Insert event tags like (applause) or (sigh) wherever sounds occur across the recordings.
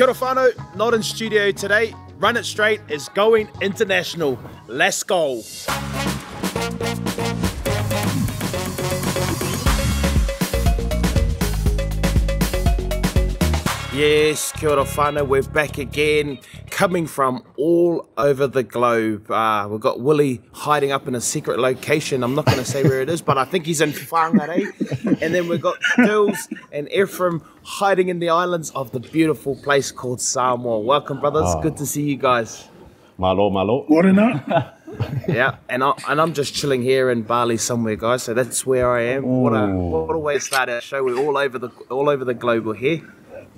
Kia not in studio today. Run It Straight is going international. Let's go. Yes, kia ora whānau, we're back again, coming from all over the globe. Uh, we've got Willie hiding up in a secret location. I'm not going to say where it is, but I think he's in Whangarei. and then we've got Dills and Ephraim hiding in the islands of the beautiful place called Samoa. Welcome, brothers. Oh. Good to see you guys. Malo, malo. What Morena. (laughs) Yeah, and, I, and I'm just chilling here in Bali somewhere, guys. So that's where I am. What a what a way to start our show. We're all over the all over the globe. We're here.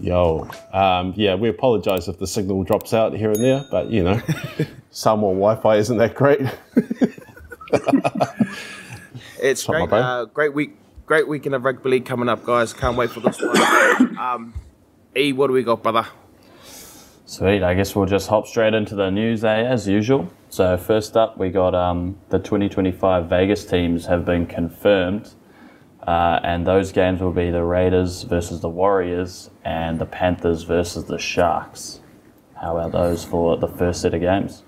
Yo. Um, yeah, we apologise if the signal drops out here and there, but you know, (laughs) Samoa Wi Fi isn't that great. (laughs) It's What's up, my great. bro? Uh, great week. Great weekend of rugby league coming up, guys. Can't wait for this one. (coughs) um, E, what do we got, brother? Sweet. I guess we'll just hop straight into the news, eh, as usual. So first up, we got um, the 2025 Vegas teams have been confirmed, uh, and those games will be the Raiders versus the Warriors and the Panthers versus the Sharks. How are those for the first set of games?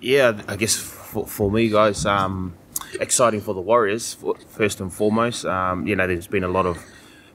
Yeah, I guess for, for me, guys, um, exciting for the Warriors first and foremost. Um, you know, there's been a lot of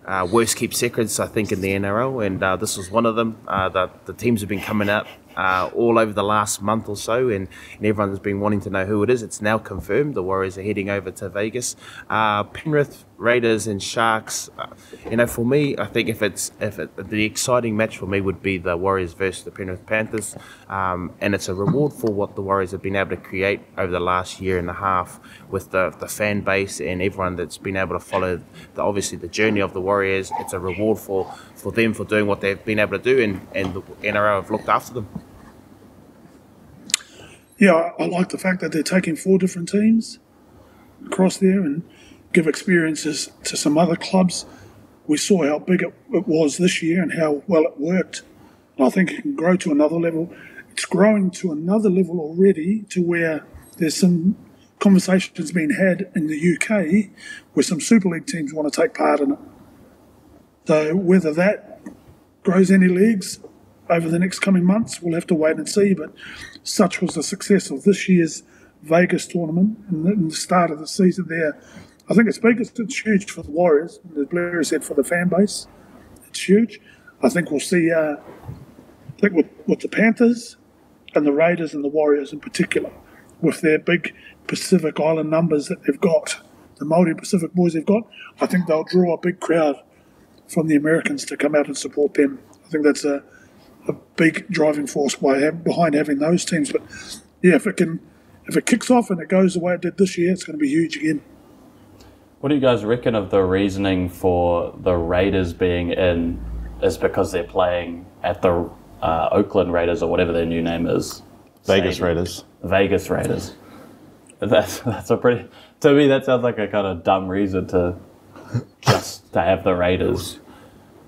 uh, worst kept secrets, I think, in the NRL, and uh, this was one of them. Uh, that the teams have been coming up uh, all over the last month or so, and, and everyone's been wanting to know who it is. It's now confirmed. The Warriors are heading over to Vegas. Uh, Penrith, Raiders, and Sharks. Uh, you know, for me, I think if it's if it, the exciting match for me would be the Warriors versus the Penrith Panthers, um, and it's a reward for what the Warriors have been able to create over the last year and a half with the, the fan base and everyone that's been able to follow the, obviously the journey of the Warriors. It's a reward for, for them for doing what they've been able to do, and, and the NRL have looked after them. Yeah, I like the fact that they're taking four different teams across there and give experiences to some other clubs. We saw how big it, it was this year and how well it worked. And I think it can grow to another level. It's growing to another level already to where there's some conversations being had in the UK where some Super League teams want to take part in it. So whether that grows any leagues over the next coming months, we'll have to wait and see. But such was the success of this year's Vegas tournament and the, start of the season there. I think it's big, it's, huge for the Warriors, as Blair said, for the fan base. It's huge. I think we'll see, uh, I think with, with the Panthers and the Raiders and the Warriors in particular, with their big Pacific Island numbers that they've got, the Māori Pacific boys they've got, I think they'll draw a big crowd from the Americans to come out and support them. I think that's a, a big driving force behind having those teams. But yeah, if it can, if it kicks off and it goes the way it did this year, it's going to be huge again. What do you guys reckon of the reasoning for the Raiders being in? Is because they're playing at the uh, Oakland Raiders or whatever their new name is. Vegas Stadium. Raiders. Vegas Raiders. (laughs) That's that's a pretty. To me, that sounds like a kind of dumb reason to (laughs) just to have the Raiders.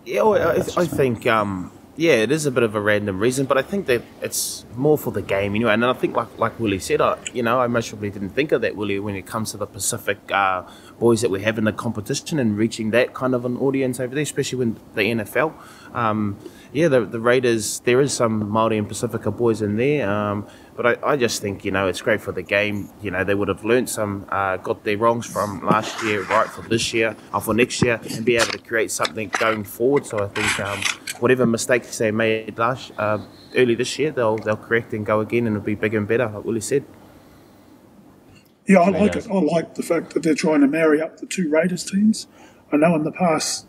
Yeah, well, I, I think um, yeah, it is a bit of a random reason, but I think that it's more for the game, you know. And I think, like like Willie said, I, you know, I most probably didn't think of that, Willie, when it comes to the Pacific uh, boys that we have in the competition and reaching that kind of an audience over there, especially when the NFL. Um, yeah, the, the Raiders, there is some Māori and Pacifica boys in there, um, but I, I just think, you know, it's great for the game. You know, they would have learnt some, uh, got their wrongs from last year right for this year, or for next year, and be able to create something going forward. So I think um, whatever mistakes they made last uh, early this year, they'll they'll correct and go again, and it'll be bigger and better, like Willie said. Yeah, I like it. I like the fact that they're trying to marry up the two Raiders teams. I know in the past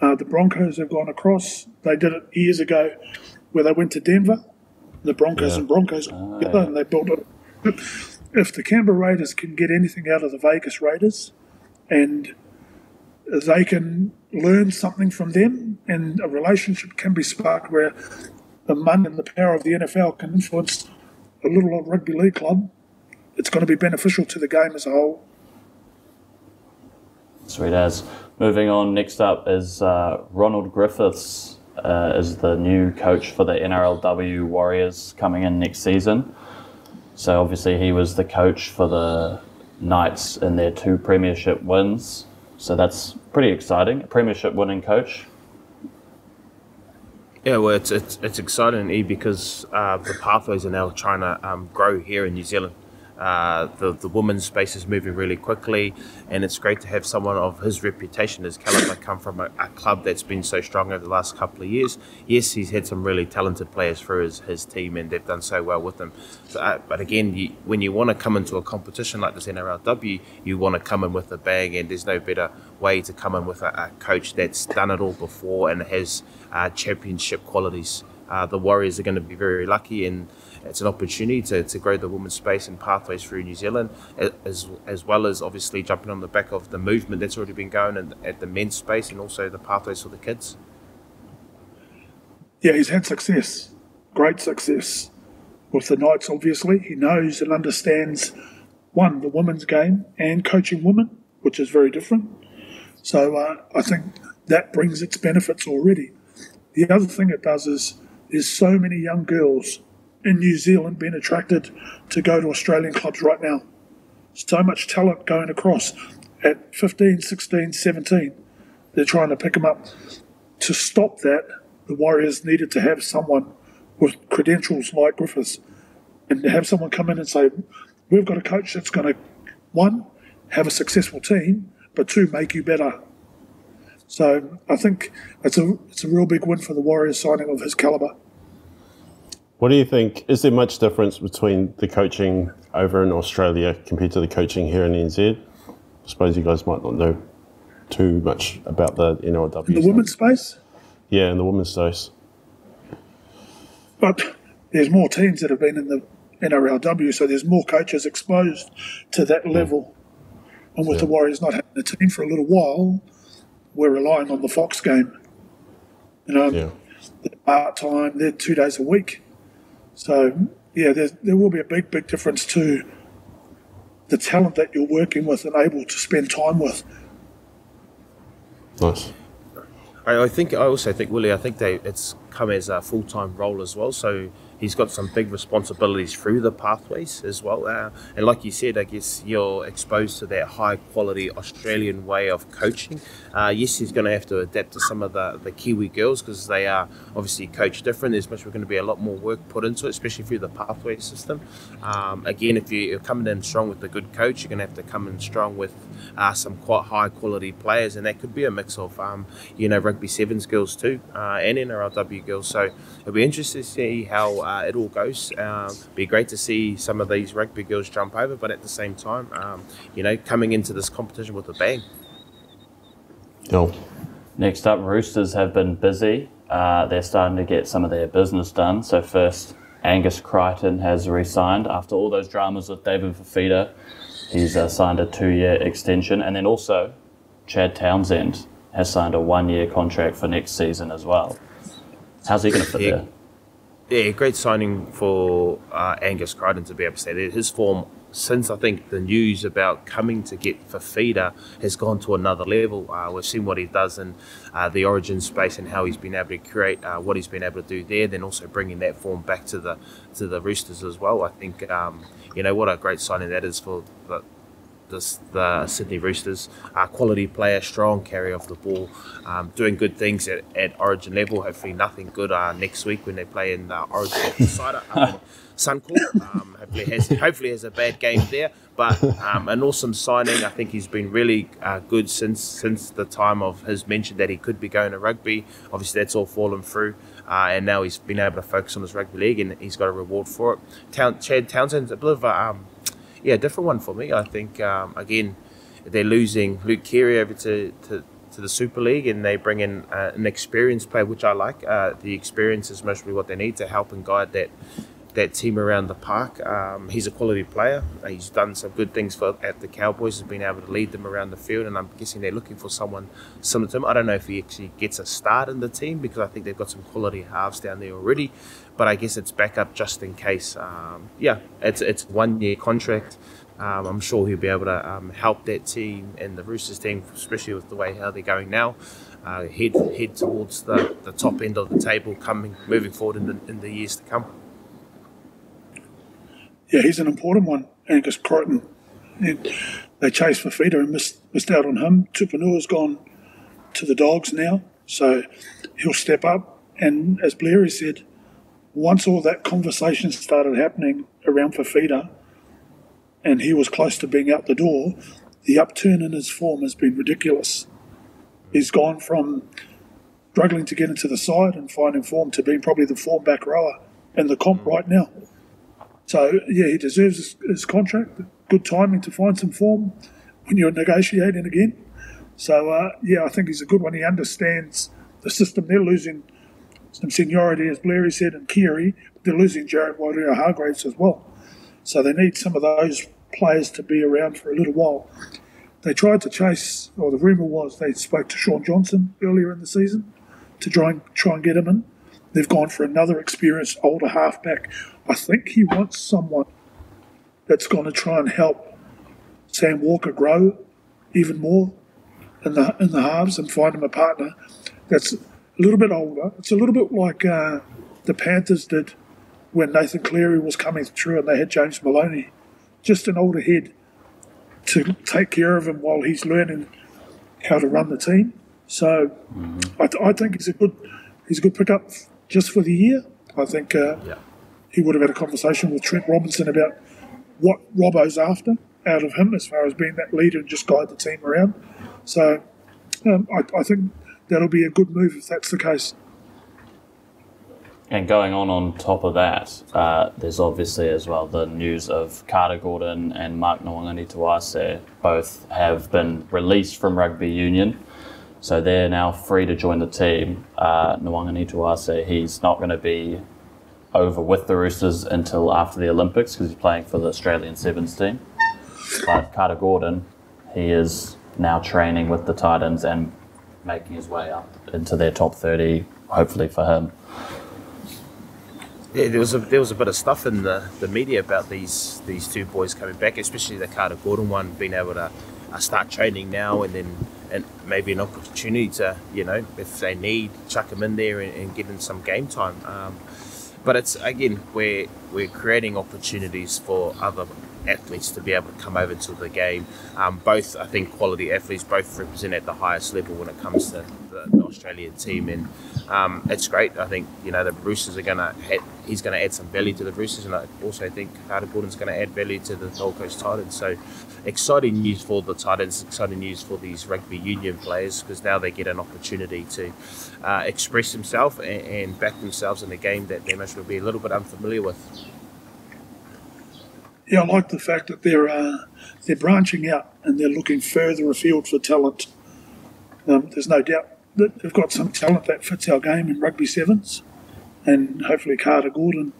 uh, the Broncos have gone across. They did it years ago where they went to Denver. The Broncos Yeah. and Broncos together, and they built it. If the Canberra Raiders can get anything out of the Vegas Raiders, and they can learn something from them, and a relationship can be sparked where the money and the power of the NFL can influence a little old rugby league club, it's going to be beneficial to the game as a whole. Sweet as. Moving on, next up is uh, Ronald Griffiths uh, is the new coach for the NRLW Warriors coming in next season. So obviously he was the coach for the Knights in their two premiership wins. So that's pretty exciting. A premiership winning coach. Yeah, well, it's it's, it's exciting, E, because uh, the pathways are now trying to um, grow here in New Zealand. Uh, the the women's space is moving really quickly, and it's great to have someone of his reputation, his caliber, come from a, a, club that's been so strong over the last couple of years. Yes, he's had some really talented players through his, his team, and they've done so well with him. So, uh, but again, you, when you want to come into a competition like this NRLW, you want to come in with a bang, and there's no better way to come in with a, a coach that's done it all before and has uh, championship qualities. Uh, the Warriors are going to be very lucky and it's an opportunity to, to grow the women's space and pathways through New Zealand, as as well as obviously jumping on the back of the movement that's already been going in, at the men's space and also the pathways for the kids. Yeah, he's had success, great success with the Knights. Obviously, he knows and understands one the women's game and coaching women, which is very different. So uh, I think that brings its benefits already. The other thing it does is there's so many young girls in New Zealand being attracted to go to Australian clubs right now. So much talent going across at 15, 16, 17. They're trying to pick them up. To stop that, the Warriors needed to have someone with credentials like Griffiths and to have someone come in and say, We've got a coach that's going to, one, have a successful team, but two, make you better. So I think it's a it's a real big win for the Warriors signing of his caliber. What do you think? Is there much difference between the coaching over in Australia compared to the coaching here in NZ? I suppose you guys might not know too much about the NRLW. In the women's space? Yeah, in the women's space. But there's more teams that have been in the NRLW, so there's more coaches exposed to that hmm. level. And with yeah. the Warriors not having a team for a little while, we're relying on the Fox game. You know, yeah. part time, they're two days a week. So yeah, there will be a big, big difference to the talent that you're working with and able to spend time with. Nice. I, I think I also think Willie. I think they it's come as a full time role as well. So he's got some big responsibilities through the pathways as well. Uh, and like you said, I guess you're exposed to that high quality Australian way of coaching. Uh, yes, he's going to have to adapt to some of the, the Kiwi girls because they are obviously coached different. There's much going to be a lot more work put into it, especially through the pathway system. Um, again, if you're coming in strong with a good coach, you're going to have to come in strong with uh, some quite high quality players, and that could be a mix of um, you know rugby sevens girls too uh, and NRLW girls. So it'll be interesting to see how uh, it all goes. Um, be great to see some of these rugby girls jump over, but at the same time, um, you know, coming into this competition with a bang. Cool. Next up, Roosters have been busy. Uh, they're starting to get some of their business done. So first, Angus Crichton has re-signed after all those dramas with David Fifita. He's uh, signed a two-year extension, and then also Chad Townsend has signed a one-year contract for next season as well. How's he going to fit yeah. there? Yeah, great signing for uh, Angus Crichton to be able to say that his form since I think the news about coming to get Fifita has gone to another level. Uh, we've seen what he does in uh, the origin space and how he's been able to create uh, what he's been able to do there. Then also bringing that form back to the to the Roosters as well. I think um, you know what a great signing that is for the, this, the Sydney Roosters. Uh, quality player, strong carry off the ball, um, doing good things at, at Origin level. Hopefully, nothing good uh, next week when they play in the Origin (laughs) side up Suncorp. Um, hopefully, has hopefully has a bad game there, but um, an awesome signing. I think he's been really uh, good since since the time of his mention that he could be going to rugby. Obviously, that's all fallen through. Uh, and now he's been able to focus on his rugby league, and he's got a reward for it. Town, Chad Townsend's a bit of a um, yeah, different one for me. I think um, again they're losing Luke Keary over to, to, to the Super League, and they bring in uh, an experienced player, which I like. Uh, the experience is mostly what they need to help and guide that that team around the park. Um, he's a quality player. He's done some good things for at the Cowboys. Has been able to lead them around the field, and I'm guessing they're looking for someone similar to him. I don't know if he actually gets a start in the team because I think they've got some quality halves down there already but I guess it's backup just in case. Um, yeah, it's it's one year contract. Um, I'm sure he'll be able to um, help that team and the Roosters team, especially with the way how they're going now, uh, head head towards the, the top end of the table, coming moving forward in the, in the years to come. Yeah, he's an important one, Angus Crichton. They chased Fifita and missed missed out on him. Tupouniua's gone to the Dogs now, so he'll step up And as Blairy said, once all that conversation started happening around Fifita and he was close to being out the door, the upturn in his form has been ridiculous. He's gone from struggling to get into the side and finding form to being probably the form back rower in the comp right now. So, yeah, he deserves his, his contract. Good timing to find some form when you're negotiating again. So, uh, yeah, I think he's a good one. He understands the system. They're losing some seniority, as Blairy said, and Keary, they're losing Jared Waerea-Hargreaves as well. So they need some of those players to be around for a little while. They tried to chase, or the rumour was they spoke to Shaun Johnson earlier in the season to try and try and get him in. They've gone for another experienced older halfback. I think he wants someone that's going to try and help Sam Walker grow even more in the in the halves and find him a partner that's a little bit older. It's a little bit like uh, the Panthers did when Nathan Cleary was coming through and they had James Maloney, just an older head to take care of him while he's learning how to run the team. So mm-hmm. I, th- I, think he's a good he's a good pickup just for the year. I think uh, yeah. he would have had a conversation with Trent Robinson about what Robbo's after out of him as far as being that leader and just guide the team around. So um, I, I think that'll be a good move if that's the case. And going on on top of that, uh, there's obviously as well the news of Carter Gordon and Mark Nawaqanitawase both have been released from rugby union. So they're now free to join the team. Uh, Nawaqanitawase, he's not going to be over with the Roosters until after the Olympics because he's playing for the Australian Sevens team. But Carter Gordon, he is now training with the Titans and making his way up into their top 30, hopefully for him. Yeah, there was a there was a bit of stuff in the, the media about these these two boys coming back, especially the Carter Gordon one being able to uh, start training now and then and maybe an opportunity to you know if they need chuck them in there and, and get in some game time. Um, but it's again we're we're creating opportunities for other athletes to be able to come over to the game. Um, both, I think, quality athletes, both represent at the highest level when it comes to the, the Australian team, and um, it's great. I think you know the Roosters are going to he's going to add some value to the Roosters, and I also think Carter Gordon's going to add value to the Gold Coast Titans. So exciting news for the Titans, exciting news for these rugby union players because now they get an opportunity to uh, express themselves and, and back themselves in a game that they must be a little bit unfamiliar with yeah, I like the fact that they're uh, they're branching out and they're looking further afield for talent. Um, there's no doubt that they've got some talent that fits our game in rugby sevens, and hopefully Carter Gordon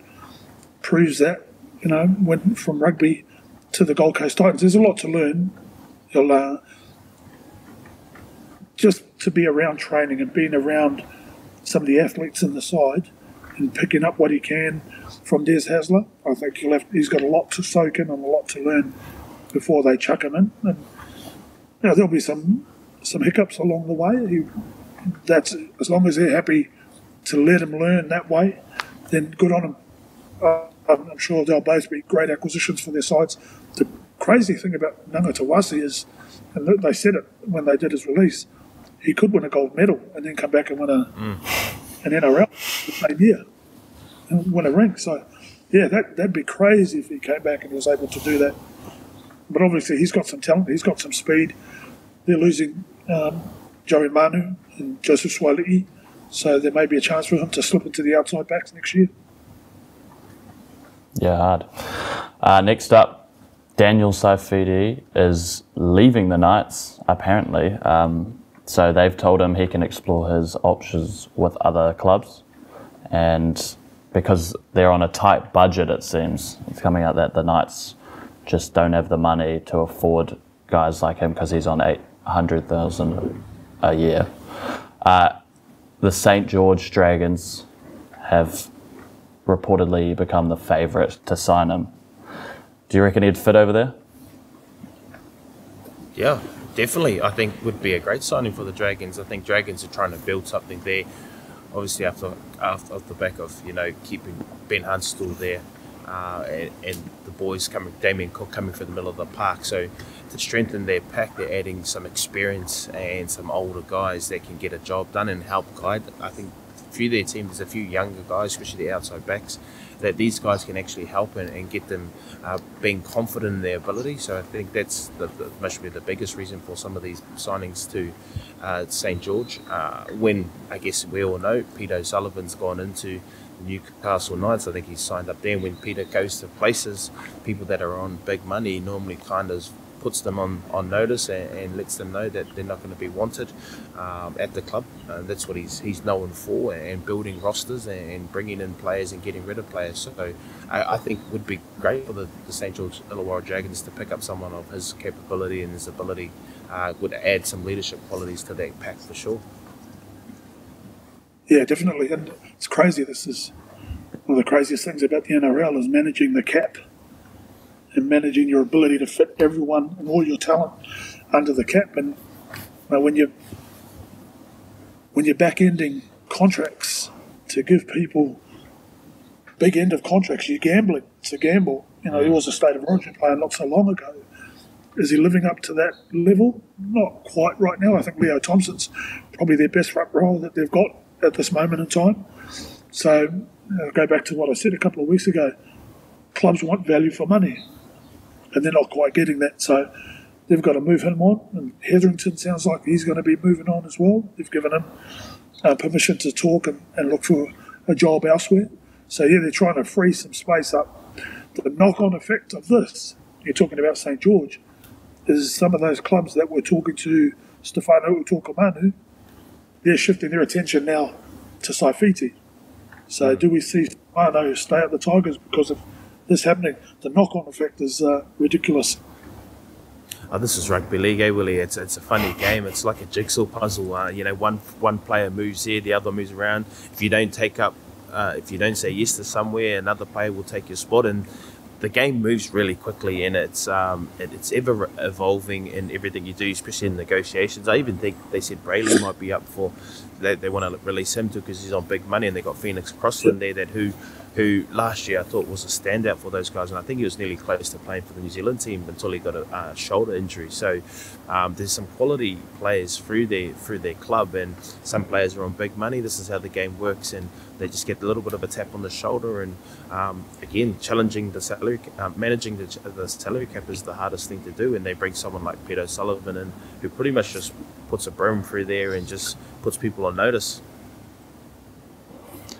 proves that. You know, went from rugby to the Gold Coast Titans. There's a lot to learn. He'll uh, just to be around training and being around some of the athletes in the side and picking up what he can from Des Hasler. I think he'll have, he's got a lot to soak in and a lot to learn before they chuck him in. And you know, there'll be some some hiccups along the way. He, that's as long as they're happy to let him learn that way, then good on him. Uh, I'm sure they'll both be great acquisitions for their sides. The crazy thing about Nanga Tawasi is, and they said it when they did his release, he could win a gold medal and then come back and win a mm. An NRL same year and win a ring. So, yeah, that, that'd be crazy if he came back and was able to do that. But obviously, he's got some talent, he's got some speed. They're losing um, Joey Manu and Joseph Suaalii, so there may be a chance for him to slip into the outside backs next year. Yeah, hard. Uh, next up, Daniel Saifiti is leaving the Knights, apparently. Um, so they've told him he can explore his options with other clubs. And because they're on a tight budget, it seems. It's coming out that the Knights just don't have the money to afford guys like him because he's on 800,000 a year. Uh, the St. George Dragons have reportedly become the favourite to sign him. Do you reckon he'd fit over there? Yeah, definitely. I think would be a great signing for the Dragons. I think Dragons are trying to build something there obviously after, after off the back of you know keeping Ben Hunt still there uh, and, and, the boys coming, Damien Cook coming from the middle of the park. So to strengthen their pack, they're adding some experience and some older guys that can get a job done and help guide. I think few of their teams, there's a few younger guys, especially the outside backs, that these guys can actually help and, and get them uh, being confident in their ability. So I think that's the, the, must be the biggest reason for some of these signings to uh, St George. Uh, when I guess we all know Peter O'Sullivan's gone into Newcastle Knights. I think he's signed up there. When Peter goes to places, people that are on big money normally kind of puts them on, on notice and, and lets them know that they're not going to be wanted um, at the club. Uh, that's what he's he's known for, and building rosters and, bringing in players and getting rid of players. So I, I think would be great for the, the St George Illawarra Dragons to pick up someone of his capability and his ability. Uh, would add some leadership qualities to that pack for sure. Yeah, definitely, and it's crazy. This is one of the craziest things about the NRL is managing the cap and managing your ability to fit everyone and all your talent under the cap. And you know, when you when you're back ending contracts to give people big end of contracts, you're gambling. It's a gamble. You know, he was a state of origin player not so long ago. Is he living up to that level? Not quite right now. I think Leo Thompson's probably their best front row that they've got at this moment in time. So, uh, go back to what I said a couple of weeks ago. Clubs want value for money and they're not quite getting that. So they've got to move him on. And Hetherington sounds like he's going to be moving on as well. They've given him uh, permission to talk and, and look for a job elsewhere. So yeah, they're trying to free some space up. The knock-on effect of this, you're talking about St George, is some of those clubs that we're talking to Stefano Utoikamanu, they're shifting their attention now to Saifiti. So mm. do we see Stefano stay at the Tigers because of this happening. The knock-on effect is uh, ridiculous. Oh, this is rugby league, eh, Willie? It's it's a funny game. It's like a jigsaw puzzle. Uh, you know, one one player moves here, the other moves around. If you don't take up, uh, if you don't say yes to somewhere, another player will take your spot, and the game moves really quickly, and it's um, it, it's ever evolving in everything you do, especially in negotiations. I even think they said Brailey might be up for they, they want to release him too because he's on big money, and they got Phoenix Crossland there that who who last year I thought was a standout for those guys, and I think he was nearly close to playing for the New Zealand team until he got a, shoulder injury. So um, there's some quality players through their through their club, and some players are on big money. This is how the game works, and they just get a little bit of a tap on the shoulder. And um, again, challenging the salary, uh, managing the, the, salary cap is the hardest thing to do. And they bring someone like Peter Sullivan in, who pretty much just puts a broom through there and just puts people on notice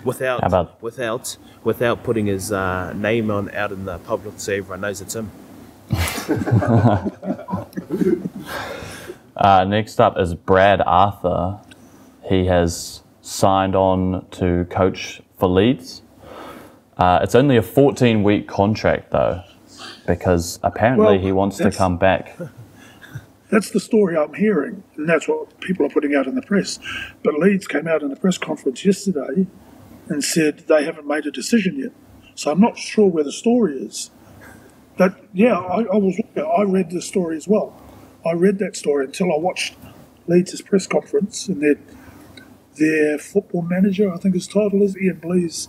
without about- without without putting his uh, name on out in the public so everyone knows it's him. (laughs) uh, next up is Brad Arthur. He has signed on to coach for Leeds. Uh, it's only a 14 week contract though, because apparently well, he wants to come back. (laughs) That's the story I'm hearing, and that's what people are putting out in the press. But Leeds came out in a press conference yesterday and said they haven't made a decision yet. So I'm not sure where the story is. But yeah, I, I was I read the story as well. I read that story until I watched Leeds' press conference and their their football manager, I think his title is Ian Blease,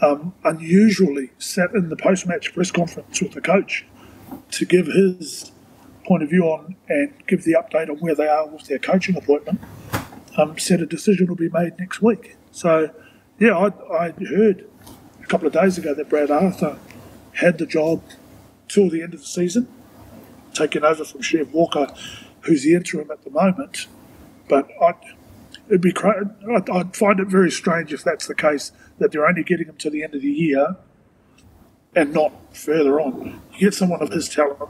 um, unusually sat in the post match press conference with the coach to give his point of view on and give the update on where they are with their coaching appointment. Um, said a decision will be made next week. So yeah, I, I heard a couple of days ago that Brad Arthur had the job till the end of the season, taking over from Chev Walker, who's the interim at the moment. But I'd, it'd be I'd, I'd find it very strange if that's the case that they're only getting him to the end of the year and not further on. You get someone of his talent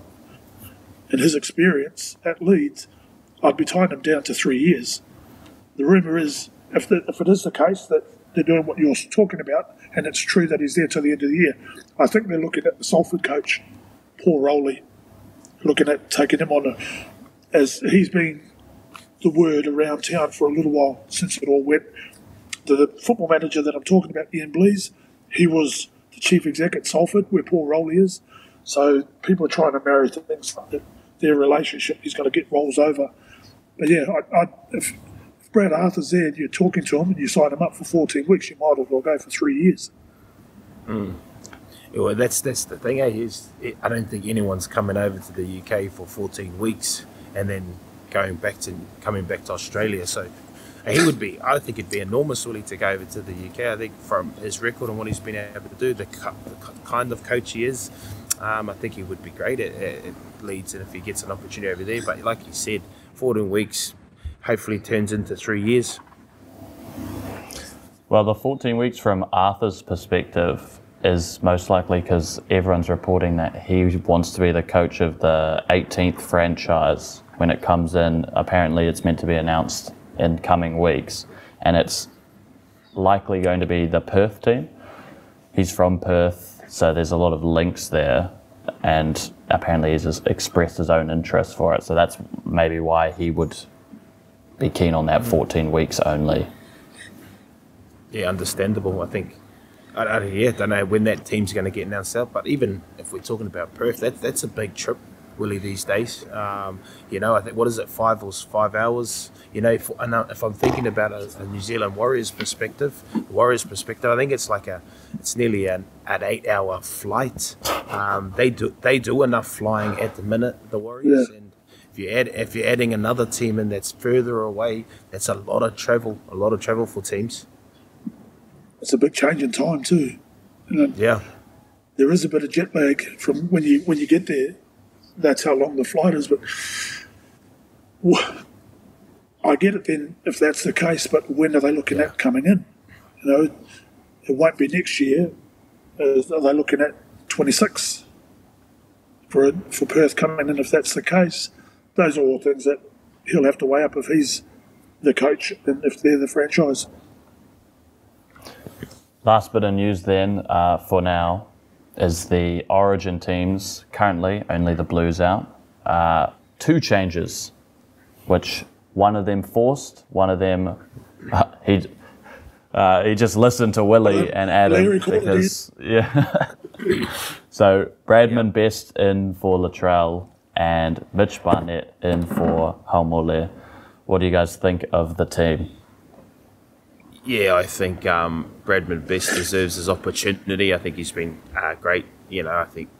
and his experience at Leeds, I'd be tying him down to three years. The rumour is, if, the, if it is the case that they're doing what you're talking about, and it's true that he's there till the end of the year. I think they're looking at the Salford coach, Paul Rowley, looking at taking him on a, as he's been the word around town for a little while since it all went. The, football manager that I'm talking about, Ian Blease, he was the chief exec at Salford, where Paul Rowley is. So people are trying to marry things. Their relationship is going to get rolls over. But yeah, I, I, if, Brad Arthur's there you're talking to him and you sign him up for 14 weeks, you might as well go for three years. Mm. Well, that's that's the thing. Eh? Is I don't think anyone's coming over to the UK for 14 weeks and then going back to coming back to Australia. So he would be. I think it'd be enormous, really, to go over to the UK. I think from his record and what he's been able to do, the, the kind of coach he is, um, I think he would be great at, at Leeds, and if he gets an opportunity over there. But like you said, 14 weeks, hopefully turns into three years. Well, the 14 weeks from Arthur's perspective is most likely because everyone's reporting that he wants to be the coach of the 18th franchise when it comes in. Apparently, it's meant to be announced in coming weeks, and it's likely going to be the Perth team. He's from Perth, so there's a lot of links there, and apparently he's expressed his own interest for it. So that's maybe why he would be keen on that 14 weeks only. Yeah, understandable. I think I, I, yeah, don't know when that team's going to get announced out, but even if we're talking about Perth, that, that's a big trip, Willie, these days. Um, you know, I think, what is it, five or five hours? You know, if, if I'm thinking about a, a, New Zealand Warriors perspective, Warriors perspective, I think it's like a, it's nearly an, an eight hour flight. Um, they do they do enough flying at the minute, the Warriors, yeah. and if you add if you're adding another team and that's further away, that's a lot of travel, a lot of travel for teams it's a big change in time too. yeah. There is a bit of jet lag from when you when you get there. That's how long the flight is, but I get it then if that's the case. But when are they looking yeah. at coming in? You know, it won't be next year. Uh, are they looking at 26 for for Perth coming in? If that's the case, those are all things that he'll have to weigh up if he's the coach and if they're the franchise. Last bit of news then uh, for now is the Origin teams. Currently, only the Blues out. Uh, two changes, which one of them forced, one of them uh, he uh, he just listened to Willie and added because (laughs) yeah. so Bradman Best in for Latrell and Mitch Barnett in for Haumole. What do you guys think of the team? Yeah, I think um, Bradman Best deserves his opportunity. I think he's been uh, great. You know, I think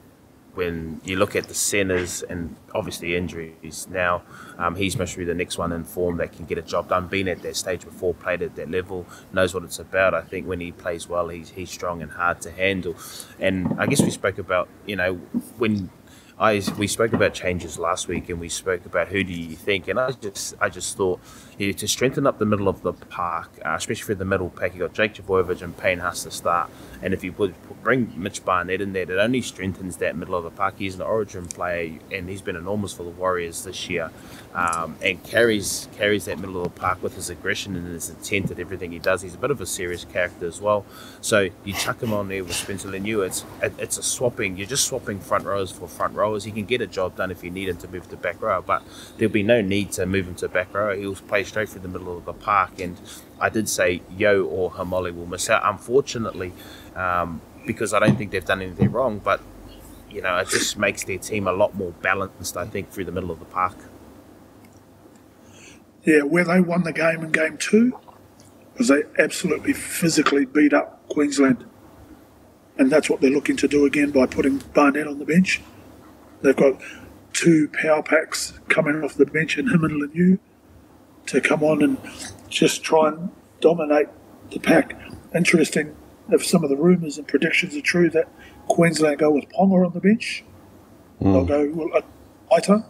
when you look at the centres and obviously injuries now, um, he's must be the next one in form that can get a job done. Been at that stage before, played at that level, knows what it's about. I think when he plays well, he's he's strong and hard to handle. And I guess we spoke about you know when I we spoke about changes last week, and we spoke about who do you think, and I just I just thought yeah, to strengthen up the middle of the park, uh, especially for the middle pack, You've got Jake Trbojevic and Payne Haas to start, and if you would bring Mitch Barnett in there, it only strengthens that middle of the park. He's an Origin player, and he's been enormous for the Warriors this year, um, and carries carries that middle of the park with his aggression and his intent at everything he does. He's a bit of a serious character as well. So you chuck him on there with Spencer Leniu, it's it's a swapping. You're just swapping front rows for front rows. He can get a job done if you need him to move to back row, but there'll be no need to move him to back row. He'll play straight through the middle of the park. And I did say Yeo or Haumole will miss out, unfortunately, um, because I don't think they've done anything wrong. But you know, it just makes their team a lot more balanced. I think through the middle of the park. Yeah, where they won the game in game two was they absolutely physically beat up Queensland. And that's what they're looking to do again by putting Barnett on the bench. They've got two power packs coming off the bench and him and Leniu to come on and just try and dominate the pack. Interesting if some of the rumours and predictions are true that Queensland go with Ponga on the bench. Mm. They'll go well, Ita,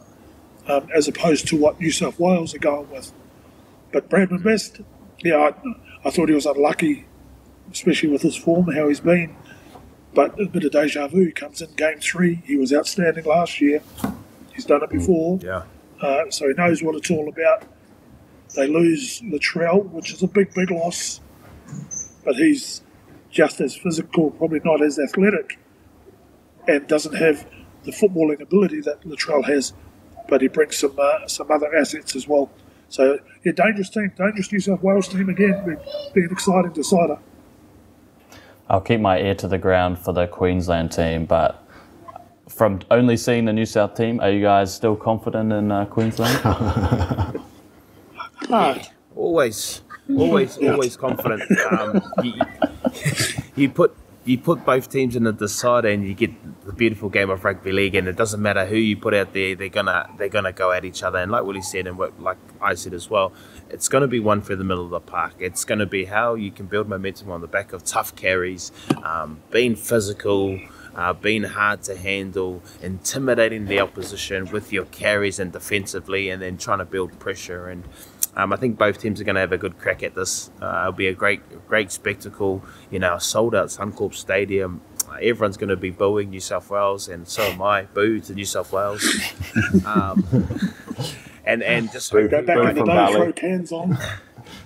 um, as opposed to what New South Wales are going with. But Bradman Best, yeah, I, I thought he was unlucky, especially with his form, how he's been. But a bit of deja vu. Comes in game three. He was outstanding last year. He's done it hmm. before. Yeah. Uh, so he knows what it's all about. They lose Latrell, which is a big, big loss. But he's just as physical, probably not as athletic, and doesn't have the footballing ability that Latrell has. But he brings some uh, some other assets as well. So, yeah, dangerous team, dangerous New South Wales team again, being, being an exciting decider. I'll keep my ear to the ground for the Queensland team, but from only seeing the New South team, are you guys still confident in uh, Queensland? (laughs) No. Always, always, yeah. always confident. Um, you, (laughs) you, put you put both teams in the decider and you get the beautiful game of rugby league, and it doesn't matter who you put out there; they're gonna they're gonna go at each other. And like Willie said, and what, like I said as well, it's going to be one for the middle of the park. It's going to be how you can build momentum on the back of tough carries, um, being physical. Uh, being hard to handle, intimidating the opposition with your carries and defensively, and then trying to build pressure. And um, I think both teams are going to have a good crack at this. Uh, it'll be a great, great spectacle. You know, a sold out Suncorp Stadium. Uh, everyone's going to be booing New South Wales, and so am I. Boo to New South Wales. (laughs) um, and and just go back in the day, throw cans on.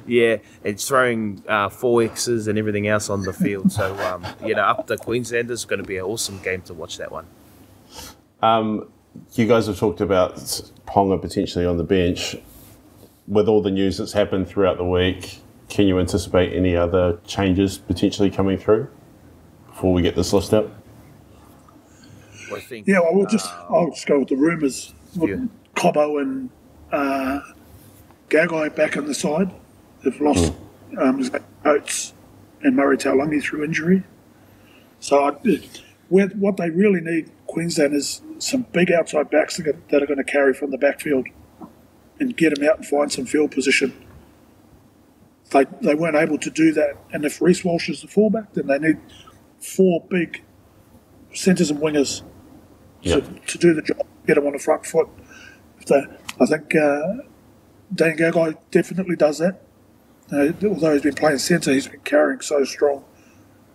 Yeah, it's throwing uh, four X's and everything else on the field. So um, you know, up the Queenslanders is going to be an awesome game to watch that one. Um, you guys have talked about Ponga potentially on the bench with all the news that's happened throughout the week, can you anticipate any other changes potentially coming through before we get this list out? I think, yeah, well, we'll just uh, I'll just go with the rumours. Yeah. Cobbo and uh, Gagai back on the side. They've lost mm. um, Oates and Murray Taulagi through injury. So I, what they really need, Queensland, is some big outside backs that are going to carry from the backfield and get them out and find some field position. They, they weren't able to do that. And if Reece Walsh is the fullback, then they need four big centres and wingers yep. to, to, do the job, get them on the front foot. They, I think uh, Dan Gagai definitely does that. Uh, although he's been playing centre, he's been carrying so strong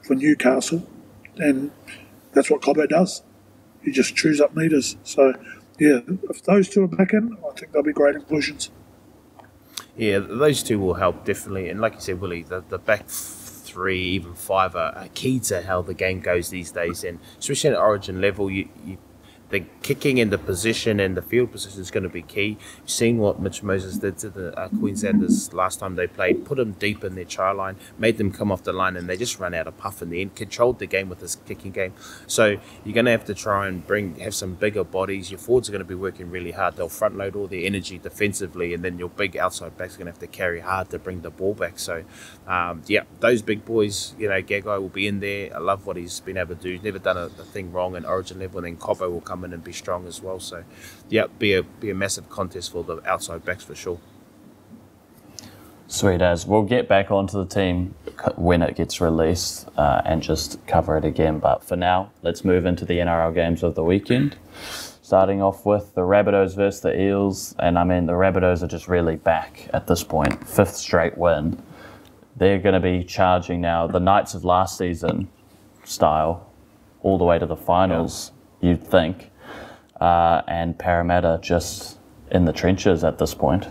for Newcastle. And that's what Cobbo does. He just chews up meters. So yeah, if those two are back in, I think they'll be great inclusions. Yeah, those two will help definitely. And like you said, Willie, the, the back three, even five are, are key to how the game goes these days. And especially at origin level, you, you the kicking and the position and the field position is going to be key. You've seen what Mitch Moses did to the uh, Queenslanders last time they played, put them deep in their try line, made them come off the line, and they just ran out of puff in the end. Controlled the game with this kicking game. So you're going to have to try and bring have some bigger bodies. Your forwards are going to be working really hard. They'll front load all their energy defensively, and then your big outside backs are going to have to carry hard to bring the ball back. So um, yeah, those big boys, you know, Gagai will be in there. I love what he's been able to do. He's never done a, a thing wrong in Origin level, and then Cobbo will come in and be strong as well. So, yeah, be a be a massive contest for the outside backs for sure. Sweet as we'll get back onto the team when it gets released uh, and just cover it again. But for now, let's move into the NRL games of the weekend. Starting off with the Rabbitohs versus the Eels, and I mean the Rabbitohs are just really back at this point, fifth straight win. They're going to be charging now the Knights of last season style all the way to the finals. You'd think uh, and Parramatta just in the trenches at this point.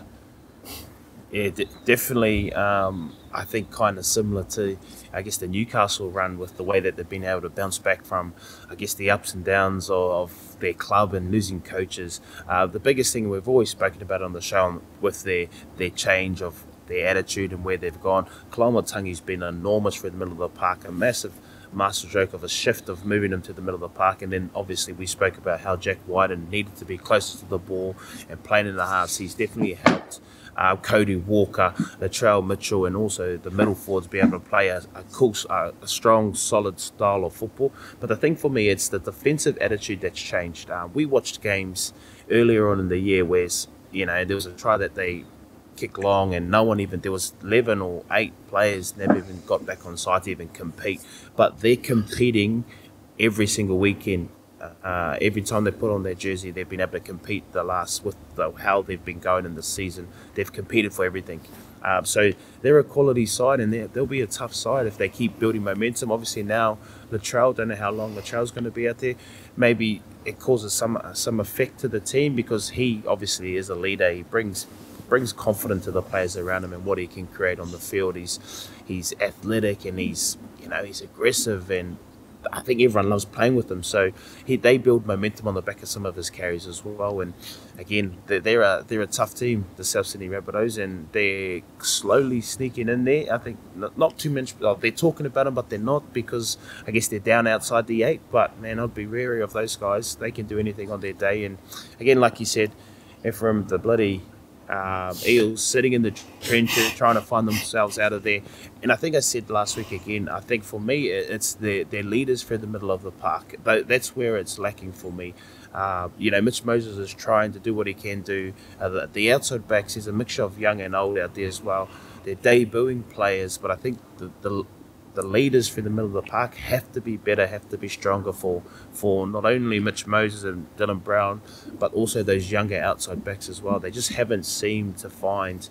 Yeah, d- definitely. Um, I think kind of similar to, I guess, the Newcastle run with the way that they've been able to bounce back from, I guess, the ups and downs of their club and losing coaches. Uh, the biggest thing we've always spoken about on the show with their their change of their attitude and where they've gone. Koloamatangi's been enormous for the middle of the park, a massive masterstroke of a shift of moving him to the middle of the park. And then obviously we spoke about how Jack Wighton needed to be closer to the ball and playing in the halves. He's definitely helped uh, Cody Walker, Latrell Mitchell, and also the middle forwards be able to play a, a cool, uh, a strong, solid style of football. But the thing for me, it's the defensive attitude that's changed. Uh, we watched games earlier on in the year where you know there was a try that they kick long, and no one even there was eleven or eight players never even got back on site to even compete. But they're competing every single weekend. Uh, every time they put on their jersey, they've been able to compete. The last with the, how they've been going in the season, they've competed for everything. Um, so they're a quality side, and they'll be a tough side if they keep building momentum. Obviously now Latrell, don't know how long Latrell's going to be out there. Maybe it causes some some effect to the team because he obviously is a leader. He brings brings confidence to the players around him and what he can create on the field. He's he's athletic and he's you know he's aggressive and I think everyone loves playing with him. So he, they build momentum on the back of some of his carries as well. And again, they're, they're a they're a tough team, the South Sydney Rabbitohs, and they're slowly sneaking in there. I think not, not too much. They're talking about them, but they're not because I guess they're down outside the eight. But man, I'd be wary of those guys. They can do anything on their day. And again, like you said, Ephraim, the bloody um, Eels sitting in the trenches trying to find themselves out of there. And I think I said last week again, I think for me, it's their, their leaders for the middle of the park. That's where it's lacking for me. Uh, you know, Mitch Moses is trying to do what he can do. Uh, the, the, outside backs is a mixture of young and old out there as well. They're debuting players, but I think the, the the leaders through the middle of the park have to be better, have to be stronger for for not only Mitch Moses and Dylan Brown, but also those younger outside backs as well. They just haven't seemed to find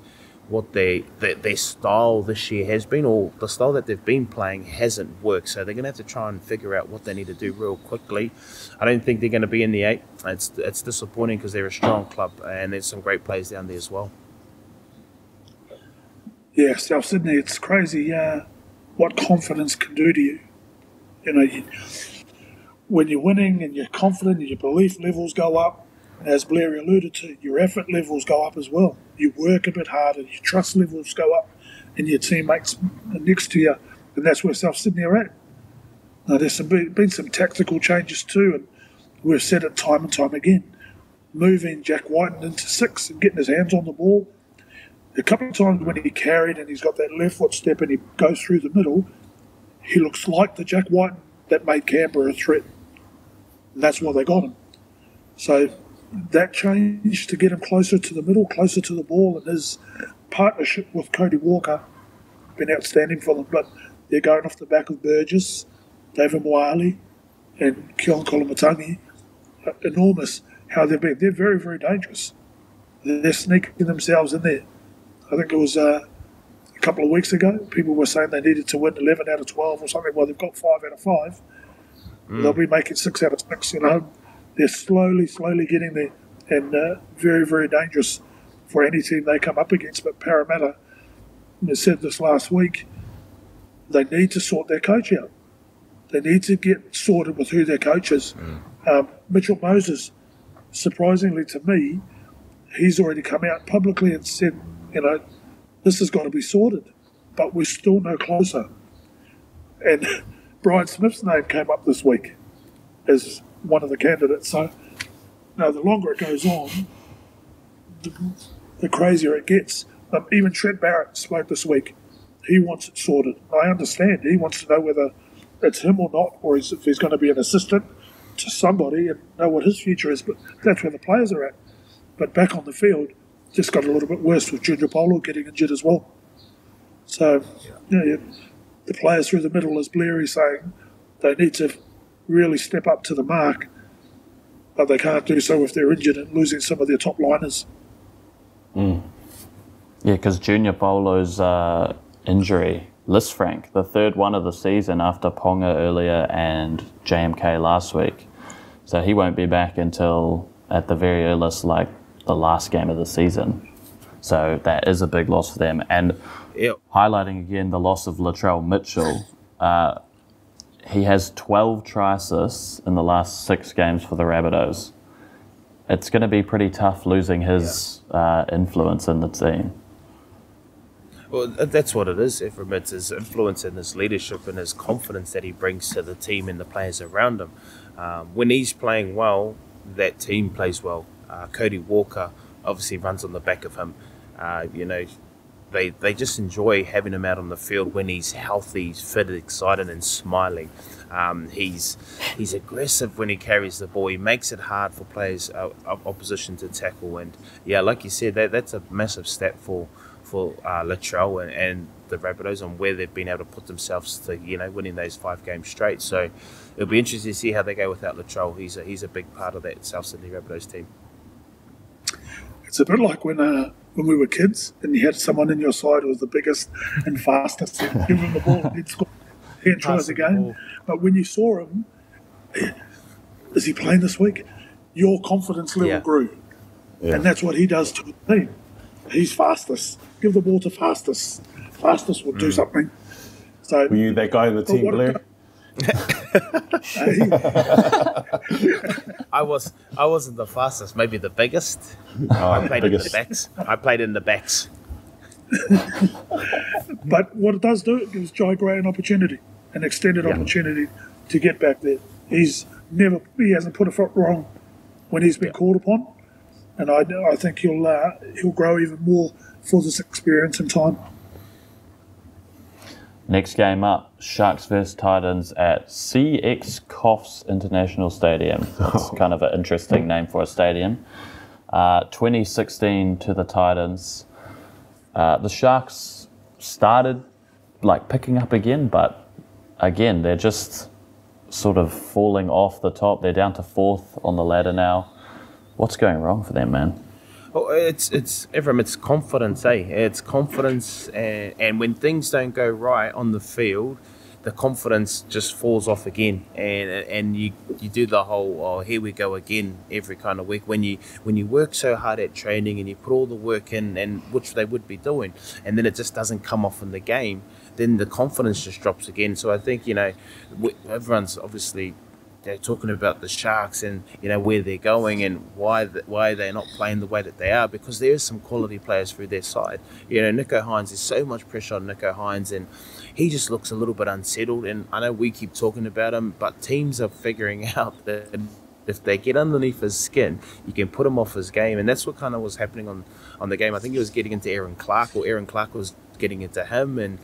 what they, their, their style this year has been, or the style that they've been playing hasn't worked. So they're going to have to try and figure out what they need to do real quickly. I don't think they're going to be in the eight. It's it's disappointing because they're a strong club and there's some great players down there as well. Yeah, South Sydney, it's crazy. Uh, what confidence can do to you. You know, you, when you're winning and you're confident and your belief levels go up, as Blair alluded to, your effort levels go up as well. You work a bit harder, your trust levels go up, and your teammates next to you, and that's where South Sydney are at. Now, there's some, been some tactical changes too, and we've said it time and time again. Moving Jack Wighton into six and getting his hands on the ball a couple of times when he carried and he's got that left foot step and he goes through the middle, he looks like the Jack Wighton that made Canberra a threat. And that's why they got him. So that change to get him closer to the middle, closer to the ball, and his partnership with Cody Walker been outstanding for them. But they're going off the back of Burgess, Davvy Moale, and Keaon Koloamatangi. Enormous how they've been. They're very, very dangerous. They're sneaking themselves in there. I think it was uh, a couple of weeks ago. People were saying they needed to win 11 out of 12 or something. Well, they've got five out of five. Mm. They'll be making six out of six. You know, they're slowly, slowly getting there, and uh, very, very dangerous for any team they come up against. But Parramatta, I said this last week, they need to sort their coach out. They need to get sorted with who their coach is. Mm. Um, Mitchell Moses, surprisingly to me, he's already come out publicly and said you know, this has got to be sorted. But we're still no closer. And (laughs) Brian Smith's name came up this week as one of the candidates. So, now the longer it goes on, the, the crazier it gets. Um, even Trent Barrett spoke this week. He wants it sorted. I understand. He wants to know whether it's him or not, or if he's going to be an assistant to somebody and know what his future is. But that's where the players are at. But back on the field, just got a little bit worse with Junior Paulo getting injured as well. So, yeah. You know, the players through the middle, as Blair is saying, they need to really step up to the mark, but they can't do so if they're injured and losing some of their top liners. Mm. Yeah, because Junior Paulo's uh, injury, Lisfranc, the third one of the season after Ponga earlier and JMK last week. So he won't be back until at the very earliest, like the last game of the season. So that is a big loss for them. And yep. highlighting again the loss of Latrell Mitchell, uh, he has 12 try assists in the last six games for the Rabbitohs. It's going to be pretty tough losing his yeah. uh, influence in the team. Well, that's what it is, Ephraim. It's his influence and his leadership and his confidence that he brings to the team and the players around him. Um, when he's playing well, that team plays well. Uh, Cody Walker obviously runs on the back of him. Uh, you know, they they just enjoy having him out on the field when he's healthy, he's fit, excited, and smiling. Um, he's he's aggressive when he carries the ball. He makes it hard for players uh, opposition to tackle. And yeah, like you said, that that's a massive step for for uh, Latrell and, and the Rabbitohs on where they've been able to put themselves to you know winning those five games straight. So it'll be interesting to see how they go without Latrell. He's a, he's a big part of that South Sydney Rabbitohs team. It's a bit like when uh, when we were kids and you had someone in your side who was the biggest and fastest. (laughs) Give him the ball and he'd score ten tries a game. But when you saw him, is he playing this week? Your confidence level yeah. grew, yeah. and that's what he does to the team. He's fastest. Give the ball to fastest. Fastest will mm. do something. So were you that guy in the team, Blair? (laughs) I was I wasn't the fastest, maybe the biggest. Oh, I played biggest. in the backs. I played in the backs. but what it does do, it gives Jye Gray an opportunity, an extended yeah. opportunity to get back there. He's never he hasn't put a foot wrong when he's been yeah. called upon. and I, I think he'll uh, he'll grow even more for this experience and time. Next game up, Sharks vs Titans at C.ex Coffs International Stadium. That's kind of an interesting name for a stadium. Uh, 2016 to the Titans. Uh, the Sharks started like picking up again, but again they're just sort of falling off the top. They're down to fourth on the ladder now. What's going wrong for them, man? Oh, it's it's Ephraim. It's confidence, eh? It's confidence, and, and when things don't go right on the field, the confidence just falls off again, and and you you do the whole oh here we go again every kind of week when you when you work so hard at training and you put all the work in, and which they would be doing, and then it just doesn't come off in the game, then the confidence just drops again. So I think you know everyone's obviously they're talking about the Sharks and you know where they're going and why the, why they're not playing the way that they are because there is some quality players through their side. You know, Nicho Hynes. There's so much pressure on Nicho Hynes, and he just looks a little bit unsettled. And I know we keep talking about him, but teams are figuring (laughs) out that. If they get underneath his skin, you can put him off his game, and that's what kind of was happening on, on the game. I think he was getting into Erin Clark, or Erin Clark was getting into him, and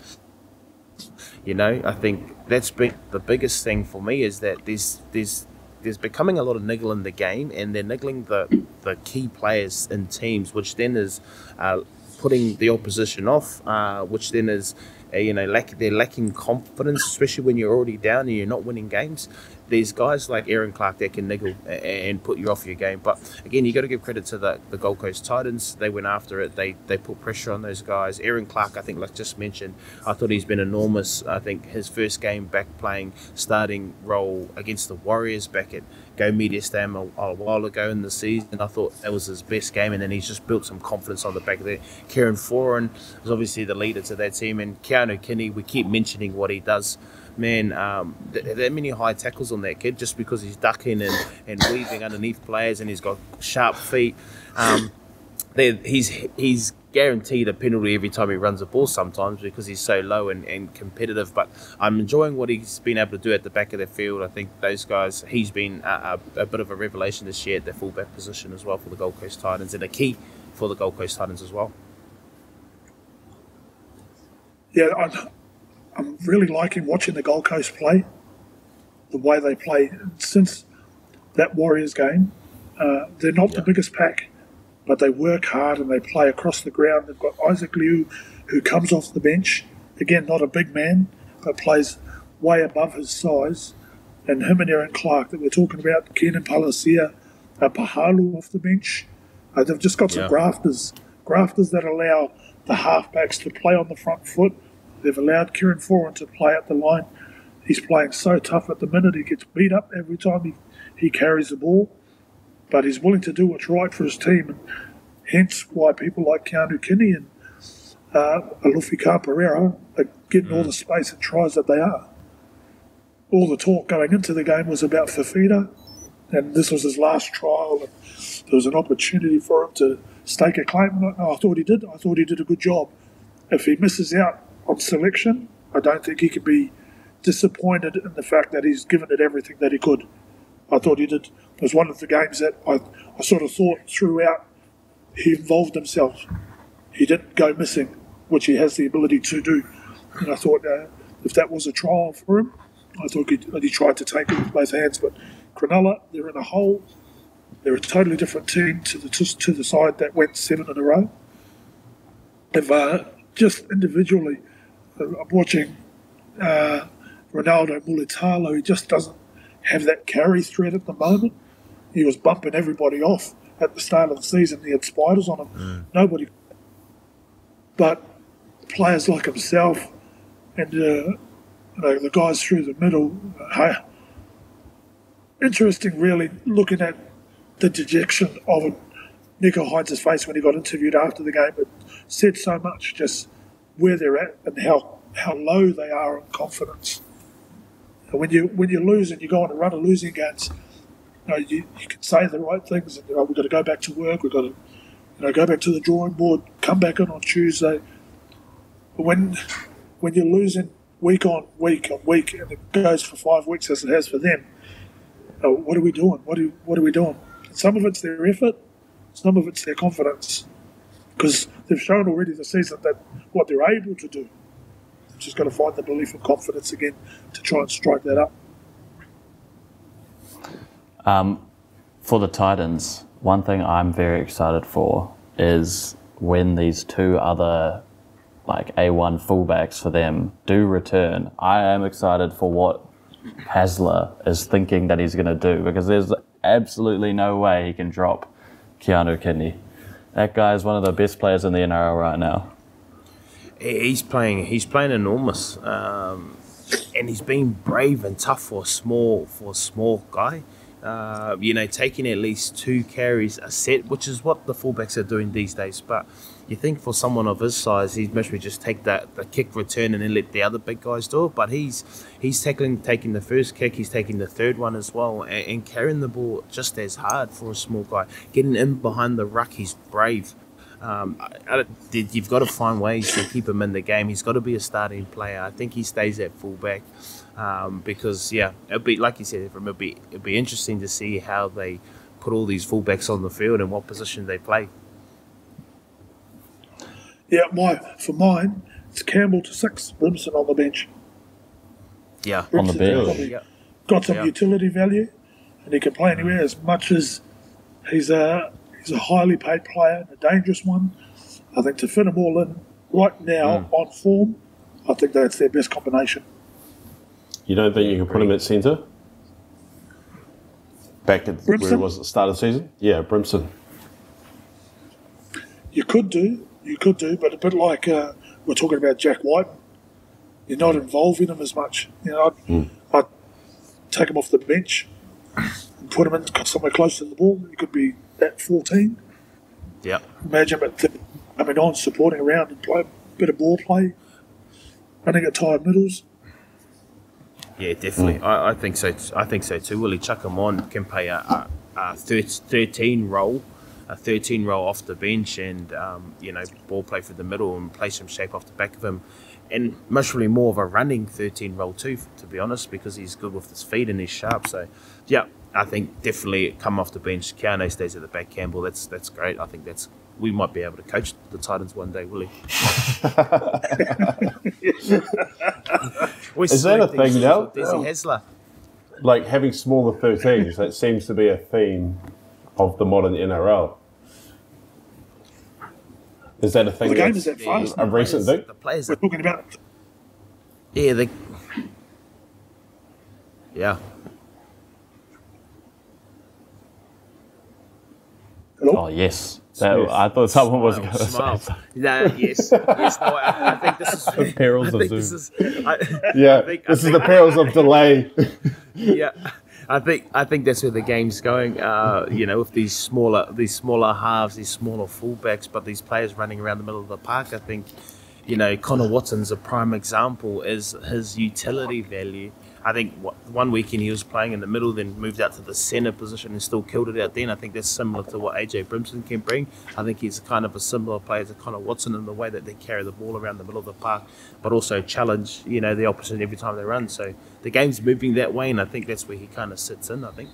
you know, I think that's been the biggest thing for me is that there's there's there's becoming a lot of niggle in the game, and they're niggling the the key players in teams, which then is uh, putting the opposition off, uh, which then is uh, you know lack they're lacking confidence, especially when you're already down and you're not winning games there's guys like Erin Clark that can niggle and put you off your game. But again, you got to give credit to the, the Gold Coast Titans. They went after it. They they put pressure on those guys. Erin Clark, I think, like just mentioned, I thought he's been enormous. I think his first game back playing starting role against the Warriors back at Go Media Stadium a, a, while ago in the season. I thought that was his best game, and then he's just built some confidence on the back of there. Kieran Foran is obviously the leader to that team, and Keano Kini, we keep mentioning what he does man, um, that many high tackles on that kid just because he's ducking and, and weaving underneath players and he's got sharp feet. Um, he's he's guaranteed a penalty every time he runs the ball sometimes because he's so low and, and competitive. But I'm enjoying what he's been able to do at the back of the field. I think those guys, he's been a, a, a bit of a revelation this year at the fullback position as well for the Gold Coast Titans and a key for the Gold Coast Titans as well. Yeah, I, I'm really liking watching the Gold Coast play, the way they play since that Warriors game. Uh, they're not yeah. the biggest pack, but they work hard and they play across the ground. They've got Isaac Liu, who comes off the bench. Again, not a big man, but plays way above his size. And him and Erin Clark that we're talking about, Keenan Palasia, uh, Pahalu off the bench. Uh, they've just got some yeah. grafters, grafters that allow the halfbacks to play on the front foot They've allowed Kieran Foran to play at the line. He's playing so tough at the minute. He gets beat up every time he, he carries the ball, but he's willing to do what's right for his team. And hence why people like Keano Kini and uh, Alofi Pereira are getting mm. all the space and tries that they are. All the talk going into the game was about Fifita, and this was his last trial. And there was an opportunity for him to stake a claim. I thought he did. I thought he did a good job. If he misses out on selection. I don't think he can be disappointed in the fact that he's given it everything that he could. I thought he did. It was one of the games that I, I sort of thought throughout he involved himself. He didn't go missing, which he has the ability to do. And I thought uh, if that was a trial for him, I thought he, he tried to take it with both hands. But Cronulla, they're in a hole. They're a totally different team to the to, the side that went seven in a row. If uh, just individually, I'm watching uh, Ronaldo Mulitalo. He just doesn't have that carry threat at the moment. He was bumping everybody off at the start of the season. He had spiders on him. Mm. Nobody. But players like himself and uh, you know, the guys through the middle, uh, interesting, really, looking at the dejection of Nicho Hynes' face when he got interviewed after the game. It said so much just where they're at and how, how low they are in confidence. And when you when you lose and you go on a run of losing games, you, know, you, you can say the right things and you know, we've got to go back to work, we've got to you know, go back to the drawing board, come back in on Tuesday. But when when you're losing week on week on week and it goes for five weeks as it has for them, uh, what are we doing? What are, what are we doing? Some of it's their effort, some of it's their confidence because they've shown already this season that what they're able to do. They've just got to find the belief and confidence again to try and strike that up. Um, for the Titans, one thing I'm very excited for is when these two other like A1 fullbacks for them do return. I am excited for what Hasler is thinking that he's going to do because there's absolutely no way he can drop Keano Kini. That guy is one of the best players in the NRL right now. He's playing. He's playing enormous, um, and he's been brave and tough for a small for a small guy. Uh, you know, taking at least two carries a set, which is what the fullbacks are doing these days. But you think for someone of his size, he'd maybe just take that the kick return and then let the other big guys do it. But he's he's tackling, taking the first kick, he's taking the third one as well, and, and carrying the ball just as hard for a small guy. Getting in behind the ruck, he's brave. Um, I, I, you've got to find ways to keep him in the game. He's got to be a starting player. I think he stays at fullback um, because, yeah, it'll be like you said, it'll be it'll be interesting to see how they put all these fullbacks on the field and what position they play. Yeah, my for mine, it's Campbell to six, Brimson on the bench. Yeah, on the bench. Yeah. Got some Yeah. utility value, and he can play anywhere as much as he's a he's a highly paid player, a dangerous one. I think to fit them all in right now Mm. on form, I think that's their best combination. You don't think you can put him at centre? Back at where he was at the start of the season? Yeah, Brimson. You could do, you could do, but a bit like uh, we're talking about Jack Wighton, you're not involving him as much. You know, I'd, I'd take him off the bench and put him in somewhere close to the ball. He could be at 14. Yeah. Imagine him at coming on, supporting around and play a bit of ball play, running at tired middles. Yeah, definitely. I, I think so. t- I think so too. Willie chuck him on can play a, a, a thir- thirteen role, a thirteen role off the bench, and um, you know ball play for the middle and play some shape off the back of him, and much really more of a running thirteen role too. To be honest, because he's good with his feet and he's sharp. So, yeah, I think definitely come off the bench. Keano stays at the back. Campbell, that's that's great. I think that's we might be able to coach the Titans one day, Willie. (laughs) Is that a thing now? Desi Hasler. Like having smaller 13s, that seems to be a theme of the modern NRL. Is that a thing? The game is that fast. a recent thing? The players We're are talking about Yeah, they. Yeah. hello? Oh yes, that, Smith. I thought someone was going to Smile. say. No, yes, yes. No, I, I think this is. (laughs) perils I of think this Zoom. is. I, Yeah, I think, I this is think, the perils of delay. yeah. I think I think that's where the game's going. Uh, you know, with these smaller these smaller halves, these smaller fullbacks, but these players running around the middle of the park. I think, you know, Connor Watson's a prime example is his utility value. I think what, one weekend he was playing in the middle, then moved out to the centre position and still killed it out then. I think that's similar to what AJ Brimson can bring. I think he's kind of a similar player to Connor Watson in the way that they carry the ball around the middle of the park, but also challenge, you know, the opposition every time they run. So the game's moving that way, and I think that's where he kind of sits in. I think.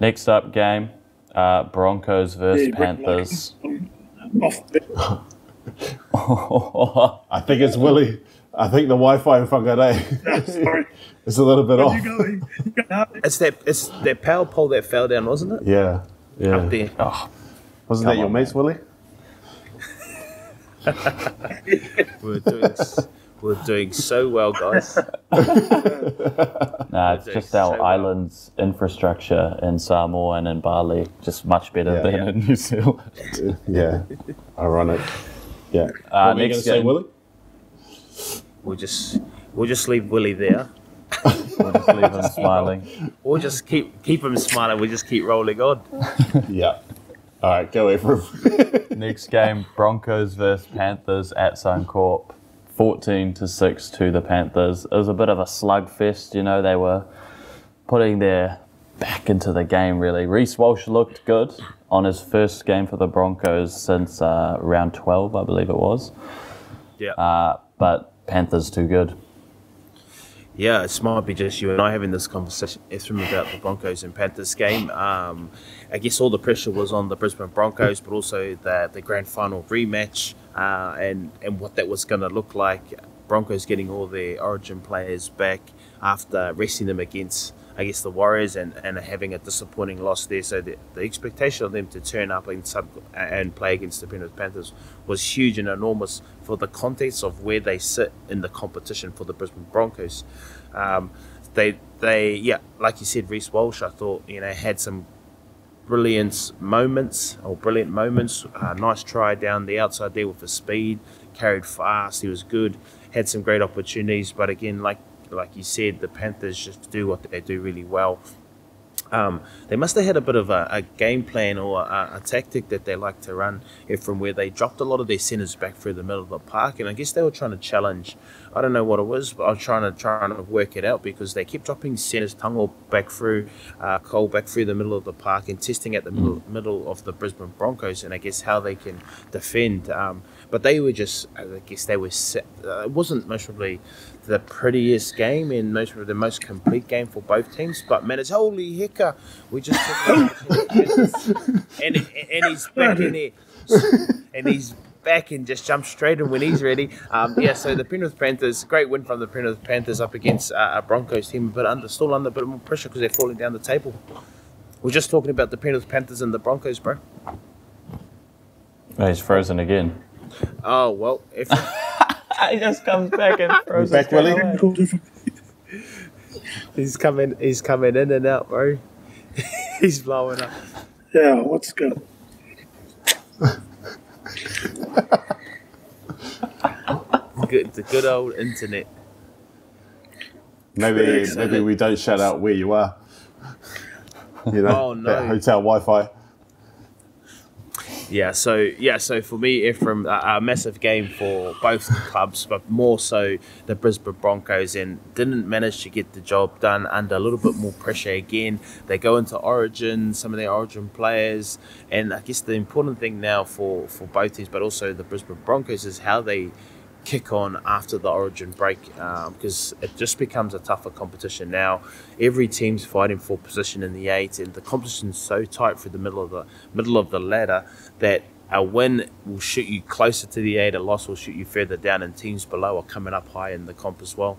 Next up game, uh, Broncos versus Yeah, Rick Panthers. (laughs) Off the (laughs) I think it's Willie. I think the Wi-Fi in Whangarei eh? (laughs) no, sorry. (laughs) is a little bit Where'd off. you go? You It's that it's that power pole that fell down, wasn't it? Yeah, yeah. Up there. Oh, Wasn't Come that your mate, mates, Willie? We're doing we're doing so well, guys. nah, it's just our well. island's infrastructure in Samoa and in Bali, just much better Yeah. than Yeah. in New Zealand. Yeah. Ironic. Yeah. Uh, what were you going next to say, game. Willie? We'll just we'll just leave Willie there. (laughs) We'll just leave him smiling. Or just keep keep him smiling. We'll just keep rolling on. (laughs) Yeah. All right, go Ephraim. (laughs) Next game, Broncos versus Panthers at Suncorp. 14 to 6 to the Panthers. It was a bit of a slugfest, you know, they were putting their back into the game really. Reece Walsh looked good on his first game for the Broncos since uh, round 12, I believe it was. Yeah. Uh, but Panthers too good. Yeah, it might be just you and I having this conversation, Ephraim, about the Broncos and Panthers game. Um, I guess all the pressure was on the Brisbane Broncos, but also the the grand final rematch uh, and and what that was going to look like. Broncos getting all their Origin players back after resting them against I guess the Warriors and, and having a disappointing loss there. So the, the expectation of them to turn up and sub and play against the Penrith Panthers was huge and enormous for the context of where they sit in the competition for the Brisbane Broncos. Um, they they yeah, like you said, Reece Walsh. I thought you know had some brilliant moments or brilliant moments. Uh, nice try down the outside there with the speed, carried fast. He was good. Had some great opportunities, but again, like like you said, the Panthers just do what they do really well. Um, they must have had a bit of a, a game plan or a, a, tactic that they like to run from where they dropped a lot of their centres back through the middle of the park, and I guess they were trying to challenge. I don't know what it was, but I was trying to try and work it out because they kept dropping centres, Tungle back through, uh, Cole back through the middle of the park, and testing at the middle, middle of the Brisbane Broncos, and I guess how they can defend. Um, but they were just, I guess they were. Set, uh, it wasn't most probably the prettiest game and most of the most complete game for both teams. But man, it's holy hecker. We just and and he's back in there, and he's back and just jumps straight in when he's ready. Um, yeah, so the Penrith Panthers, great win from the Penrith Panthers up against uh, a Broncos team, but under still under a bit more pressure because they're falling down the table. We're just talking about the Penrith Panthers and the Broncos, bro. Oh, he's frozen again. Oh well, if. (laughs) he just comes back and throws (laughs) back, Willie? (laughs) He's coming. He's coming in and out, bro. (laughs) he's blowing up. Yeah, what's good? good, the good old internet. Maybe maybe we don't shout out where you are. You know, Oh, no. hotel Wi-Fi. Yeah, so yeah, so for me, Ephraim, a, uh, a massive game for both clubs, but more so the Brisbane Broncos, and didn't manage to get the job done under a little bit more pressure again. They go into Origin, some of their Origin players, and I guess the important thing now for for both teams, but also the Brisbane Broncos, is how they kick on after the Origin break because um, it just becomes a tougher competition now. Every team's fighting for position in the eight, and the competition's so tight through the middle of the middle of the ladder that a win will shoot you closer to the eight, a loss will shoot you further down, and teams below are coming up high in the comp as well.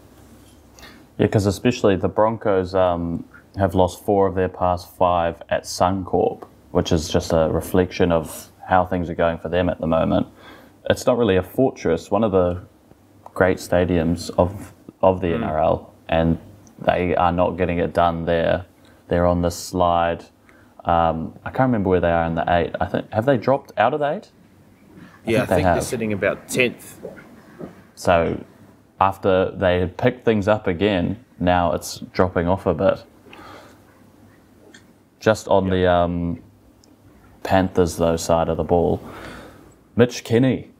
Yeah, because especially the Broncos um, have lost four of their past five at Suncorp, which is just a reflection of how things are going for them at the moment it's not really a fortress, one of the great stadiums of of the mm. NRL, and they are not getting it done there. They're on the slide. Um, I can't remember where they are in the eight. I think have they dropped out of the eight? I yeah, think I think they are sitting about tenth. So after they had picked things up again, now it's dropping off a bit. Just on yep. the um, Panthers though side of the ball, Mitch Kenny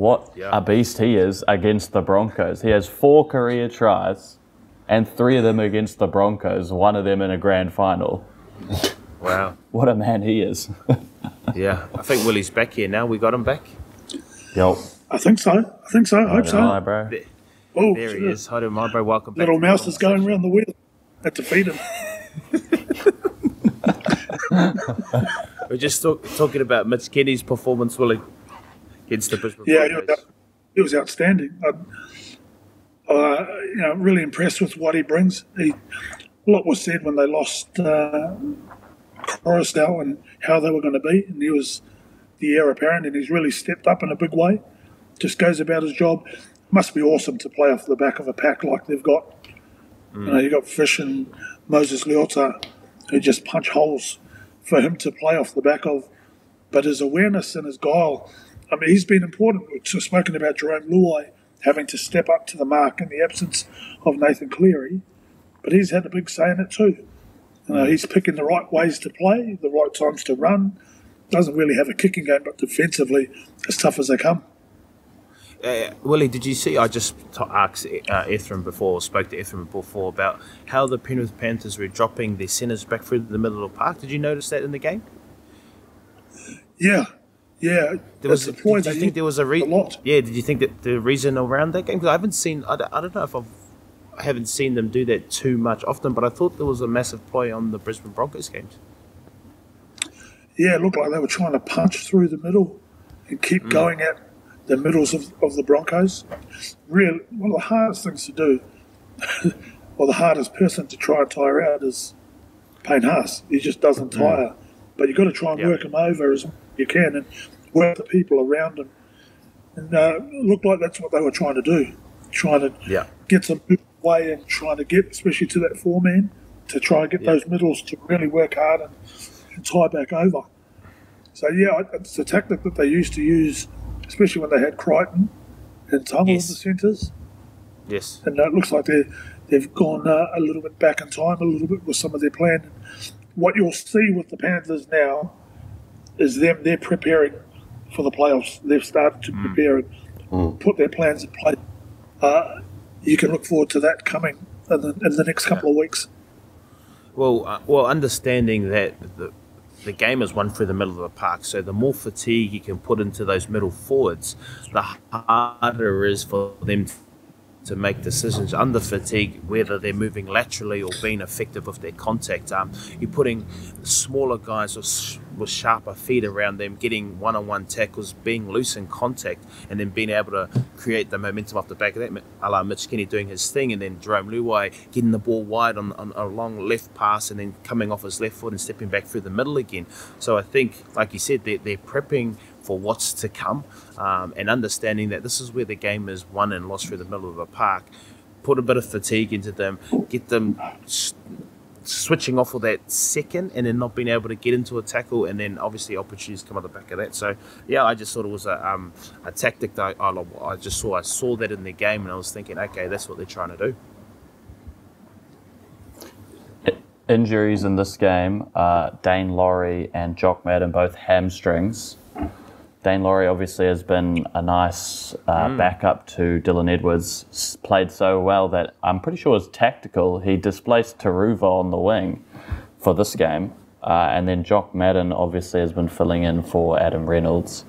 what yeah. a beast he is against the Broncos. He has four career tries and three of them against the Broncos, one of them in a grand final. (laughs) Wow. what a man he is. (laughs) yeah, I think Willie's back here now. We got him back. Yep. I think so. I think so. I hope so. Hi, bro. There, oh, there he is. Hi, my bro. Welcome Little back. Little mouse is going around the wheel. Had to feed him. (laughs) We're just talk, talking about Mitch Kenny's performance, Willie the Brisbane Yeah, it was, it was outstanding. I, uh, you know, really impressed with what he brings. He, a lot was said when they lost uh, Koroisau and how they were going to be, and he was the heir apparent, and he's really stepped up in a big way. Just goes about his job. Must be awesome to play off the back of a pack like they've got. Mm. You know, you got Fish and Moses Leota who just punch holes for him to play off the back of. But his awareness and his guile I mean, he's been important. We've spoken about Jarome Luai having to step up to the mark in the absence of Nathan Cleary, but he's had a big say in it too. You know, he's picking the right ways to play, the right times to run. Doesn't really have a kicking game, but defensively, as tough as they come. Uh, Willie, did you see? I just asked uh, Ephraim before, spoke to Ephraim before about how the Penrith Panthers were dropping their centres back through the middle of the park. Did you notice that in the game? Yeah, yeah, there was. The point. Did you think there was a reason? Yeah, did you think that the reason around that game? Because I haven't seen. I don't, I don't know if I've I haven't seen them do that too much often, but I thought there was a massive play on the Brisbane Broncos games. Yeah, it looked like they were trying to punch through the middle and keep Mm. going at the middles of, of the Broncos. Really, one of the hardest things to do, (laughs) or the hardest person to try and tire out is Payne Haas. He just doesn't tire. But you've got to try and Mm. Yeah. work him over as you can and work the people around them. And uh, it looked like that's what they were trying to do, trying to Yeah. get some way and trying to get, especially to that four man, to try and get Yeah. those middles to really work hard and, and tie back over. So yeah, it's a tactic that they used to use, especially when they had Crichton and Tumble Yes. in the centres. Yes. And it looks like they they've gone uh, a little bit back in time, a little bit with some of their plan. What you'll see with the Panthers now is them they're preparing for the playoffs. They've started to prepare and put their plans in place. Uh, you can look forward to that coming in the, in the next couple of weeks. Well, uh, well, understanding that the the game is won through the middle of the park, so the more fatigue you can put into those middle forwards, the harder it is for them to make decisions under fatigue, whether they're moving laterally or being effective with their contact. Um, you're putting smaller guys with, with sharper feet around them, getting one-on-one tackles, being loose in contact, and then being able to create the momentum off the back of that. A la Mitch Kenny doing his thing, and then Jarome Luai getting the ball wide on, on a long left pass, and then coming off his left foot and stepping back through the middle again. So I think, like you said, they're, they're prepping for what's to come um, and understanding that this is where the game is won and lost through the middle of a park. Put a bit of fatigue into them, get them switching off for that second and then not being able to get into a tackle and then obviously opportunities come on the back of that. So yeah, I just thought it was a, um, a tactic that I, I just saw. I saw that in the game and I was thinking, okay, that's what they're trying to do. Injuries in this game are Daine Laurie and Jock Madden, both hamstrings. Daine Laurie obviously has been a nice uh, backup to Dylan Edwards. S- Played so well that I'm pretty sure it's tactical. He displaced Turuva on the wing for this game. Uh, and then Jock Madden obviously has been filling in for Adam Reynolds.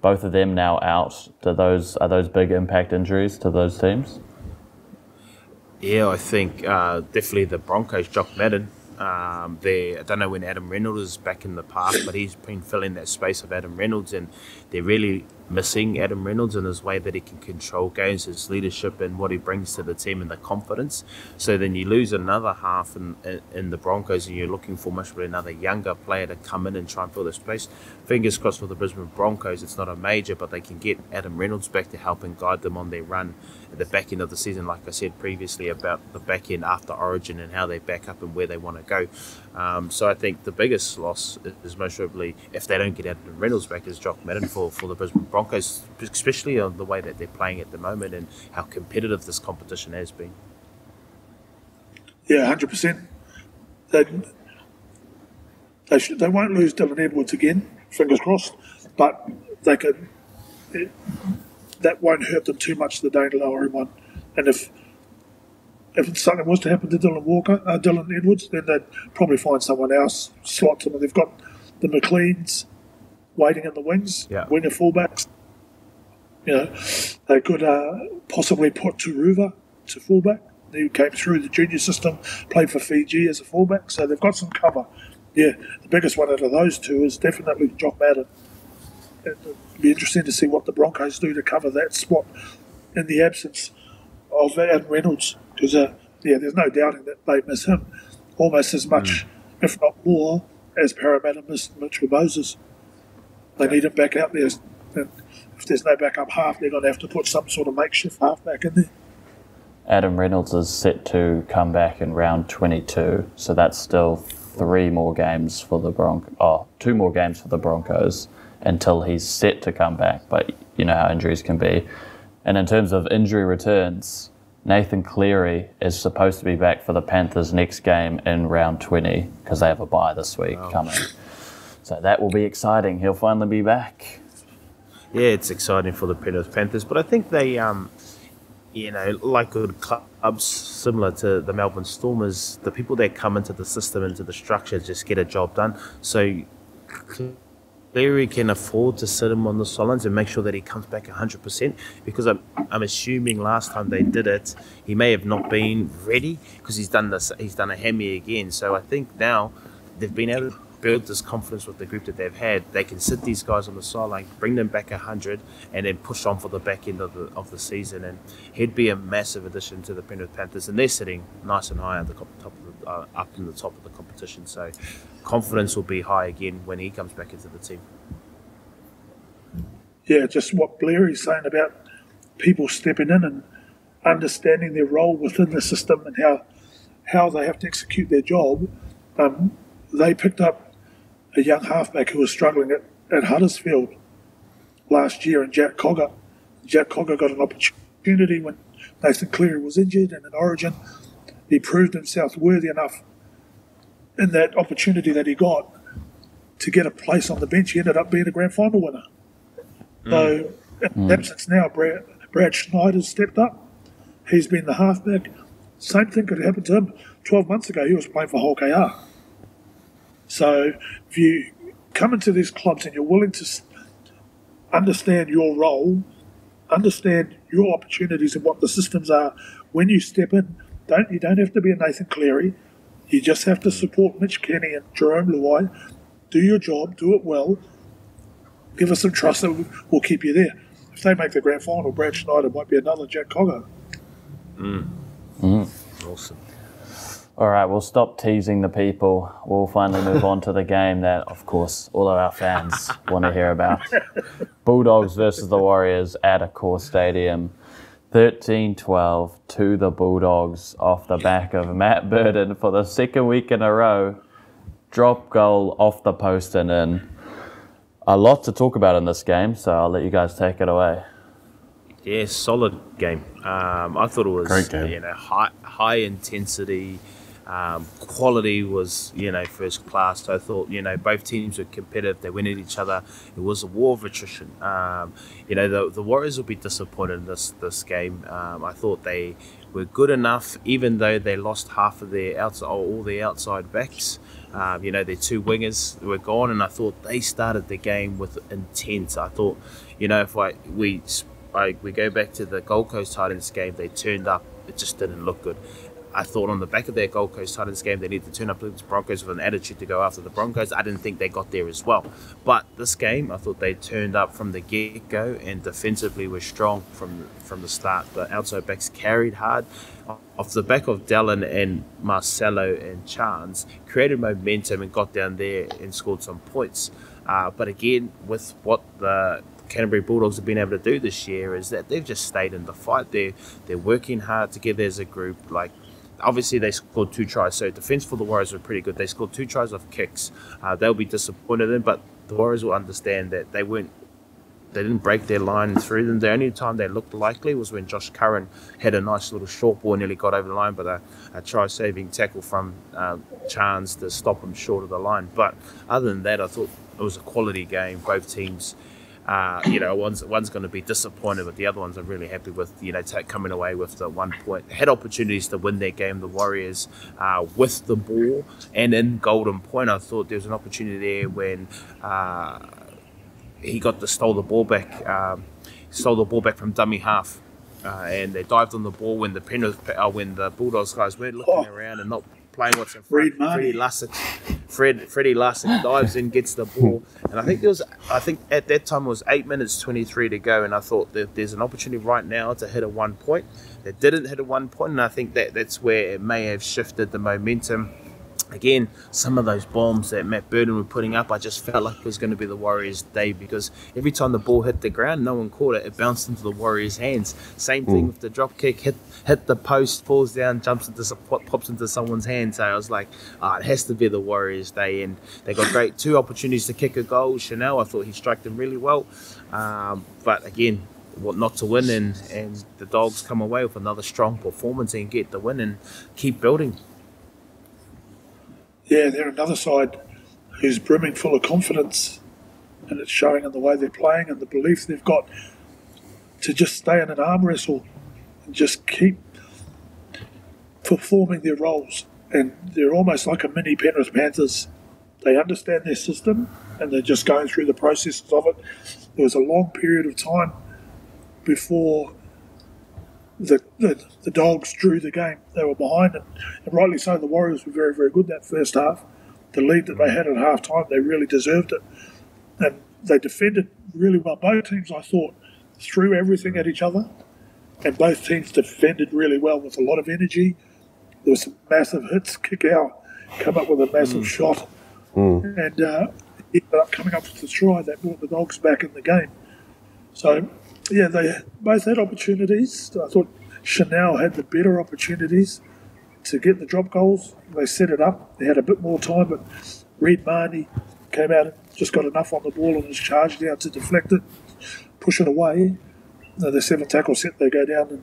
Both of them now out. Do those are those big impact injuries to those teams? Yeah, I think uh, definitely the Broncos, Jock Madden. Um, they, I don't know when Adam Reynolds is back in the park, but he's been filling that space of Adam Reynolds, and they're really missing Adam Reynolds in his way that he can control games, his leadership, and what he brings to the team and the confidence. So then you lose another half in, in, in the Broncos, and you're looking for much more another younger player to come in and try and fill this space. Fingers crossed for the Brisbane Broncos, it's not a major, but they can get Adam Reynolds back to help and guide them on their run at the back end of the season, like I said previously about the back end after Origin and how they back up and where they want to go. Um, so I think the biggest loss is most probably if they don't get Adam Reynolds back is Jock Madden for, for the Brisbane Broncos, especially on the way that they're playing at the moment and how competitive this competition has been. Yeah, hundred percent. They they should, they won't lose Dylan Edwards again. Fingers crossed, but they could. It, that won't hurt them too much. The Daine Laurie one, and if if something was to happen to Dylan Walker, uh, Dylan Edwards, then they'd probably find someone else slot them. They've got the McLeans waiting in the wings, Yeah. winger fullbacks. You know, they could uh, possibly put Turuva to fullback. He came through the junior system, played for Fiji as a fullback, so they've got some cover. Yeah, the biggest one out of those two is definitely Jock Madden. It'd be interesting to see what the Broncos do to cover that spot in the absence of Adam Reynolds, because uh, yeah, there's no doubting that they miss him almost as much, if not more, as Parramatta missed Mitchell Moses. They need him back out there, and if there's no backup half, they're going to have to put some sort of makeshift half back in there. Adam Reynolds is set to come back in round 22, so that's still three more games for the Bronc, oh, two more games for the Broncos until he's set to come back. But you know how injuries can be. And in terms of injury returns, Nathan Cleary is supposed to be back for the Panthers next game in round 20 because they have a bye this week coming. So that will be exciting. He'll finally be back. Yeah, it's exciting for the Penrith Panthers, but I think they, um, you know, like good clubs similar to the Melbourne Stormers, the people that come into the system, into the structure, just get a job done. So Cleary can afford to sit him on the sidelines and make sure that he comes back 100% because I'm, I'm assuming last time they did it, he may have not been ready because he's done this, he's done a hemi again. So I think now they've been able build this confidence with the group that they've had. They can sit these guys on the sideline, bring them back 100, and then push on for the back end of the of the season. And he'd be a massive addition to the Penrith Panthers, and they're sitting nice and high at the top of the, uh, up in the top of the competition. So confidence will be high again when he comes back into the team. Yeah, just what Blair is saying about people stepping in and understanding their role within the system and how how they have to execute their job. Um, they picked up a young halfback who was struggling at, at Huddersfield last year, and Jack Cogger. Jack Cogger got an opportunity when Nathan Cleary was injured, and in Origin, he proved himself worthy enough in that opportunity that he got to get a place on the bench. He ended up being a grand final winner. Mm. So, in mm. absence now, Brad, Brad Schneider's stepped up. He's been the halfback. Same thing could happen to him. 12 months ago, he was playing for Hull KR. So if you come into these clubs and you're willing to understand your role, understand your opportunities and what the systems are, when you step in, don't you don't have to be a Nathan Cleary. You just have to support Mitch Kenny and Jarome Luai. Do your job, do it well. Give us some trust that we'll keep you there. If they make the grand final, Brad Schneider might be another Jack Cogger. Mm. Mm. Awesome. All right, we'll stop teasing the people. We'll finally move on to the game that, of course, all of our fans (laughs) want to hear about. Bulldogs versus the Warriors at Accor Stadium. 13 12 to the Bulldogs off the back of Matt Burton for the second week in a row. Drop goal off the post and in. A lot to talk about in this game, so I'll let you guys take it away. Yeah, solid game. Um, I thought it was Great game. you know high high intensity um, quality was, you know, first class. So I thought, you know, both teams were competitive. They went at each other. It was a war of attrition. Um, you know, the, the Warriors will be disappointed in this this game. Um, I thought they were good enough, even though they lost half of their outside, all their outside backs. Um, you know, their two wingers were gone, and I thought they started the game with intent. I thought, you know, if I we I, we go back to the Gold Coast Titans game, they turned up. It just didn't look good. I thought on the back of their Gold Coast Titans game, they needed to turn up the Broncos with an attitude to go after the Broncos. I didn't think they got there as well. But this game, I thought they turned up from the get go and defensively were strong from from the start. The outside backs carried hard. Off the back of Dallin and Marcelo and Chance, created momentum and got down there and scored some points. Uh, but again, with what the Canterbury Bulldogs have been able to do this year is that they've just stayed in the fight. They're they're working hard together as a group. Like obviously they scored two tries, so defense for the Warriors were pretty good. They scored two tries off kicks. Uh, they'll be disappointed in, but the Warriors will understand that they weren't. They didn't break their line through them. The only time they looked likely was when Josh Curran had a nice little short ball, nearly got over the line, but a, a try-saving tackle from uh, Chance to stop him short of the line. But other than that, I thought it was a quality game. Both teams uh, you know, one's one's going to be disappointed, but the other ones are really happy with you know t- coming away with the one point. Had opportunities to win their game. The Warriors uh, with the ball and in Golden Point, I thought there was an opportunity there when uh, he got the stole the ball back, um, stole the ball back from dummy half. Uh, and they dived on the ball when the Penrith, uh, when the Bulldogs guys weren't looking oh. around and not playing what's in front. Freddie Lussick, Fred, Freddie Lussick dives in, gets the ball, and I think there was, I think at that time it was eight minutes twenty three to go, and I thought that there's an opportunity right now to hit a one point. They didn't hit a one point, and I think that that's where it may have shifted the momentum again, some of those bombs that Matt Burton were putting up, I just felt like it was going to be the Warriors' day because every time the ball hit the ground, no one caught it. It bounced into the Warriors' hands. Same thing mm. with the drop kick, hit hit the post, falls down, jumps into pops into someone's hand. So I was like, oh, it has to be the Warriors' day, and they got great two opportunities to kick a goal. Chanel, I thought he struck them really well, um, but again. What not to win, and, and the dogs come away with another strong performance and get the win and keep building yeah, they're another side who's brimming full of confidence, and it's showing in the way they're playing and the belief they've got to just stay in an arm wrestle and just keep performing their roles. And they're almost like a mini Penrith Panthers they understand their system and they're just going through the processes of it. There was a long period of time before the, the, the Dogs drew the game. They were behind, and, and rightly so. The Warriors were very, very good that first half. The lead that they had at half time, they really deserved it. And they defended really well. Both teams, I thought, threw everything at each other, and both teams defended really well with a lot of energy. There was some massive hits. Kick out, come up with a massive shot, and uh, ended up coming up with the try that brought the Dogs back in the game. So, yeah, they both had opportunities. I thought Chanel had the better opportunities to get the drop goals. They set it up. They had a bit more time, but Reed Mahoney came out and just got enough on the ball and was charged down to deflect it, push it away. The seven tackle set, they go down, and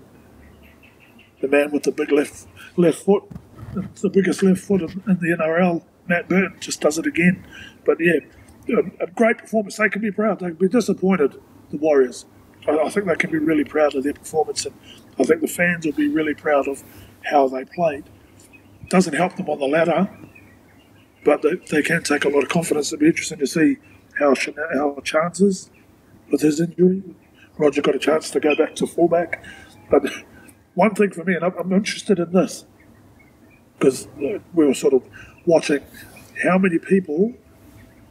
the man with the big left left foot, the biggest left foot in, the NRL, Matt Burton, just does it again. But yeah, a, a great performance. They can be proud. They can be disappointed, the Warriors. I, I think they can be really proud of their performance, and I think the fans will be really proud of how they played. Doesn't help them on the ladder, but they, they can take a lot of confidence. It'll be interesting to see how how chances with his injury. Roger got a chance to go back to fullback, but one thing for me, and I'm, I'm interested in this because we were sort of watching how many people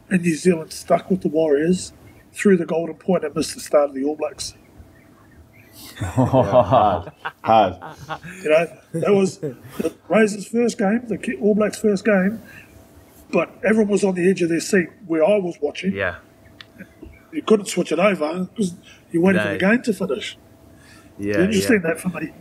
in New Zealand stuck with the Warriors through the Golden Point and missed the start of the All Blacks. (laughs) Hard. hard. You know, that was the Razors' first game, the All Blacks' first game, but everyone was on the edge of their seat where I was watching. Yeah. You couldn't switch it over because you waited for No. the game to finish. Yeah. Didn't you yeah. see that for me?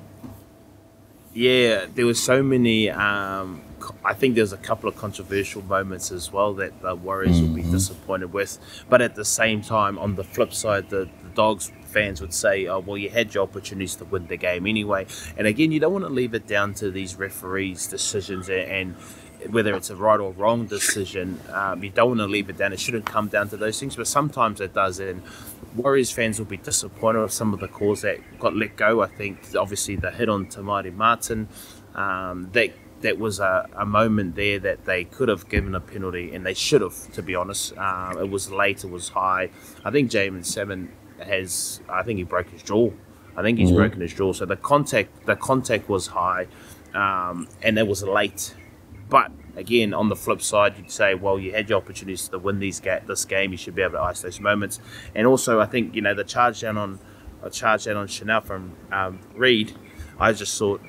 Yeah, there was so many. Um, I think there's a couple of controversial moments as well that the Warriors will be disappointed with. But at the same time, on the flip side, the, the Dogs fans would say, "Oh, well, you had your opportunities to win the game anyway." And again, you don't want to leave it down to these referees' decisions and. and whether it's a right or wrong decision, um, you don't want to leave it down. It shouldn't come down to those things, but sometimes it does. And Warriors fans will be disappointed with some of the calls that got let go. I think obviously the hit on Te Maire Martin, um, that that was a, a moment there that they could have given a penalty, and they should have, to be honest. Um, it was late, it was high. I think Jamin Seven has, I think he broke his jaw. I think he's broken his jaw. So the contact, the contact was high, um, and it was late. But again, on the flip side, you'd say, well, you had your opportunities to win these ga- this game. You should be able to ice those moments. And also, I think you know the charge down on a charge down on Chanel from um, Reed. I just thought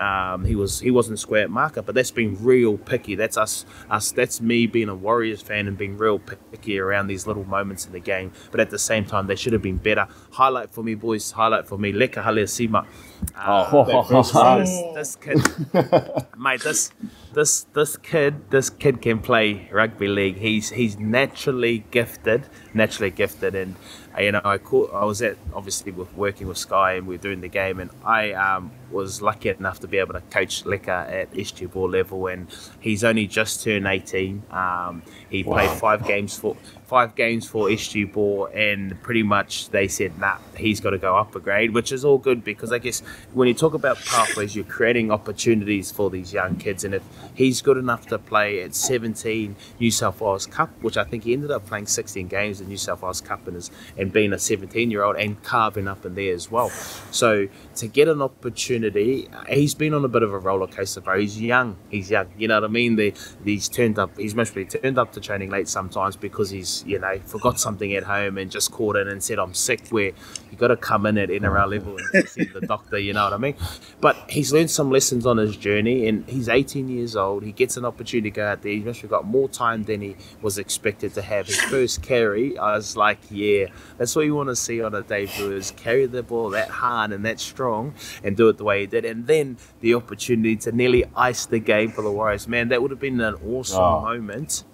um, he was he wasn't square at marker, but that's been real picky. That's us us. That's me being a Warriors fan and being real picky around these little moments in the game. But at the same time, they should have been better. Highlight for me, boys. Highlight for me. Leka Halasima. Oh, This, (laughs) this kid, mate. This this this kid this kid can play rugby league. He's he's naturally gifted, naturally gifted, and uh, you know I caught, I was at obviously with working with Sky and we are doing the game, and I um, was lucky enough to be able to coach Leka at SG ball level, and he's only just turned eighteen. Um, he played five games for five games for SG ball, and pretty much they said nah, he's got to go up a grade, which is all good because I guess when you talk about pathways, you're creating opportunities for these young kids, and if he's good enough to play at 17 New South Wales Cup, which I think he ended up playing 16 games in New South Wales Cup and, is, and being a 17 year old and carving up in there as well. So to get an opportunity, he's been on a bit of a roller coaster, bro. He's young. He's young. You know what I mean? The, he's turned up. He's mostly turned up to training late sometimes because he's you know forgot something at home and just called in and said I'm sick. Where you got to come in at NRL level and see the doctor. You know what I mean? But he's learned some lessons on his journey, and he's 18 years old. He gets an opportunity to go out there. He's mostly got more time than he was expected to have. His first carry, I was like, yeah, that's what you want to see on a debut is carry the ball that hard and that strong and do it the way he did. And then the opportunity to nearly ice the game for the Warriors. Man, that would have been an awesome Oh. moment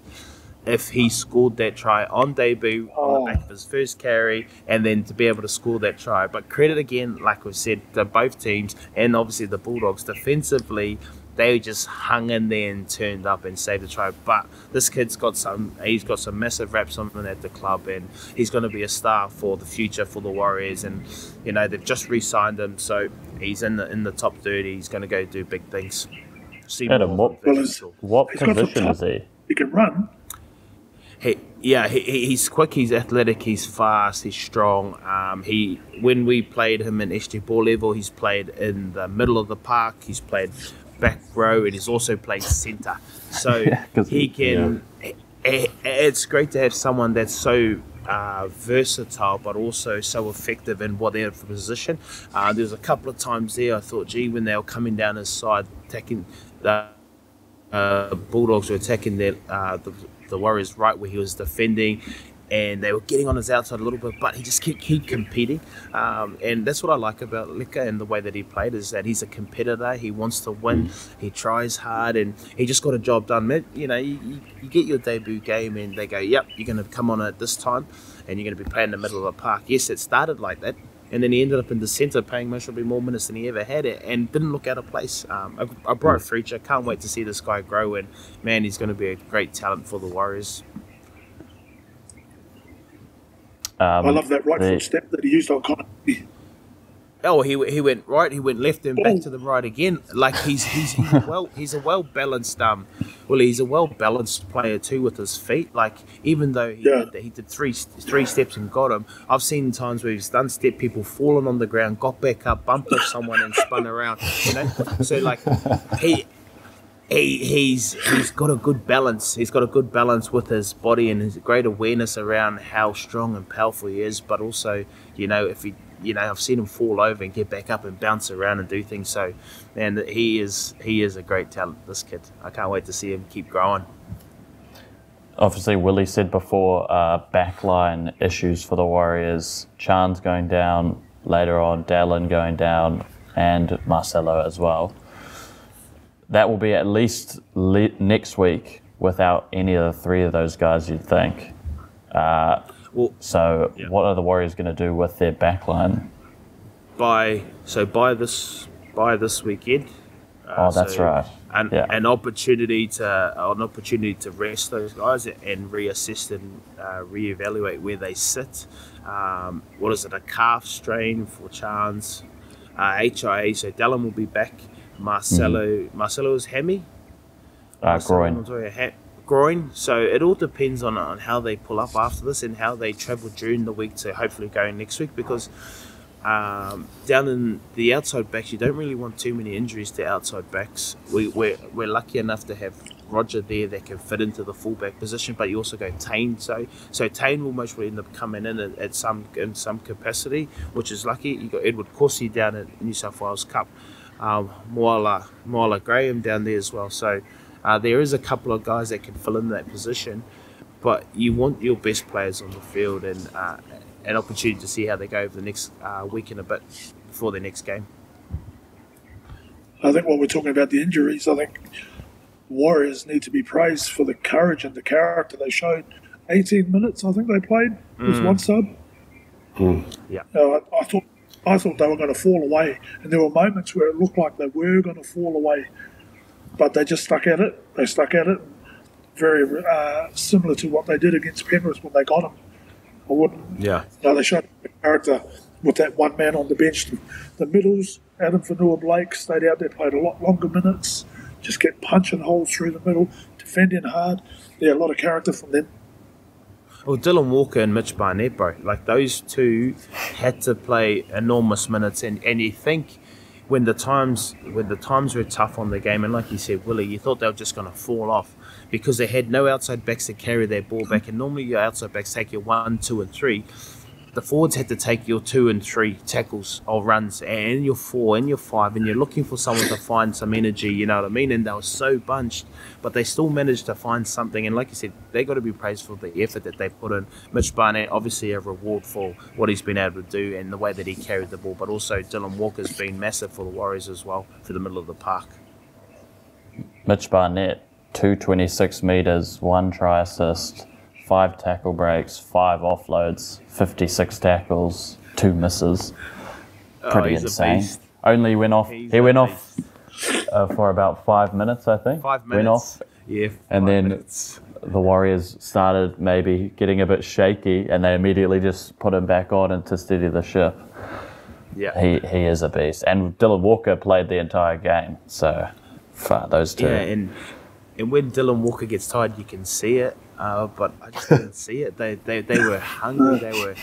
if he scored that try on debut on the oh. back of his first carry and then to be able to score that try. But credit again, like we said, to both teams and obviously the Bulldogs defensively. They just hung in there and turned up and saved the try. But this kid's got some, he's got some massive raps on him at the club, and he's going to be a star for the future for the Warriors. And you know they've just re-signed him, so he's in the in the top thirty. He's going to go do big things. See Adam, more what- of him, Well, for it's- what He's got the position is he? He can run. He, yeah, he, he's quick, he's athletic, he's fast, he's strong. Um, he when we played him in SG ball level, he's played in the middle of the park. He's played back row, and he's also played centre. So (laughs) Yeah, he can. i- It's great to have someone that's so uh, versatile, but also so effective in what they're whatever position. Uh, There's a couple of times there I thought, gee, when they were coming down his side, attacking the uh, Bulldogs were attacking their, uh, the, the Warriors right where he was defending, and they were getting on his outside a little bit, but he just kept, keep competing. Um, and that's what I like about Leka and the way that he played is that he's a competitor. He wants to win. He tries hard, and he just got a job done. Man, You know, you, you, you get your debut game, and they go, "Yep, you're going to come on at this time, and you're going to be playing in the middle of the park." Yes, it started like that. And then he ended up in the centre, playing measurably more minutes than he ever had it, and didn't look out of place. Um, a, a bright future. Can't wait to see this guy grow, and man, he's going to be a great talent for the Warriors. I love that right the- foot step that he used on Connor. Oh, he he went right, he went left, and back Oh. to the right again. Like he's he's, he's a (laughs) well he's a well balanced um, well he's a well balanced player too with his feet. Like even though he Yeah. did, he did three three steps and got him, I've seen times where he's done step people fallen on the ground, got back up, bumped off someone, and spun around. You know, so like he. He, he's he's got a good balance. He's got a good balance with his body and his great awareness around how strong and powerful he is. But also, you know, if he, you know, I've seen him fall over and get back up and bounce around and do things. So, man, he is he is a great talent. This kid, I can't wait to see him keep growing. Obviously, Willie said before uh, backline issues for the Warriors. Charnze going down later on, Dallin going down, and Marcelo as well. That will be at least le- next week without any of the three of those guys, you'd think. Well, So, Yeah. what are the Warriors going to do with their backline? by so by this by this weekend. uh, Oh, that's so right. An, Yeah. an opportunity to an opportunity to rest those guys and reassess and uh, reevaluate where they sit. Um, what is it? A calf strain for Charnze, uh, HIA. So Dallin will be back. Marcelo Marcelo's hammy. Uh, Marcelo groin. Montoya ha- groin. So it all depends on, on how they pull up after this and how they travel during the week to hopefully go next week because um, down in the outside backs, you don't really want too many injuries to outside backs. We, we're, we're lucky enough to have Roger there that can fit into the fullback position, but you also go Taine. So so Taine will most probably end up coming in at, at some in some capacity, which is lucky. You got Edward Kosi down at New South Wales Cup, um, Moala Moala Graham down there as well. So uh, there is a couple of guys that can fill in that position, but you want your best players on the field and uh, an opportunity to see how they go over the next uh, week and a bit before their next game. I think while we're talking about the injuries, I think Warriors need to be praised for the courage and the character they showed. 18 minutes, I think they played with one sub. Yeah. Uh, I, I thought I thought they were going to fall away, and there were moments where it looked like they were going to fall away, but they just stuck at it. They stuck at it, very uh, similar to what they did against Penrith when they got them. I wouldn't Yeah. no, they showed character with that one man on the bench. The, the middles, Addin Fonua-Blake stayed out there, played a lot longer minutes, just kept punching holes through the middle, defending hard. Yeah, a lot of character from them. Well, Dylan Walker and Mitch Barnett, bro, like those two had to play enormous minutes, and, and you think when the times when the times were tough on the game, and like you said, Willie, you thought they were just going to fall off because they had no outside backs to carry their ball back, and normally your outside backs take your one, two, and three. The forwards had to take your two and three tackles or runs, and your four and your five, and you're looking for someone to find some energy. You know what I mean? And they were so bunched, but they still managed to find something. And like you said, they got to be praised for the effort that they put in. Mitch Barnett, obviously, a reward for what he's been able to do and the way that he carried the ball, but also Dylan Walker's been massive for the Warriors as well for the middle of the park. Mitch Barnett, 226 metres, one try assist, five tackle breaks, five offloads, 56 tackles, two misses. Pretty Oh, insane. Only went off. He's he went off uh, for about five minutes, I think. Five minutes. Went off. Yeah. And then- minutes. The Warriors started maybe getting a bit shaky, and they immediately just put him back on and to steady the ship. Yeah. He he is a beast, and Dylan Walker played the entire game. So, fuck those two. Yeah, and and when Dylan Walker gets tired, you can see it. Uh, but I just didn't see it. They, they they were hungry. They were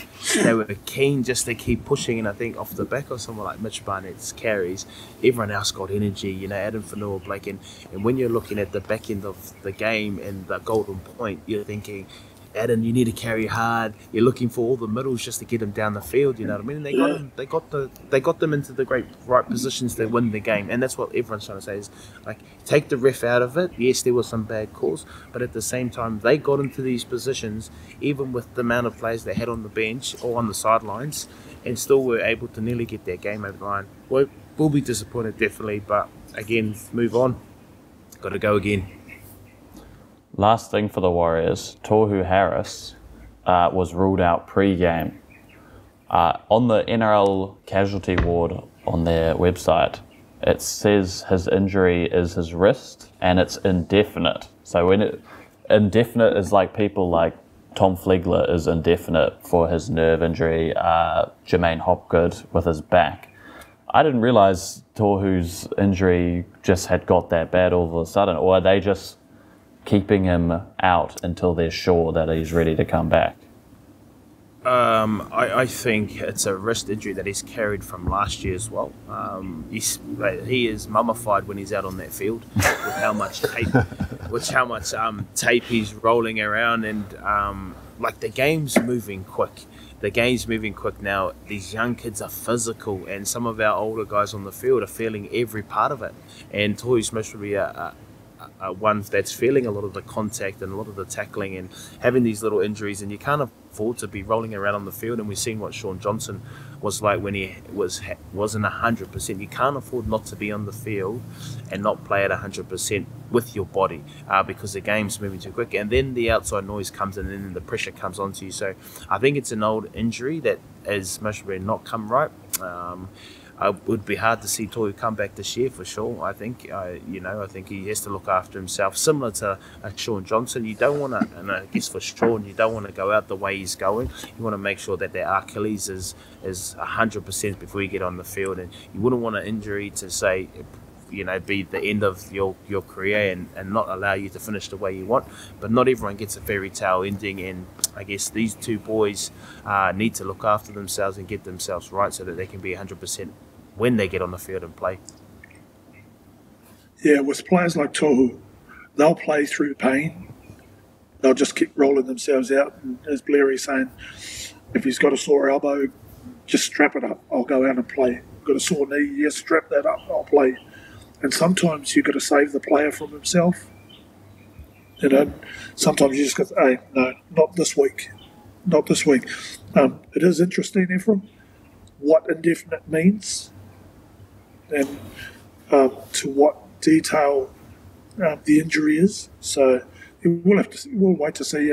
they were keen just to keep pushing. And I think off the back of someone like Mitch Barnett's carries, everyone else got energy. You know, Adam Fonua, Blake, and, and when you're looking at the back end of the game and the golden point, you're thinking Adam, you need to carry hard. You're looking for all the middles just to get them down the field. You know what I mean? And they got them. They got the. They got them into the great right positions to win the game. And that's what everyone's trying to say is like take the ref out of it. Yes, there were some bad calls, but at the same time, they got into these positions even with the amount of players they had on the bench or on the sidelines, and still were able to nearly get their game over the line. We'll, we'll be disappointed definitely, but again, move on. Got to go again. Last thing for the Warriors, Tohu Harris uh, was ruled out pre-game. Uh, on the NRL casualty ward on their website, it says his injury is his wrist and it's indefinite. So when it indefinite is like people like Tom Flegler is indefinite for his nerve injury, uh, Jermaine Hopgood with his back. I didn't realize Tohu's injury just had got that bad all of a sudden, or are they just keeping him out until they're sure that he's ready to come back? Um, I, I think it's a wrist injury that he's carried from last year as well. Um, he's, he is mummified when he's out on that field (laughs) with how much tape, with how much um, tape he's rolling around, and um, like the game's moving quick. The game's moving quick now. These young kids are physical, and some of our older guys on the field are feeling every part of it. And Tohu's most probably a, a uh, one that's feeling a lot of the contact and a lot of the tackling and having these little injuries, and you can't afford to be rolling around on the field. And we've seen what Shaun Johnson was like when he was wasn't hundred percent. You can't afford not to be on the field and not play at hundred percent with your body uh, because the game's moving too quick, and then the outside noise comes in, and then the pressure comes onto you. So I think it's an old injury that has most probably not come right. Um, it would be hard to see Tohu come back this year for sure. I think, you know, I think he has to look after himself, similar to uh, Shaun Johnson. You don't want to, and I guess for Shaun, you don't want to go out the way he's going. You want to make sure that their Achilles is is hundred percent before you get on the field, and you wouldn't want an injury to say. You know, be the end of your, your career and, and not allow you to finish the way you want. But not everyone gets a fairy tale ending, and I guess these two boys uh, need to look after themselves and get themselves right so that they can be 100% when they get on the field and play. Yeah, with players like Tohu, they'll play through pain. They'll just keep rolling themselves out. And as Blairy's saying, if he's got a sore elbow, just strap it up. I'll go out and play. Got a sore knee, yes, strap that up. I'll play. And sometimes you've got to save the player from himself. You know, sometimes you just go, hey, no, not this week. Not this week. Um, it is interesting, Ephraim, what indefinite means and um, to what detail uh, the injury is. So we'll have to we'll wait to see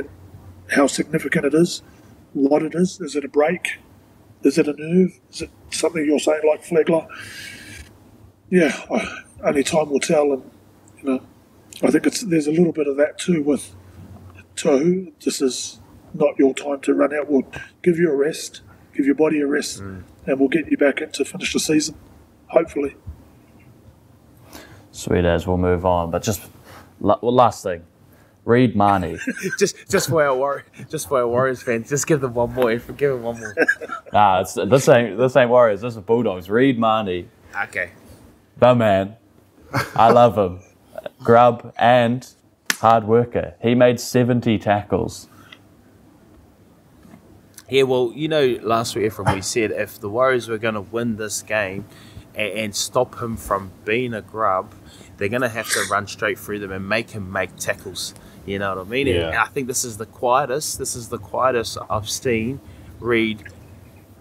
how significant it is, what it is. Is it a break? Is it a nerve? Is it something you're saying like Flegler? Yeah, only time will tell. And you know, I think it's there's a little bit of that too with Tohu. This is not your time to run out. We'll give you a rest, give your body a rest, mm. and we'll get you back in to finish the season hopefully. Sweet as we'll move on, but just well, last thing, Reed Mahoney. (laughs) just just for our War- just for our Warriors fans, just give them one more. Give them one more. (laughs) ah, it's the same the same Warriors. This is Bulldogs. Reed Mahoney. Okay. The man. I love him. Grub and hard worker. He made seventy tackles. Yeah, well, you know, last week, Ephraim, we said if the Warriors were going to win this game, and, and stop him from being a grub, they're going to have to run straight through them and make him make tackles. You know what I mean? Yeah. And I think this is the quietest. This is the quietest I've seen Reed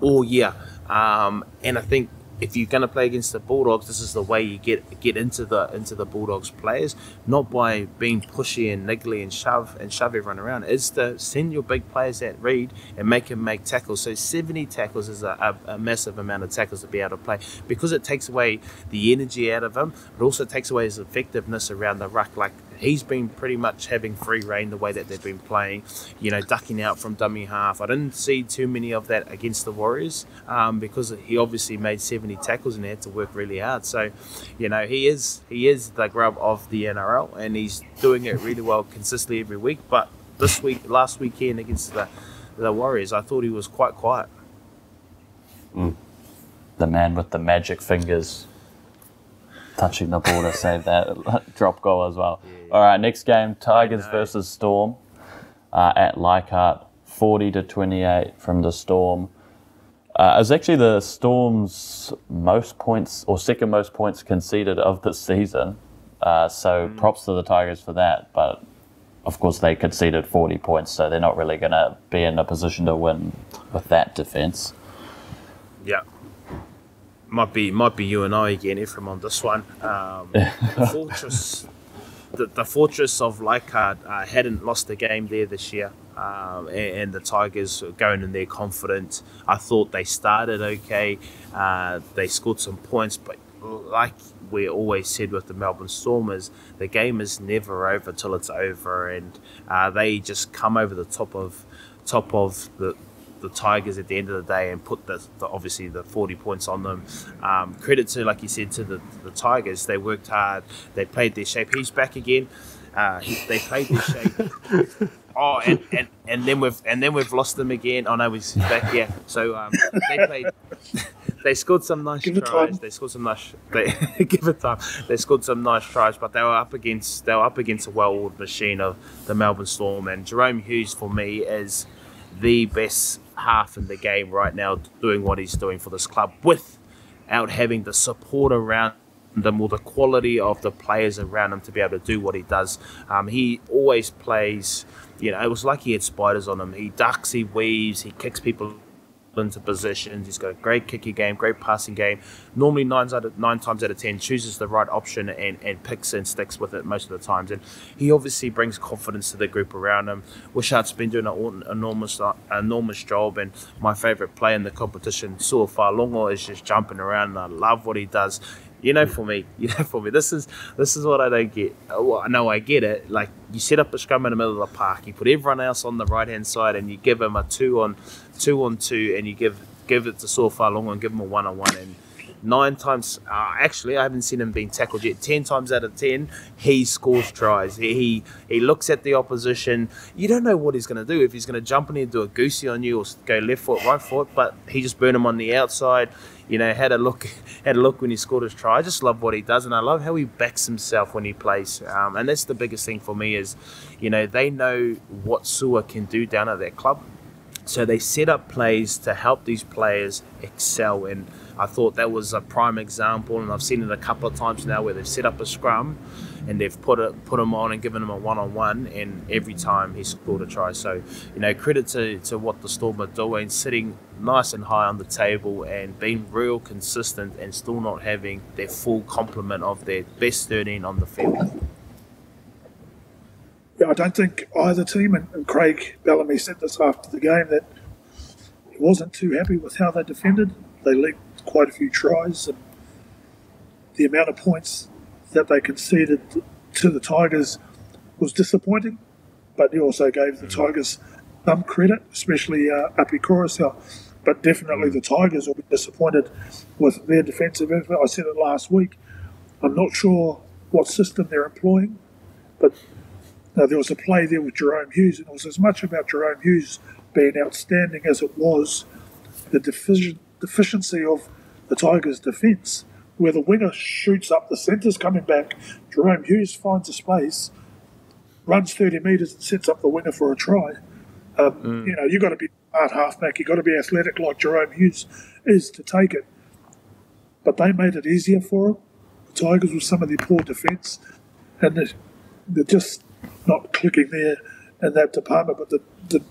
all year. Um, and I think if you're going to play against the Bulldogs, this is the way you get get into the into the Bulldogs players, not by being pushy and niggly and shove and shove everyone around. It's to send your big players at Reed and make them make tackles. So 70 tackles is a, a, a, massive amount of tackles to be able to play because it takes away the energy out of him. It also takes away his effectiveness around the ruck. Like he's been pretty much having free reign the way that they've been playing. You know, ducking out from dummy half. I didn't see too many of that against the Warriors um, because he obviously made 70 tackles and he had to work really hard. So, you know, he is he is the grub of the NRL and he's doing it really well consistently every week. But this week, last weekend against the the Warriors, I thought he was quite quiet. The man with the magic fingers touching the ball to save that (laughs) drop goal as well. All right, next game Tigers versus Storm uh, at Leichhardt, 40 to 28 from the Storm. Uh, it was actually the Storm's most points or second most points conceded of the season. Uh, so props to the Tigers for that. But of course, they conceded 40 points, so they're not really going to be in a position to win with that defense. Yeah. Might be might be you and I again, Ephraim, on this one. Um, (laughs) the fortress, the, the fortress of Leichhardt uh, hadn't lost a game there this year, um, and, and the Tigers going in there confident. I thought they started okay. Uh, they scored some points, but like we always said with the Melbourne Stormers, the game is never over till it's over, and uh, they just come over the top of top of the the Tigers at the end of the day and put the, the obviously the 40 points on them. Um, credit to, like you said, to the, the Tigers. They worked hard. They played their shape. He's back again. Uh, he, they played their shape. (laughs) Oh, and, and, and then we've and then we've lost them again. Oh no, he's back. Yeah. So um, they played. (laughs) They scored some nice Give tries. They scored some nice. They (laughs) give it time. They scored some nice tries, but they were up against they were up against a well-oiled machine of the Melbourne Storm. And Jahrome Hughes for me is the best half in the game right now, doing what he's doing for this club without having the support around them or the quality of the players around him to be able to do what he does. Um, he always plays. You know, it was like he had spiders on him. He ducks, he weaves, he kicks people into positions. He's got a great kicking game, great passing game. Normally nine out of nine times out of ten chooses the right option and, and picks and sticks with it most of the times. And he obviously brings confidence to the group around him. Wishart's been doing an enormous enormous job. And my favourite player in the competition, Sua Fa'alogo, is just jumping around. And I love what he does. You know, for me, (laughs) you know, for me, this is this is what I don't get. Uh, Well, I know I get it. Like you set up a scrum in the middle of the park, you put everyone else on the right hand side, and you give him a two on two on two, and you give give it to Sua Fa'alogo and give him a one on one. And nine times, uh, actually, I haven't seen him being tackled yet. Ten times out of ten, he scores tries. He he, he looks at the opposition. You don't know what he's going to do. If he's going to jump in and do a goosey on you, or go left foot, right foot, but he just burned him on the outside. You know, had a look, (laughs) had a look when he scored his try. I just love what he does, and I love how he backs himself when he plays. Um, and that's the biggest thing for me is, you know, they know what Sua can do down at their club. So they set up plays to help these players excel. And I thought that was a prime example. And I've seen it a couple of times now where they've set up a scrum and they've put it put him on and given him a one on one. And every time he scored a try. So, you know, credit to, to what the Storm are doing, sitting nice and high on the table and being real consistent and still not having their full complement of their best 13 on the field. Yeah, I don't think either team, and, and Craig Bellamy said this after the game, that he wasn't too happy with how they defended. They leaked quite a few tries, and the amount of points that they conceded to the Tigers was disappointing. But he also gave the Tigers some credit, especially uh, Api Koroisau. But definitely the Tigers will be disappointed with their defensive effort. I said it last week. I'm not sure what system they're employing, but now, there was a play there with Jahrome Hughes, and it was as much about Jahrome Hughes being outstanding as it was the defici- deficiency of the Tigers' defence, where the winger shoots up, the centre's coming back, Jahrome Hughes finds a space, runs 30 metres, and sets up the winger for a try. Um, You know, you've got to be a hard halfback, you've got to be athletic like Jahrome Hughes is to take it. But they made it easier for him. The Tigers with some of their poor defence, and they're just not clicking there in that department. But the the,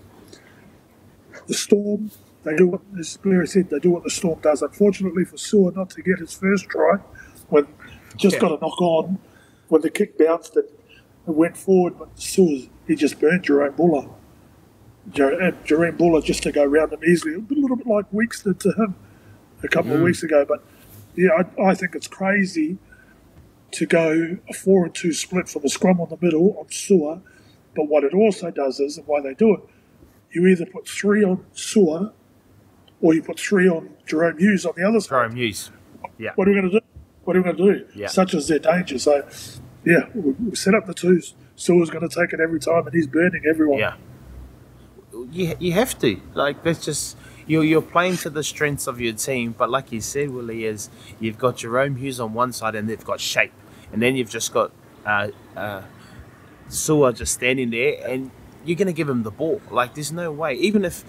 the Storm, they do what, as Blair said, they do what the Storm does. Unfortunately for Sua not to get his first try, when just Yeah. got a knock on, when the kick bounced and it went forward, but Sua, he just burned Jahream Bula. And uh, Jahream Bula just to go round him easily, a little bit like Weeks did to him a couple of mm. weeks ago. But yeah, I, I think it's crazy to go a four and two split from a scrum on the middle on Sua. But what it also does is, and why they do it, you either put three on Sua or you put three on Jahrome Hughes on the other side. Jahrome Hughes. Yeah. What are we going to do? What are we going to do? Yeah. Such as their danger. So, yeah, we, we set up the twos. Sua's going to take it every time, and he's burning everyone. Yeah. You, you have to. Like, that's just. You're, you're playing to the strengths of your team, but like you said, Willie, is you've got Jahrome Hughes on one side and they've got shape, and then you've just got uh, uh, Sua just standing there, and you're going to give him the ball. Like, there's no way. Even if,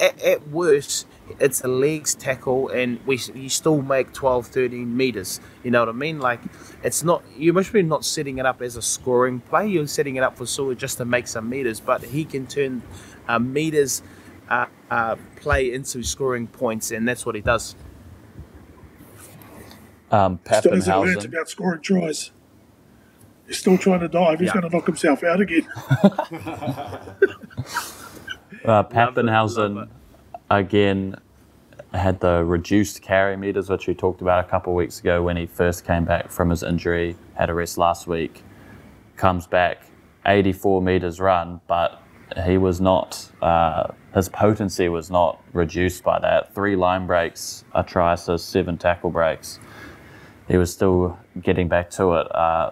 at, at worst, it's a legs tackle, and we you still make 12, 13 meters. You know what I mean? Like, it's not. You're mostly not setting it up as a scoring play. You're setting it up for Sua just to make some meters, but he can turn uh, meters uh, uh, play into scoring points, and that's what he does. Um, Still learned Papenhuyzen. about scoring tries. He's still trying to dive. He's Yeah. going to knock himself out again. (laughs) Uh, Love it, love Papenhuyzen it. again had the reduced carry meters, which we talked about a couple of weeks ago when he first came back from his injury. Had a rest last week. Comes back, 84 meters run, but he was not. Uh, his potency was not reduced by that. Three line breaks, a try assist, seven tackle breaks. He was still getting back to it. Uh,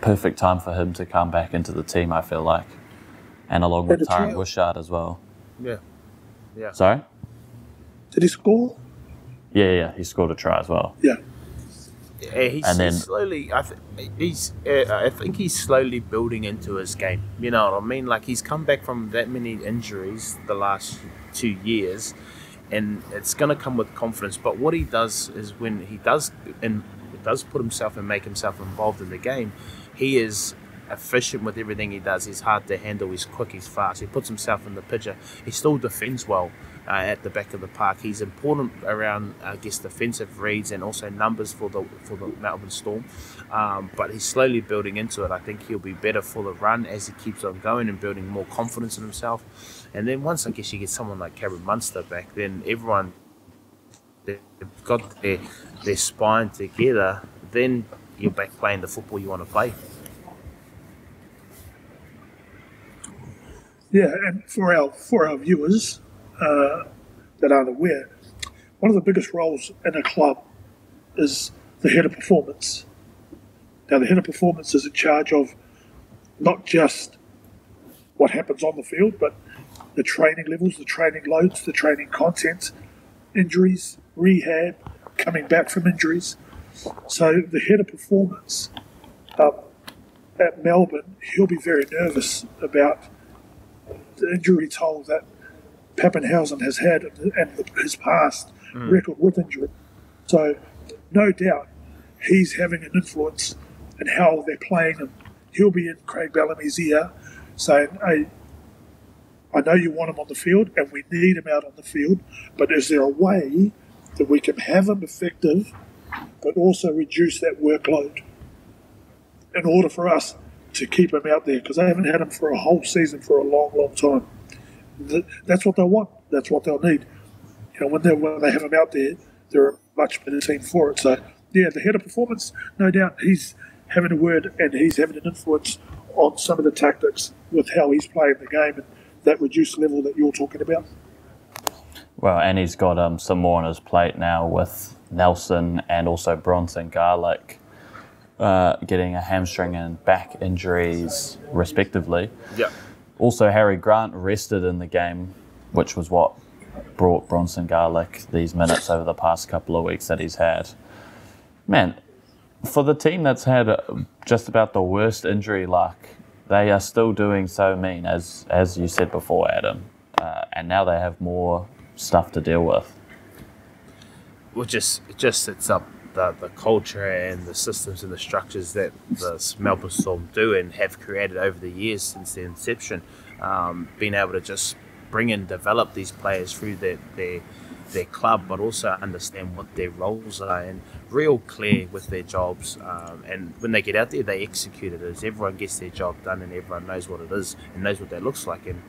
perfect time for him to come back into the team. I feel like, and along with Had a Tyran try. Wishart as well. Yeah. Yeah. Sorry. Did he score? Yeah, yeah, he scored a try as well. Yeah. Yeah, he's, And then- he's slowly. I th- he's. Uh, I think he's slowly building into his game. You know what I mean? Like he's come back from that many injuries the last two years, and it's going to come with confidence. But what he does is when he does and does put himself and make himself involved in the game, he is efficient with everything he does. He's hard to handle. He's quick. He's fast. He puts himself in the picture. He still defends well uh, at the back of the park. He's important around, I guess, defensive reads and also numbers for the for the Melbourne Storm. Um, but he's slowly building into it. I think he'll be better for the run as he keeps on going and building more confidence in himself. And then once I guess you get someone like Cameron Munster back, then everyone they've got their their spine together. Then you're back playing the football you want to play. Yeah, and for our for our viewers uh, that aren't aware, one of the biggest roles in a club is the head of performance. Now, the head of performance is in charge of not just what happens on the field, but the training levels, the training loads, the training content, injuries, rehab, coming back from injuries. So, the head of performance um, at Melbourne, he'll be very nervous about the injury toll that Papenhuyzen has had and, and his past hmm. record with injury. So, no doubt, he's having an influence in how they're playing, and he'll be in Craig Bellamy's ear saying, "Hey, I know you want him on the field, and we need him out on the field, but is there a way that we can have him effective, but also reduce that workload in order for us to keep him out there? Because they haven't had him for a whole season for a long, long time. Th- That's what they want. That's what they'll need. You know, when they when they have him out there, they're a much better team for it. So, yeah, the head of performance, no doubt, he's having a word and he's having an influence on some of the tactics with how he's playing the game and that reduced level that you're talking about. Well, and he's got um, some more on his plate now with Nelson and also Bronson Garlick uh, getting a hamstring and back injuries, respectively. Yeah. Also, Harry Grant rested in the game, which was what brought Bronson Garlick these minutes over the past couple of weeks that he's had. Man, for the team that's had just about the worst injury luck, they are still doing so mean, as as you said before, Adam. Uh, and now they have more stuff to deal with. well, just it just sets up the, the culture and the systems and the structures that the Melbourne Storm do and have created over the years since their inception. Um, being able to just bring and develop these players through their their, their club, but also understand what their roles are and real clear with their jobs. Um, and when they get out there, they execute it as everyone gets their job done and everyone knows what it is and knows what that looks like. And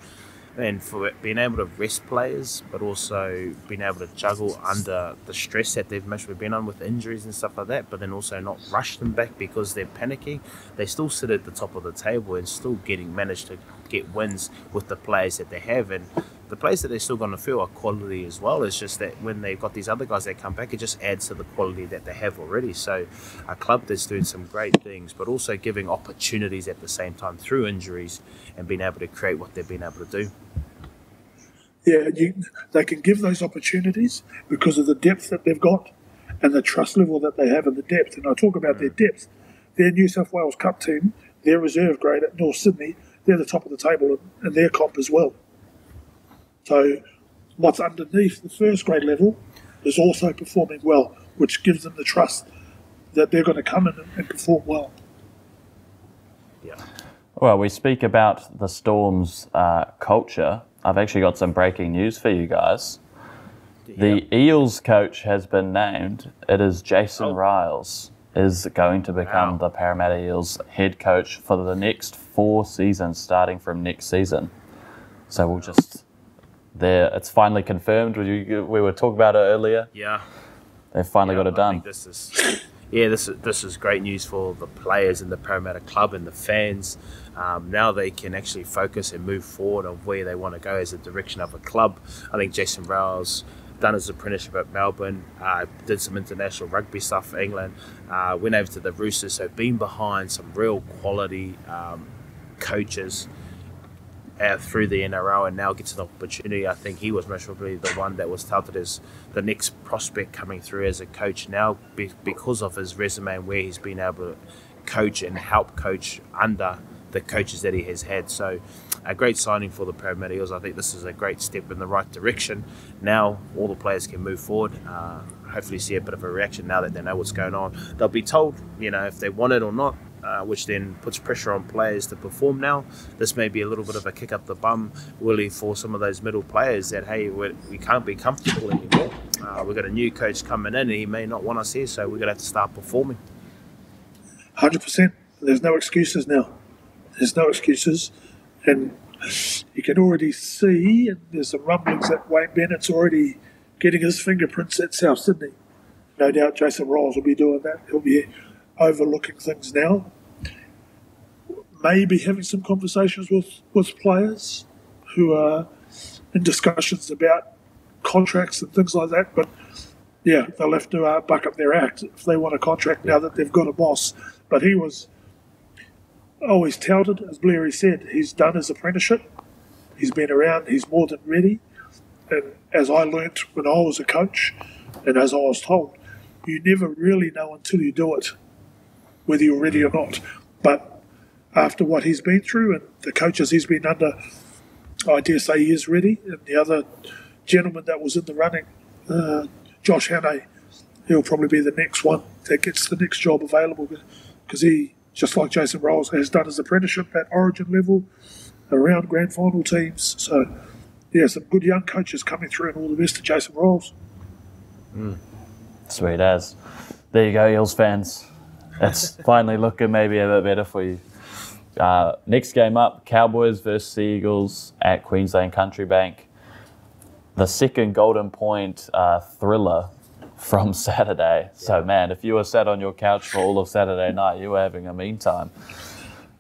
and for being able to rest players, but also being able to juggle under the stress that they've mostly been on with injuries and stuff like that, but then also not rush them back because they're panicking. They still sit at the top of the table and still getting managed to get wins with the players that they have, and the players that they're still going to feel are quality as well. It's just that when they've got these other guys that come back, it just adds to the quality that they have already. So, a club that's doing some great things, but also giving opportunities at the same time through injuries and being able to create what they've been able to do. Yeah, you, they can give those opportunities because of the depth that they've got and the trust level that they have in the depth. And I talk about their depth. Their New South Wales Cup team, their reserve grade at North Sydney, they're the top of the table in, in their comp as well. So what's underneath the first grade level is also performing well, which gives them the trust that they're going to come in and perform well. Yeah. Well, we speak about the Storm's uh, culture. I've actually got some breaking news for you guys. The Eels coach has been named. It is Jason Oh. Ryles is going to become Wow. the Parramatta Eels head coach for the next four seasons, starting from next season. So we'll just there. It's finally confirmed. We, we were talking about it earlier. Yeah. They've finally Yeah, got it I done. this is, yeah, this is this is great news for the players and the Parramatta club and the fans. Um, now they can actually focus and move forward on where they want to go as a direction of a club. I think Jason Ryles done his apprenticeship at Melbourne, uh, did some international rugby stuff for England, uh, went over to the Roosters, so been behind some real quality um, coaches uh, through the NRL and now gets an opportunity. I think he was most probably the one that was touted as the next prospect coming through as a coach now be- because of his resume and where he's been able to coach and help coach under the coaches that he has had. So, a great signing for the Parramatta Eels. I think this is a great step in the right direction. Now, all the players can move forward. Uh, hopefully, see a bit of a reaction now that they know what's going on. They'll be told, you know, if they want it or not uh, which then puts pressure on players to perform now. This may be a little bit of a kick up the bum, Willie, for some of those middle players that, hey, we're, we can't be comfortable anymore. Uh, we've got a new coach coming in and he may not want us here, so we're going to have to start performing. 100%. There's no excuses now. There's no excuses. And you can already see, and there's some rumblings that Wayne Bennett's already getting his fingerprints at South Sydney. No doubt Jason Ryles will be doing that. He'll be overlooking things now. Maybe having some conversations with, with players who are in discussions about contracts and things like that. But yeah, they'll have to uh, buck up their act if they want a contract now that they've got a boss. But he was always touted, as Blairy said, he's done his apprenticeship. He's been around. He's more than ready. And as I learnt when I was a coach, and as I was told, you never really know until you do it, whether you're ready or not. But after what he's been through and the coaches he's been under, I dare say he is ready. And the other gentleman that was in the running, uh, Josh Hannay, he'll probably be the next one that gets the next job available because he, just like Jason Ryles, has done his apprenticeship at origin level around grand final teams. So, yeah, some good young coaches coming through, and all the best to Jason Ryles. Sweet as. There you go, Eels fans. It's finally looking maybe a bit better for you. Uh, next game up, Cowboys versus the Eagles at Queensland Country Bank. The second Golden Point uh, thriller from (laughs) Saturday. So, man, if you were sat on your couch for all of Saturday night, you were having a mean time.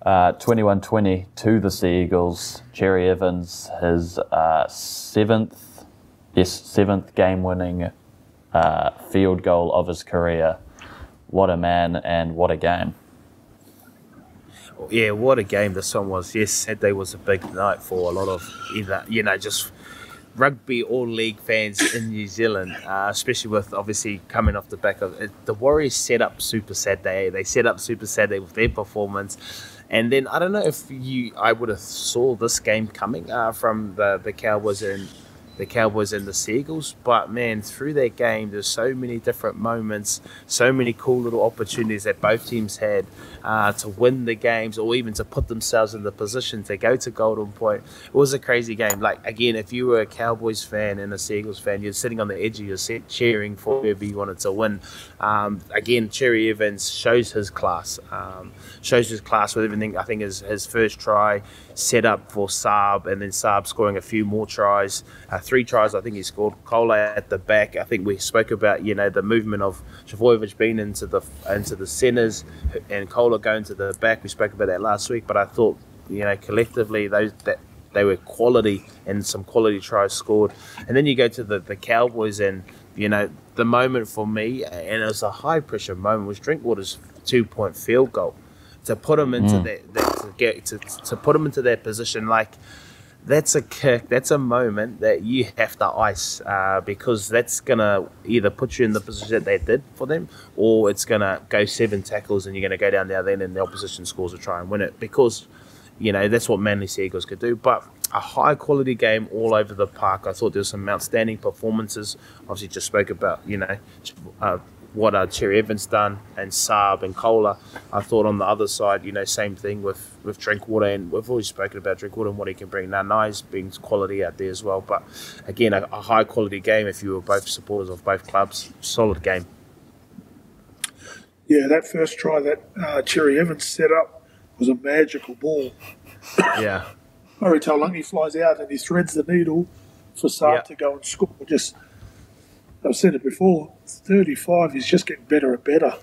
Uh, 21-20 to the Sea Eagles. Cherry Evans, his uh, seventh, yes, seventh game-winning uh, field goal of his career. What a man and what a game. Yeah, what a game this one was. Yes, Saturday was a big night for a lot of either, you know, just rugby or league fans in New Zealand, uh, especially with obviously coming off the back of it. The Warriors set up Super Saturday. They set up Super Saturday with their performance. And then I don't know if you, I would have saw this game coming uh, from the, the Cowboys and the Cowboys and the Seagulls. But man, through that game, there's so many different moments, so many cool little opportunities that both teams had uh, to win the games or even to put themselves in the position to go to Golden Point. It was a crazy game. Like again, if you were a Cowboys fan and a Seagulls fan, you're sitting on the edge of your seat cheering for whoever you wanted to win. Um, again, Cherry Evans shows his class. Um, shows his class with everything. I think his, his first try set up for Saab, and then Saab scoring a few more tries. Uh, three tries, I think he scored. Koula at the back. I think we spoke about you know the movement of Trbojevic being into the into the centres and Koula going to the back. We spoke about that last week, but I thought you know collectively those that they were quality and some quality tries scored. And then you go to the, the Cowboys and you know the moment for me, and it was a high pressure moment, was Drinkwater's two point field goal to put them into mm. that, that, to get to, to put them into that position like that's a kick that's a moment that you have to ice uh, because that's gonna either put you in the position that they did for them or it's gonna go seven tackles and you're gonna go down the other end and the opposition scores to try and win it because you know that's what Manly Seagulls could do but a high quality game all over the park I thought there was some outstanding performances obviously just spoke about you know uh, what uh, Cherry Evans done and Saab and Koula. I thought on the other side, you know, same thing with, with Drinkwater, and we've always spoken about Drinkwater and what he can bring. Now, Nice brings quality out there as well, but again, a, a high quality game if you were both supporters of both clubs. Solid game. Yeah, that first try that uh, Cherry Evans set up was a magical ball. (coughs) Yeah. Murray Taulagi flies out and he threads the needle for Saab yeah. to go and score. Just I've said it before. 35, he's just getting better and better.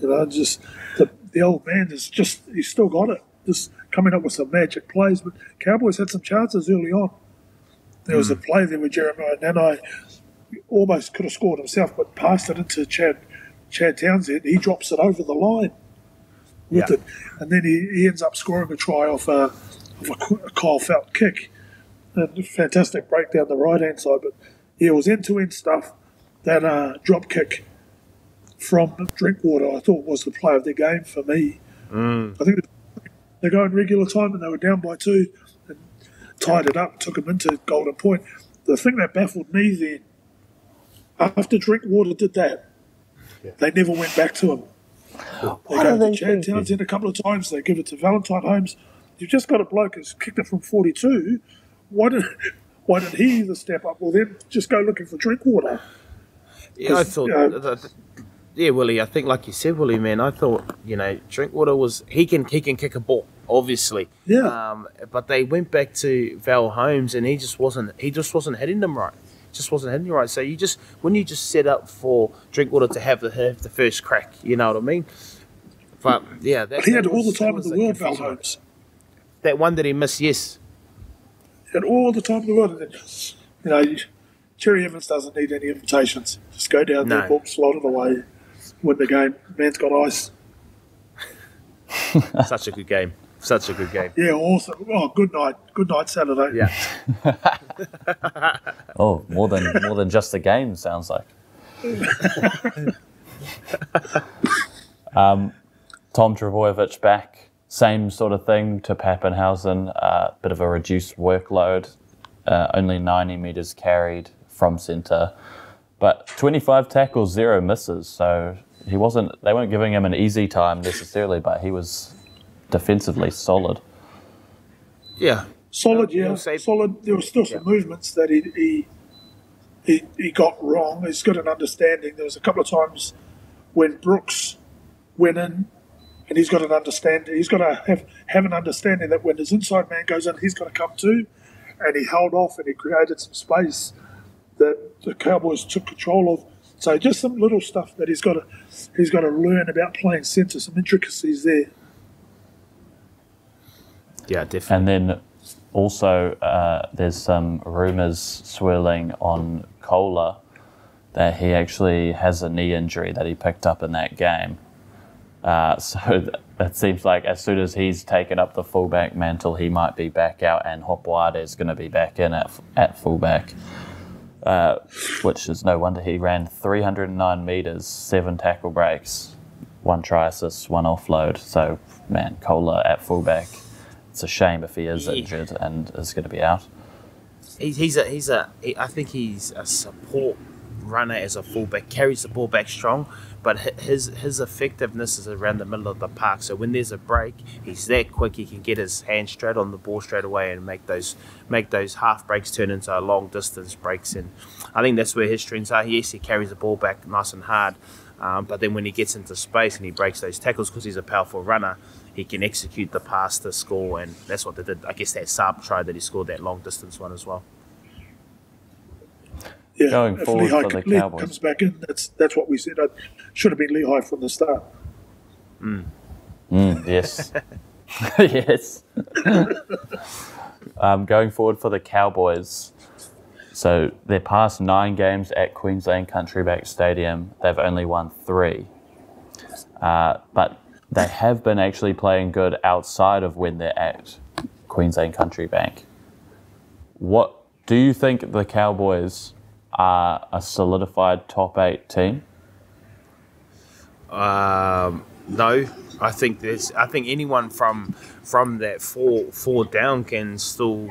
you know, just the, the old man is just he's still got it. Just coming up with some magic plays. But Cowboys had some chances early on. There was mm. a hmm. play there with Jeremiah Nanai almost could have scored himself, but passed it into Chad Chad Townsend. He drops it over the line with yeah. it, and then he, he ends up scoring a try off a, off a, Kyle Feldt kick. And fantastic break down the right hand side, but yeah, it was end to end stuff that uh, drop kick from Drinkwater, I thought was the play of the game for me. Mm. I think they go in regular time and they were down by two and tied it up, took them into Golden Point. The thing that baffled me then, after Drinkwater did that, yeah. they never went back to him. They go to Chad Townsend a couple of times. They give it to Valentine Holmes. You've just got a bloke who's kicked it from 42. Why did why did he either step up or then just go looking for Drinkwater? Yeah, I thought. Uh, yeah, Willie. I think, like you said, Willie, man. I thought you know Drinkwater was he can he can kick a ball, obviously. Yeah. Um, but they went back to Val Holmes, and he just wasn't he just wasn't hitting them right. Just wasn't hitting right. So you just when you just set up for Drinkwater to have the have the first crack, you know what I mean? But yeah, that, he had all the time in the world, Val Holmes. That one that he missed, yes. He had all the time in the world, and then, you know. Cherry Evans doesn't need any invitations. Just go down no. there, book, slot it away, win the game. Man's got ice. (laughs) Such a good game. Such a good game. Yeah, awesome. Oh, good night. Good night, Saturday. Yeah. (laughs) oh, more than more than just a game. Sounds like. (laughs) um, Tom Trbojevic back. Same sort of thing to Papenhuyzen, A uh, bit of a reduced workload. Uh, only 90 meters carried from centre, but 25 tackles, zero misses. So he wasn't. They weren't giving him an easy time necessarily, but he was defensively solid. Yeah, solid. Yeah, solid. There were still some yeah. movements that he, he he he got wrong. He's got an understanding. There was a couple of times when Brooks went in and he's got an understanding. He's got to have have an understanding that when his inside man goes in, he's got to come too. And he held off and he created some space that the Cowboys took control of. So just some little stuff that he's got to he's got to learn about playing centre, some intricacies there. Yeah, definitely. And then also uh, there's some rumours swirling on Koula that he actually has a knee injury that he picked up in that game. Uh, so (laughs) it seems like as soon as he's taken up the fullback mantle, he might be back out, and Hopoate is going to be back in at at fullback. Uh, which is no wonder he ran 309 metres, seven tackle breaks, one try assist, one offload. So, man, Koula at fullback. It's a shame if he is injured and is going to be out. he's he's a he's a he, I think he's a support runner as a fullback, carries the ball back strong, but his his effectiveness is around the middle of the park. So when there's a break, he's that quick. He can get his hand straight on the ball straight away and make those make those half breaks turn into long distance breaks. And I think that's where his strengths are. Yes, he carries the ball back nice and hard, um, but then when he gets into space and he breaks those tackles because he's a powerful runner, he can execute the pass to score. And that's what they did. I guess that sub try that he scored that long distance one as well. Yeah, Going if forward Lehi, for the Lehi Cowboys. comes back in, that's that's what we said. It should have been Lehi from the start. Mm, (laughs) yes. (laughs) yes. (laughs) um, going forward for the Cowboys. So their past nine games at Queensland Country Bank Stadium, they've only won three. Uh, but they have been actually playing good outside of when they're at Queensland Country Bank. What do you think the Cowboys are a solidified top eight team? Um, no, I think there's. I think anyone from from that four four down can still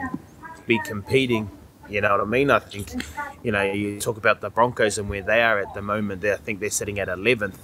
be competing. You know what I mean? I think, you know, you talk about the Broncos and where they are at the moment. They, I think they're sitting at eleventh.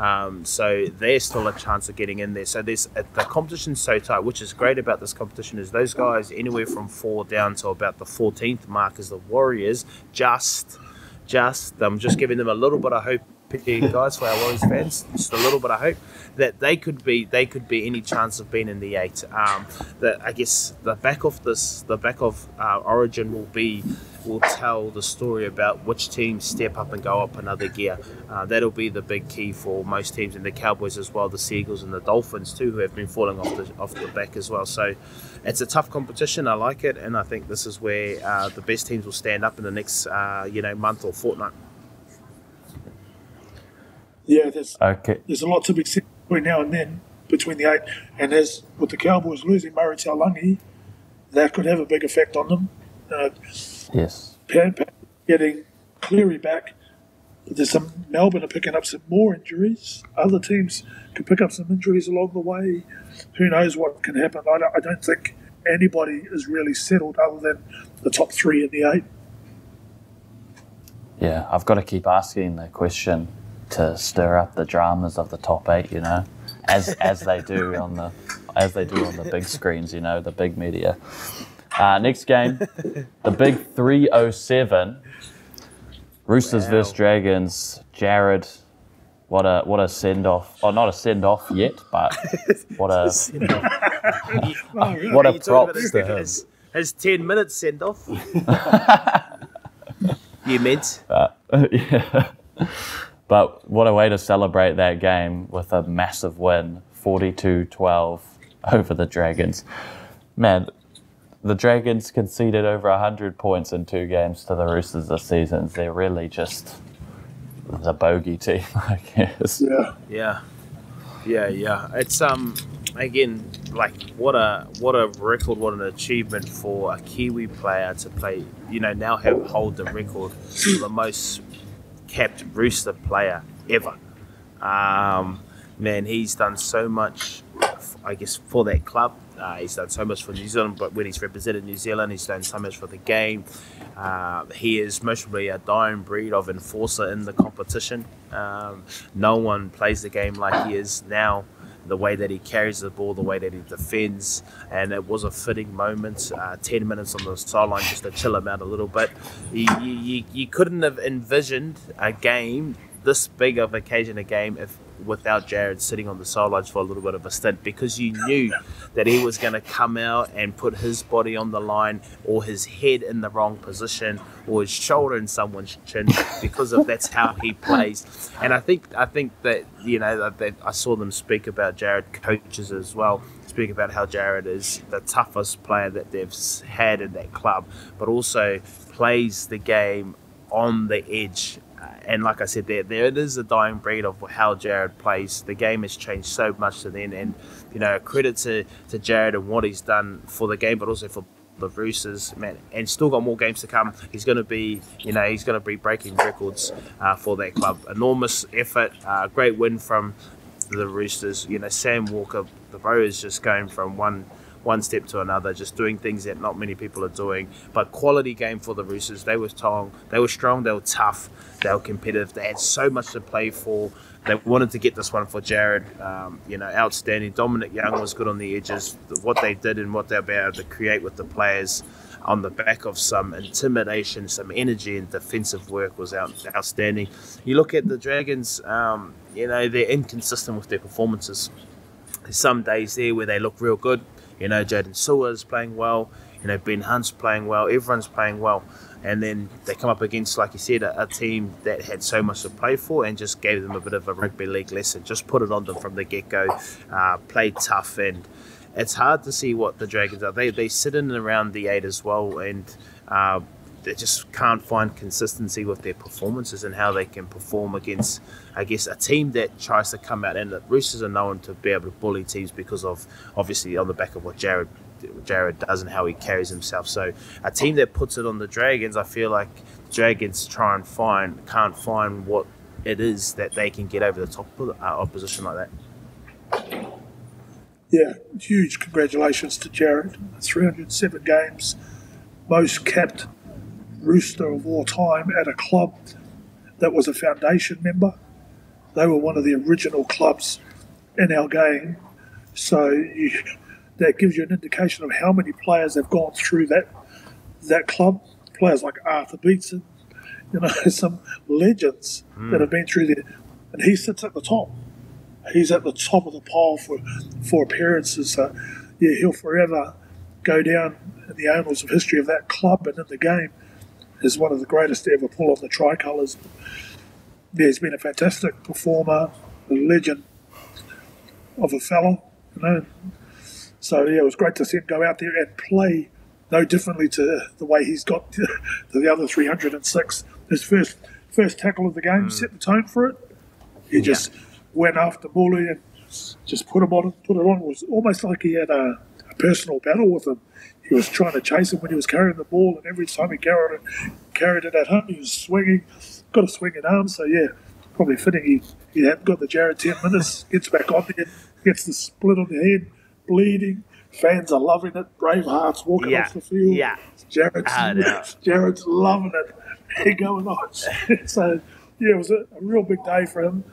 Um, so there's still a chance of getting in there. So there's uh, the competition's so tight. Which is great about this competition is those guys anywhere from four down to about the 14th mark as the Warriors. Just, just, I'm just giving them a little bit of hope guys, for our Warriors fans, just a little bit of hope that they could be they could be any chance of being in the eight. Um, that I guess the back of this, the back of uh, Origin will be will tell the story about which teams step up and go up another gear. Uh, that'll be the big key for most teams, and the Cowboys as well, the Seagulls and the Dolphins too, who have been falling off the off the back as well. So it's a tough competition. I like it, and I think this is where uh, the best teams will stand up in the next uh, you know month or fortnight. Yeah, there's Okay. there's a lot to be said between now and then between the eight, and as with the Cowboys losing Murray Taulagi, that could have a big effect on them. Uh, Yes. Getting Cleary back. There's some Melbourne are picking up some more injuries. Other teams could pick up some injuries along the way. Who knows what can happen? I don't, I don't think anybody is really settled other than the top three in the eight. Yeah, I've got to keep asking the question to stir up the dramas of the top eight, you know, as as they do on the as they do on the big screens, you know, the big media. Uh, next game, the big 307, Roosters Wow. versus Dragons. Jared, what a what a send off! Oh, not a send off yet, but what a (laughs) really? (laughs) what a Are you talking about props his, to him. his, his 10 minutes send off? (laughs) you meant? yeah. But what a way to celebrate that game with a massive win, 42-12 (laughs) over the Dragons. Man, the Dragons conceded over 100 points in two games to the Roosters this season. They're really just the bogey team, (laughs) I guess. Yeah. Yeah. Yeah, yeah. It's um again like what a what a record, what an achievement for a Kiwi player to play. You know now have hold the record for the most capped Rooster player ever. Um, man, he's done so much. I guess for that club, uh, he's done so much for New Zealand. But when he's represented New Zealand, he's done so much for the game. Uh, he is most probably a dying breed of enforcer in the competition. Um, no one plays the game like he is now. The way that he carries the ball, the way that he defends, and it was a fitting moment. Uh, Ten minutes on the sideline just to chill him out a little bit. You, you, you- couldn't have envisioned a game this big of occasion, a game, if without Jared sitting on the sidelines for a little bit of a stint, because you knew that he was going to come out and put his body on the line, or his head in the wrong position, or his shoulder in someone's chin, because of that's how he plays. And I think I think that you know that I saw them speak about Jared coaches as well. Speak about how Jared is the toughest player that they've had in that club, but also plays the game on the edge. And like I said, there, there it is a dying breed of how Jared plays. The game has changed so much to then, and you know, credit to, to Jared and what he's done for the game, but also for the Roosters, man, and still got more games to come. He's going to be, you know, he's going to be breaking records uh, for that club. Enormous effort, uh, great win from the Roosters. You know, Sam Walker, the bro is just going from one one step to another, just doing things that not many people are doing. But quality game for the Roosters. They were strong. They were strong. They were tough. They were competitive. They had so much to play for. They wanted to get this one for Jared. Um, you know, outstanding. Dominic Young was good on the edges. What they did and what they were able to create with the players on the back of some intimidation, some energy and defensive work was out, outstanding. You look at the Dragons, um, you know, they're inconsistent with their performances. There's some days there where they look real good. You know, Jaydn Su'A's playing well. You know, Ben Hunt's playing well. Everyone's playing well. And then they come up against, like you said, a, a team that had so much to play for and just gave them a bit of a rugby league lesson. Just put it on them from the get go, uh, played tough and it's hard to see what the Dragons are. They they sit in and around the eight as well, and uh, they just can't find consistency with their performances and how they can perform against, I guess, a team that tries to come out. And the Roosters are known to be able to bully teams because of obviously on the back of what Jared Jared does and how he carries himself. So a team that puts it on the Dragons, I feel like Dragons try and find can't find what it is that they can get over the top of the uh, opposition like that yeah, huge congratulations to Jared. 307 games, most capped rooster of all time at a club that was a foundation member. They were one of the original clubs in our game. So you, that gives you an indication of how many players have gone through that that club. Players like Arthur Beetson, you know, (laughs) some legends mm. that have been through there. And he sits at the top he's at the top of the pile for for appearances. So yeah, he'll forever go down in the annals of history of that club and in the game as one of the greatest to ever pull on the tricolours. Yeah, he's been a fantastic performer, a legend of a fellow, you know. So yeah, it was great to see him go out there and play no differently to the way he's got (laughs) to the other 306. His first first tackle of the game mm. set the tone for it. He yeah. just went after Bully and just put him on, put it on. It was almost like he had a, a, personal battle with him. He was trying to chase him when he was carrying the ball, and every time he carried it, carried it at him, he was swinging, got a swinging arm. So yeah, probably fitting he, he hadn't got the Jared ten minutes. Gets back on there, gets the split on the head, bleeding. Fans are loving it. Brave hearts walking yeah. off the field. Yeah, Jared's, (laughs) Jared's loving it. (laughs) He going on. (laughs) so yeah, it was a, a real big day for him.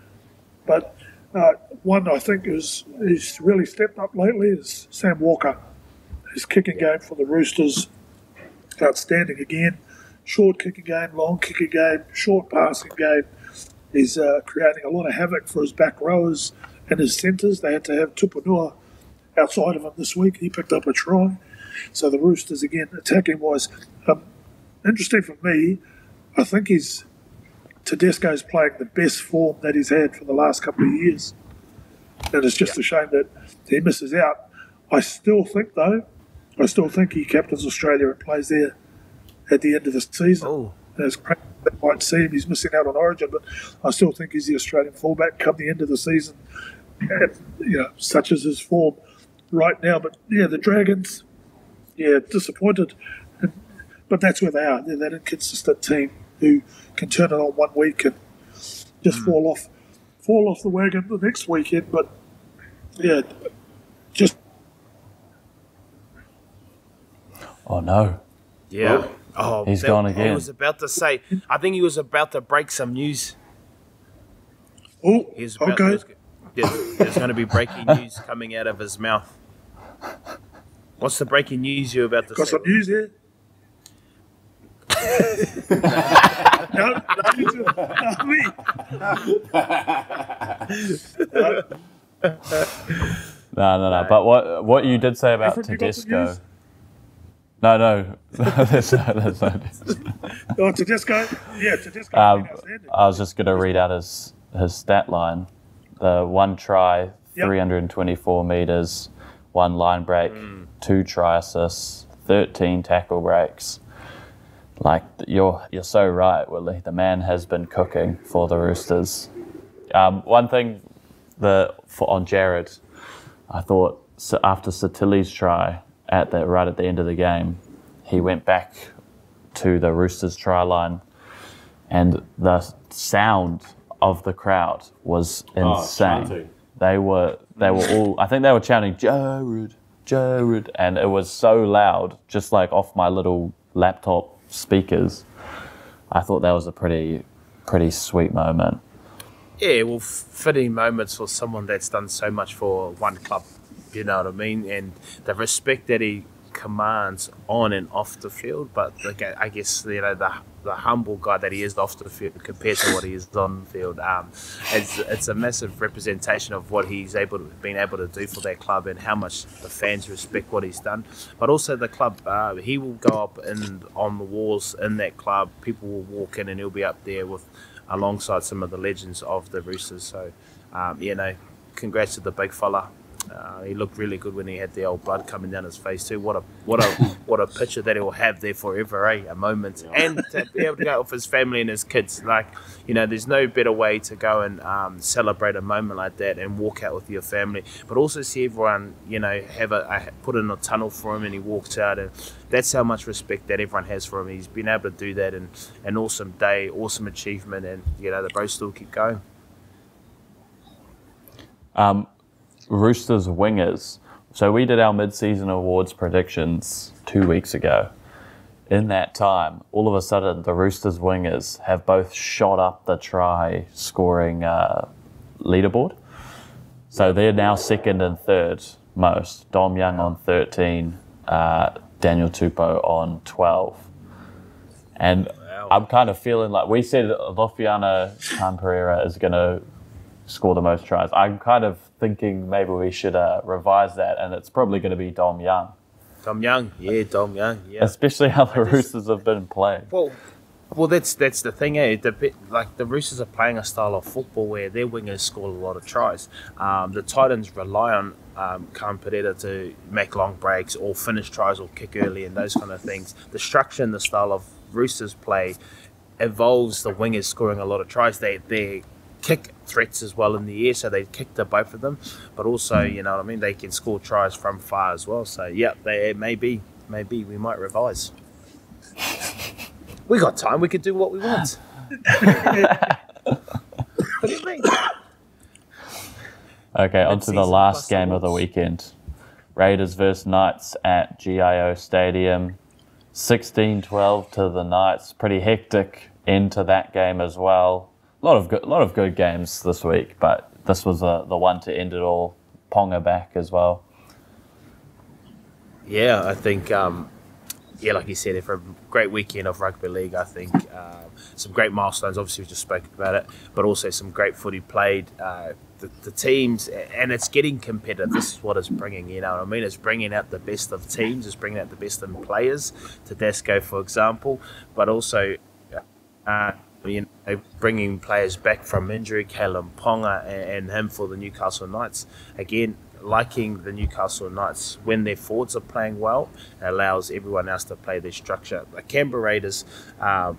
But uh, one I think is he's really stepped up lately is Sam Walker. His kicking game for the Roosters, outstanding again. Short kicking game, long kicking game, short passing game. He's uh, creating a lot of havoc for his back rowers and his centres. They had to have Tupouniua outside of him this week. He picked up a try. So the Roosters, again, attacking wise, um, interesting for me, I think he's Tedesco's playing the best form that he's had for the last couple of years. And it's just yeah. a shame that he misses out. I still think, though, I still think he captains Australia and plays there at the end of the season. Oh. As crazy that might seem, he's missing out on Origin, but I still think he's the Australian fullback come the end of the season. And, you know, such as his form right now. But yeah, the Dragons, yeah, disappointed. But that's where they are. They're that inconsistent team who can turn it on one week and just mm. fall off fall off the wagon the next weekend. But yeah, just oh no, yeah, oh, he's that, gone again. I was about to say, I think he was about to break some news. Oh, okay. there's, there's going to be breaking (laughs) news coming out of his mouth. What's the breaking news you're about to Got say? some news here? (laughs) no, not you, not me. no, no, no. But what what you did say about Tedesco? No, no, (laughs) there's no, there's no. oh, Tedesco, yeah, Tedesco. Um, I was just going to read out his his stat line: the one try, yep. 324 meters, one line break, mm. two try assists, 13 tackle breaks. Like you're you're so right, Willie. The man has been cooking for the Roosters. Um, one thing the for on Jared, I thought so after Sitili's try at the right at the end of the game, he went back to the Roosters try line, and the sound of the crowd was oh, insane. Oh, they were they were all I think they were chanting Jared, Jared, and it was so loud, just like off my little laptop speakers. I thought that was a pretty, pretty sweet moment. Yeah, well, fitting moments for someone that's done so much for one club. You know what I mean? And the respect that he commands on and off the field, but the, I guess you know the the humble guy that he is off the field compared to what he is on the field. Um, it's it's a massive representation of what he's able to been able to do for their club and how much the fans respect what he's done. But also the club, uh, he will go up and on the walls in that club. People will walk in and he'll be up there with alongside some of the legends of the Roosters. So, um, you know, congrats to the big fella. Uh, he looked really good when he had the old blood coming down his face too. What a what a (laughs) what a picture that he'll have there forever, eh? A moment, and to be able to go with his family and his kids. Like you know, there's no better way to go and um, celebrate a moment like that and walk out with your family, but also see everyone you know have a, a put in a tunnel for him and he walks out and that's how much respect that everyone has for him. He's been able to do that and an awesome day, awesome achievement, and you know the bros still keep going. Um, Roosters wingers. So we did our mid-season awards predictions two weeks ago. In that time, all of a sudden, the Roosters wingers have both shot up the try scoring uh, leaderboard. So they're now second and third most. Dom Young on 13, uh, Daniel Tupou on 12. And I'm kind of feeling like we said Lofiana Khan Pereira is going to score the most tries. I'm kind of thinking maybe we should uh, revise that, and it's probably going to be Dom Young. Dom Young, yeah, Dom Young, yeah. Especially how the Roosters have been playing. Well, well, that's that's the thing, eh? The like the Roosters are playing a style of football where their wingers score a lot of tries. Um, the Titans rely on um, Khan to make long breaks or finish tries or kick early and those kind of things. The structure and the style of Roosters play involves the wingers scoring a lot of tries. They they kick threats as well in the air, so they kick to both of them. But also, hmm. you know what I mean, they can score tries from far as well. So yeah, they maybe maybe we might revise. we got time. We could do what we want. (laughs) what do you mean? Okay, on to the last game of the weekend. Raiders versus Knights at GIO Stadium. 16-12 to the Knights. Pretty hectic end to that game as well. A lot of good, lot of good games this week, but this was uh, the one to end it all. Ponga back as well. Yeah, I think, um, yeah, like you said, for a great weekend of rugby league, I think um, some great milestones. Obviously, we just spoke about it, but also some great footy played. Uh, the, the teams, and it's getting competitive. This is what it's bringing. You know what I mean? It's bringing out the best of teams. It's bringing out the best in players. Tedesco, for example, but also. Uh, you know, bringing players back from injury, Kalyn Ponga and, and him for the Newcastle Knights. Again, liking the Newcastle Knights when their forwards are playing well, allows everyone else to play their structure. The Canberra Raiders uh,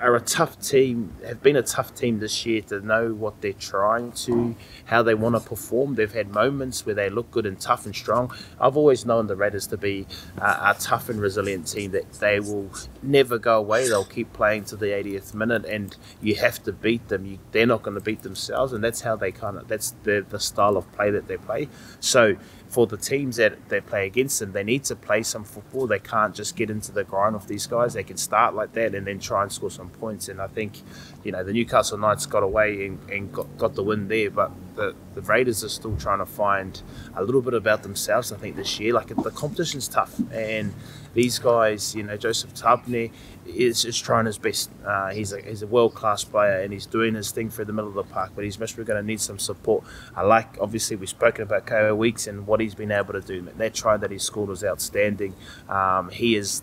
are a tough team, have been a tough team this year to know what they're trying to, how they want to perform. They've had moments where they look good and tough and strong. I've always known the Raiders to be uh, a tough and resilient team that they will never go away. They'll keep playing to the 80th minute, and you have to beat them. You, they're not going to beat themselves, and that's how they kind of that's the the style of play that they play. So for the teams that they play against them, they need to play some football. They can't just get into the grind of these guys. They can start like that and then try and score some points. And I think, you know, the Newcastle Knights got away and, and got, got the win there, but the, the Raiders are still trying to find a little bit about themselves, I think, this year. Like, the competition's tough. And these guys, you know, Joseph Tapine is just trying his best. Uh, he's a, he's a world class player and he's doing his thing through the middle of the park, but he's most going to need some support. I like, obviously, we've spoken about Kaeo Weekes and what he's been able to do. That try that he scored was outstanding. Um, he is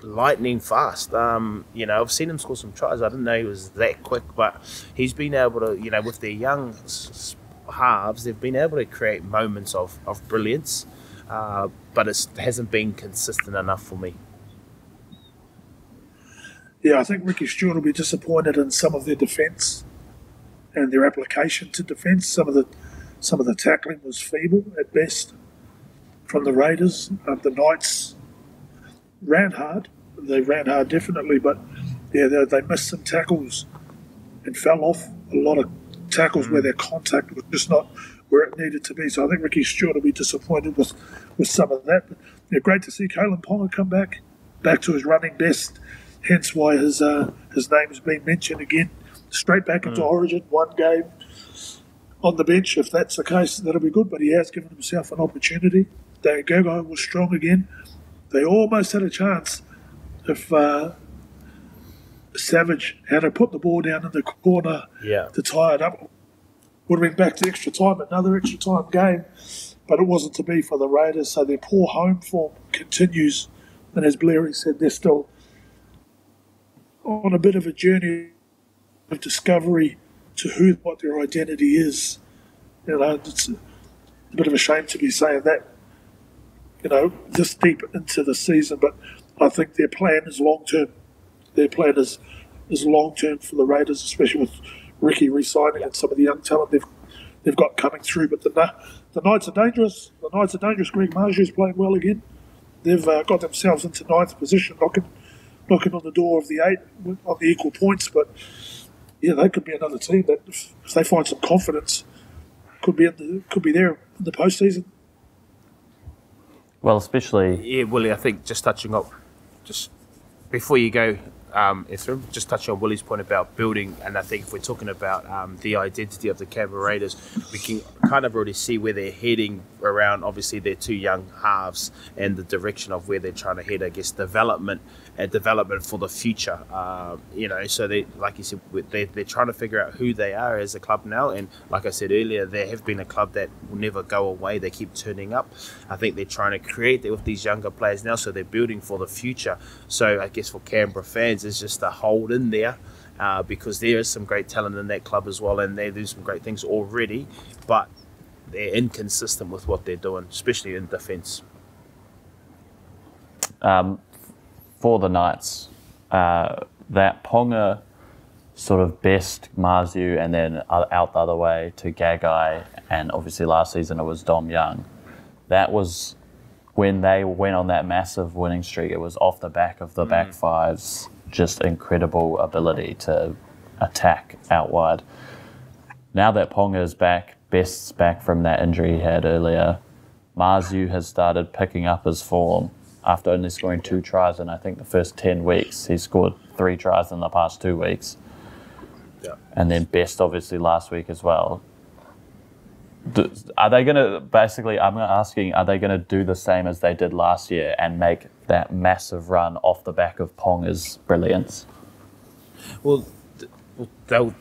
lightning fast. Um, you know, I've seen him score some tries. I didn't know he was that quick, but he's been able to, you know, with their young halves, they've been able to create moments of, of brilliance, uh, but it hasn't been consistent enough for me. Yeah, I think Ricky Stuart will be disappointed in some of their defence and their application to defence. Some of the some of the tackling was feeble at best from the Raiders. Uh, the Knights ran hard. They ran hard definitely, but yeah, they, they missed some tackles and fell off a lot of tackles where their contact was just not where it needed to be. So I think Ricky Stuart will be disappointed with, with some of that. But yeah, great to see Kalyn Ponga come back, back to his running best. Hence why his uh, his name has been mentioned again. Straight back into mm. Origin, one game on the bench. If that's the case, that'll be good. But he has given himself an opportunity. Dane Gagai was strong again. They almost had a chance if uh, Savage had to put the ball down in the corner yeah. to tie it up. Would have been back to extra time, another extra time game, but it wasn't to be for the Raiders. So their poor home form continues, and as Blairy said, they're still on a bit of a journey of discovery to who what their identity is. You know, it's a bit of a shame to be saying that. You know, this deep into the season, but I think their plan is long term. Their plan is is long term for the Raiders, especially with Ricky re-signing and some of the young talent they've they've got coming through. But the the Knights are dangerous. The Knights are dangerous. Greg Marzhew's playing well again. They've uh, got themselves into ninth position, knocking knocking on the door of the eight on the equal points. But yeah, they could be another team that if, if they find some confidence, could be in the, could be there in the postseason. Well, especially yeah, Willie. I think just touching up, just before you go, um, Ephraim, just touching on Willie's point about building, and I think if we're talking about um, the identity of the Canberra Raiders, we can kind of already see where they're heading around. Obviously, they're two young halves and the direction of where they're trying to head. I guess development and development for the future. Um, you know, so they, like you said, they, they're trying to figure out who they are as a club now. And like I said earlier, they have been a club that will never go away. They keep turning up. I think they're trying to create that with these younger players now, so they're building for the future. So I guess for Canberra fans, it's just a hold in there. Uh, because there is some great talent in that club as well, and they do some great things already, but they're inconsistent with what they're doing, especially in defence. Um, for the Knights, uh, that Ponga sort of best Marzhew and then out the other way to Gagai, and obviously last season it was Dom Young. That was when they went on that massive winning streak. It was off the back of the mm. back fives, just incredible ability to attack out wide. Now that Ponga is back, Best's back from that injury he had earlier. Marzhew has started picking up his form after only scoring two tries in I think the first ten weeks. He scored three tries in the past two weeks. Yeah. And then Best obviously last week as well. Are they going to basically? I'm asking. Are they going to do the same as they did last year and make that massive run off the back of Ponga's brilliance? Well, they'll,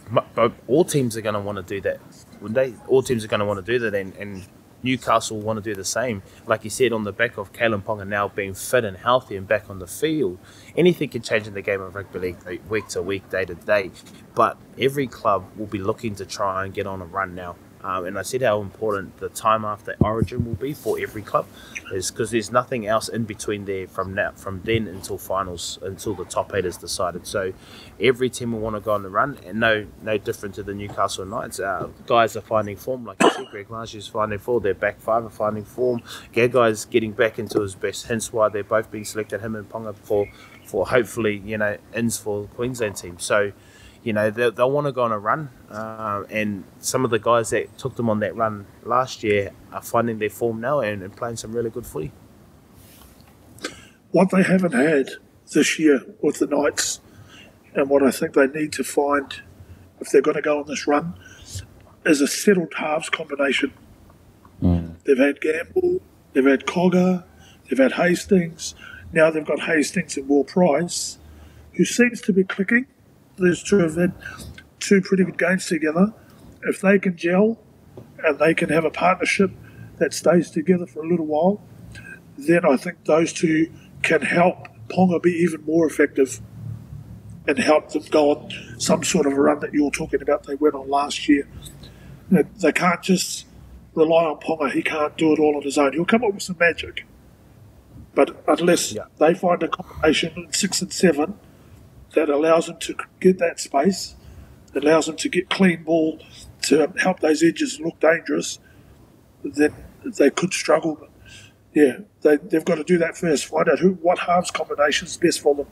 all teams are going to want to do that wouldn't they? All teams are going to want to do that, and, and Newcastle want to do the same. Like you said, on the back of Kalyn Ponga now being fit and healthy and back on the field, anything can change in the game of rugby league week to week, day to day. But every club will be looking to try and get on a run now. Um, and I said how important the time after Origin will be for every club, is because there's nothing else in between there from now, from then until finals, until the top eight is decided. So every team will want to go on the run, and no, no different to the Newcastle Knights. Uh, guys are finding form, like I said, Greg is finding form. Their back five are finding form. Gagai's getting back into his best. Hence why they're both being selected, him and Ponga, for for hopefully you know ins for the Queensland team. So you know, they'll, they'll want to go on a run. Uh, and some of the guys that took them on that run last year are finding their form now and, and playing some really good footy. What they haven't had this year with the Knights, and what I think they need to find if they're going to go on this run, is a settled halves combination. Mm. They've had Gamble, they've had Cogger, they've had Hastings. Now they've got Hastings and Will Price, who seems to be clicking these two have had two pretty good games together. If they can gel and they can have a partnership that stays together for a little while, then I think those two can help Ponga be even more effective and help them go on some sort of a run that you're talking about they went on last year. They can't just rely on Ponga. He can't do it all on his own. He'll come up with some magic. But unless yeah. they find a combination in six and seven – that allows them to get that space, that allows them to get clean ball to help those edges look dangerous, then they could struggle. But yeah, they, they've got to do that first. Find out who what halves combination is best for them.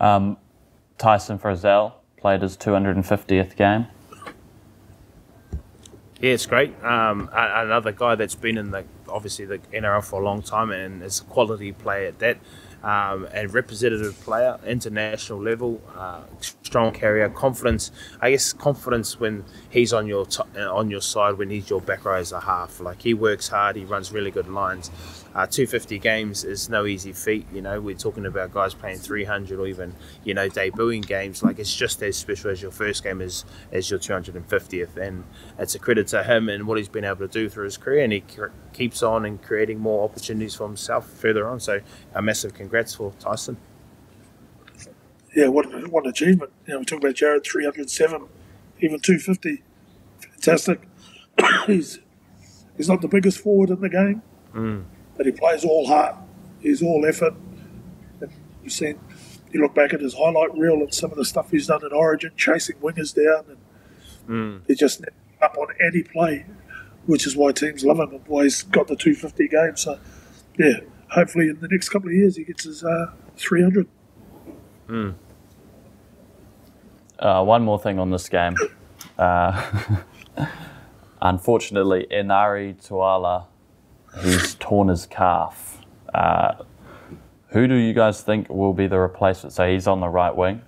Um, Tyson Frizell played his 250th game. Yeah, it's great. Um, another guy that's been in the obviously the NRL for a long time and is a quality player at that um, and representative player, international level, uh, strong carrier, confidence. I guess confidence when he's on your t- uh, on your side when he's your back row as a half. Like he works hard, he runs really good lines. Uh, 250 games is no easy feat. You know, we're talking about guys playing 300 or even you know debuting games. Like it's just as special as your first game as as your 250th, and it's a credit to him and what he's been able to do through his career, and he keeps on and creating more opportunities for himself further on. So a massive congrats for Tyson. Yeah, what what an achievement! You know, we talk about Jared 307, even 250, fantastic. (coughs) he's he's not the biggest forward in the game. Mm but he plays all heart. He's all effort. And you've seen, you look back at his highlight reel and some of the stuff he's done in Origin, chasing wingers down, and mm. he just up on any play, which is why teams love him and why he's got the 250 game. So, yeah, hopefully in the next couple of years he gets his uh, 300. Mm. Uh, one more thing on this game. Uh, (laughs) unfortunately, Enari Tuala He's torn his calf. Uh, who do you guys think will be the replacement? So he's on the right wing.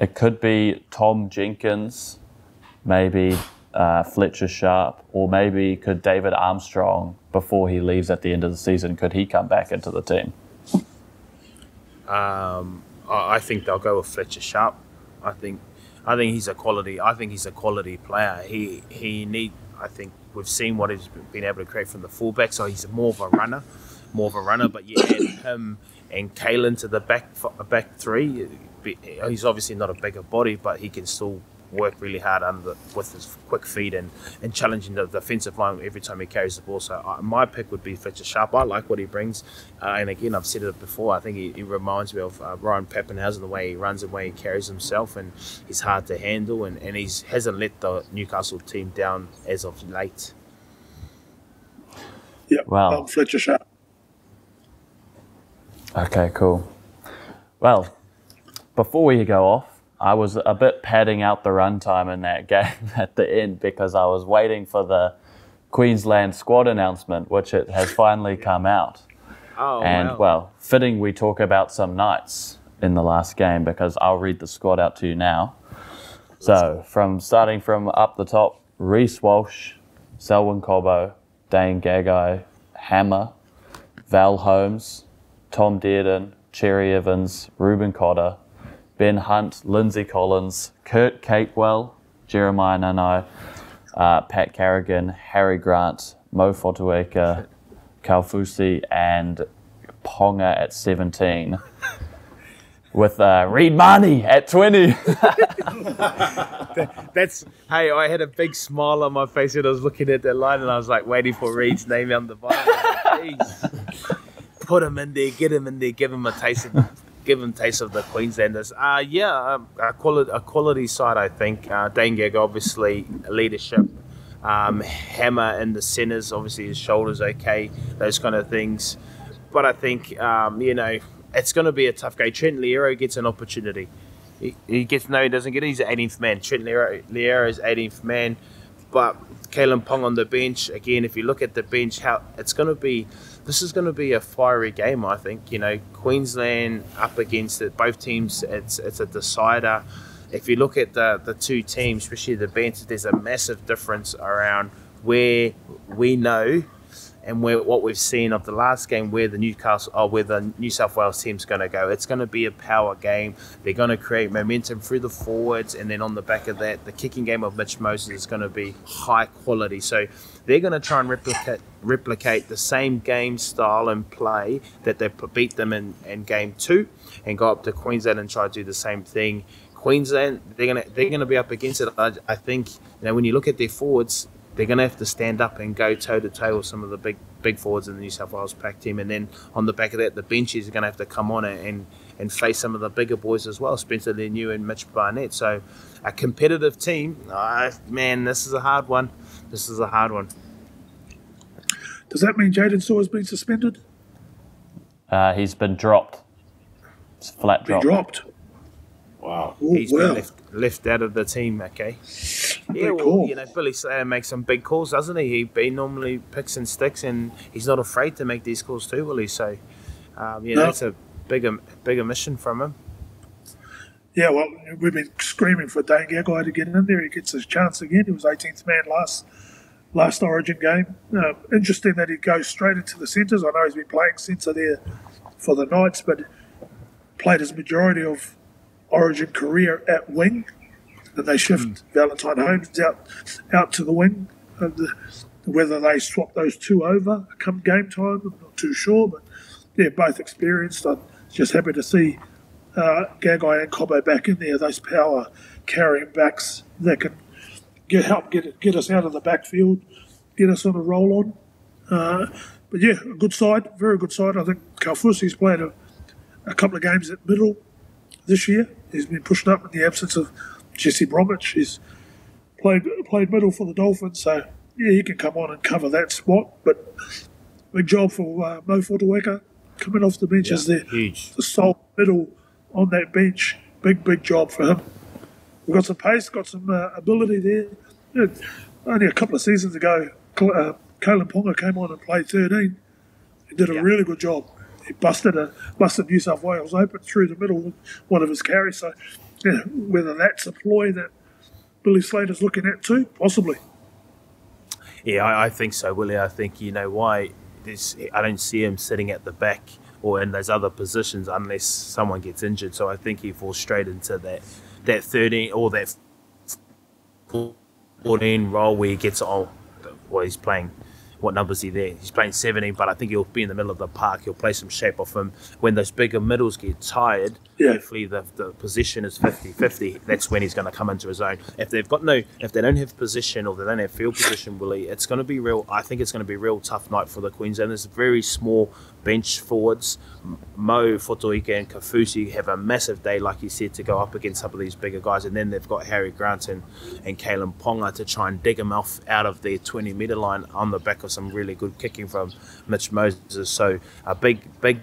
It could be Tom Jenkins, maybe uh, Fletcher Sharp, or maybe could David Armstrong, before he leaves at the end of the season, could he come back into the team? Um, I think they'll go with Fletcher Sharp. I think, I think he's a quality. I think he's a quality player. He he need. I think we've seen what he's been able to create from the fullback. So he's more of a runner, more of a runner. But you add him and um, Kalyn to the back back three. He's obviously not a bigger body, but he can still work really hard under with his quick feet and, and challenging the defensive line every time he carries the ball. So uh, my pick would be Fletcher Sharp. I like what he brings, uh, and again I've said it before. I think he, he reminds me of uh, Ryan Papenhuyzen the way he runs and the way he carries himself, and he's hard to handle, and, and he hasn't let the Newcastle team down as of late. Yeah, wow. Um, Fletcher Sharp. Okay, cool. Well, before we go off, I was a bit padding out the runtime in that (laughs) game at the end because I was waiting for the Queensland squad announcement, which it has (laughs) finally come out. Oh, and wow. well, fitting we talk about some Knights in the last game because I'll read the squad out to you now. So, from starting from up the top, Reece Walsh, Selwyn Cobbo, Dane Gagai, Hammer, Val Holmes, Tom Dearden, Cherry Evans, Reuben Cotter, Ben Hunt, Lindsay Collins, Kurt Capewell, Jeremiah Nanai, uh, Pat Carrigan, Harry Grant, Mo Fotuaika, Kaufusi, and Ponga at 17 (laughs) with uh, Reed Mahoney at 20. (laughs) That's hey, I had a big smile on my face when I was looking at that line, and I was like waiting for Reed's name on the bottom. (laughs) Put him in there, get him in there, give him a taste of, give a taste of the Queenslanders. Uh, yeah, um, a quality, a quality side, I think. Uh, Dane Gag, obviously, leadership. Um, hammer in the centres, obviously his shoulders okay, those kind of things. But I think, um, you know, it's going to be a tough game. Trent Loiero gets an opportunity. He, he, gets no, he doesn't get. It. He's 18th man. Trent Loiero is 18th man, but Kalyn Pong on the bench again. If you look at the bench, how it's going to be. This is going to be a fiery game. I think you know Queensland up against it. Both teams. It's it's a decider. If you look at the the two teams, especially the bench, there's a massive difference around where we know and where, what we've seen of the last game, where the Newcastle or where the New South Wales team's going to go. It's going to be a power game. They're going to create momentum through the forwards, and then on the back of that, the kicking game of Mitch Moses is going to be high quality. So they're going to try and replicate replicate the same game style and play that they beat them in, in game two, and go up to Queensland and try to do the same thing. Queensland, they're gonna they're gonna be up against it. I, I think you know when you look at their forwards, they're going to have to stand up and go toe to toe with some of the big big forwards in the New South Wales pack team, and then on the back of that, the benches are going to have to come on and and face some of the bigger boys as well, Spencer Leniu and Mitch Barnett. So, a competitive team. Uh, man, this is a hard one. This is a hard one. Does that mean Jaydn Su'A has been suspended? Uh, he's been dropped. It's flat dropped. dropped. Wow. Ooh, He's well. been left, left out of the team. Okay. Yeah, well, call. you know, Billy Slater makes some big calls, doesn't he? He, he normally picks and sticks, and he's not afraid to make these calls too, Willie. So, um, you know, it's a bigger, bigger mission from him. Yeah, well, we've been screaming for Dane Gagai to get in there. He gets his chance again. He was 18th man last last Origin game. Um, interesting that he goes straight into the centres. I know he's been playing centre there for the Knights, but played his majority of Origin career at wing. Then they shift Valentine Holmes out out to the wing. And the, whether they swap those two over come game time, I'm not too sure. But they're both experienced. I'm just happy to see uh, Gagai and Cobbo back in there. Those power carrying backs that can get help get it, get us out of the backfield, get us on a roll on. Uh, but yeah, a good side, very good side. I think Kaufusi's played a, a couple of games at middle this year. He's been pushing up in the absence of Jesse Bromwich. He's played played middle for the Dolphins, so yeah, he can come on and cover that spot. But big job for uh, Mo Fotuaika coming off the bench as the, Huge. the sole middle on that bench. Big, big job for him. We've got some pace, got some uh, ability there. Yeah, only a couple of seasons ago, uh, Kalyn Ponga came on and played 13. He did a Yeah. really good job. He busted a busted New South Wales open through the middle with one of his carries. So, whether that's a ploy that Billy Slater's looking at too, possibly. Yeah, I, I think so, Willie. I think you know why. I don't see him sitting at the back or in those other positions unless someone gets injured. So I think he falls straight into that that 13 or that 14 role where he gets oh, well, he's playing. What numbers he there? He's playing 17, but I think he'll be in the middle of the park. He'll play some shape off him. When those bigger middles get tired, Yeah. hopefully the, the position is 50-50. That's when he's going to come into his own. If they've got no, if they don't have position or they don't have field position, Willie, it's going to be real. I think it's going to be a real tough night for the Queenslanders. Very small bench forwards. Mo, Fotuaika, and Kaufusi have a massive day, like you said, to go up against some of these bigger guys, and then they've got Harry Grant and, and Kalyn Ponga to try and dig them off out of their 20 metre line on the back of some really good kicking from Mitch Moses. So a big, big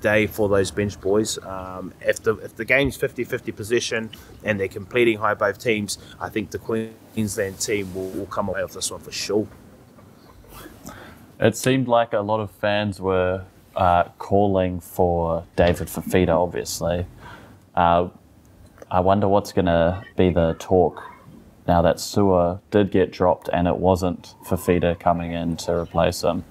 day for those bench boys. Um, if the if the game's 50-50 possession and they're completing high both teams, I think the Queensland team will, will come away with this one for sure. It seemed like a lot of fans were uh, calling for David Fifita, obviously. Uh, I wonder what's going to be the talk now that Su'A did get dropped and it wasn't Fifita coming in to replace him.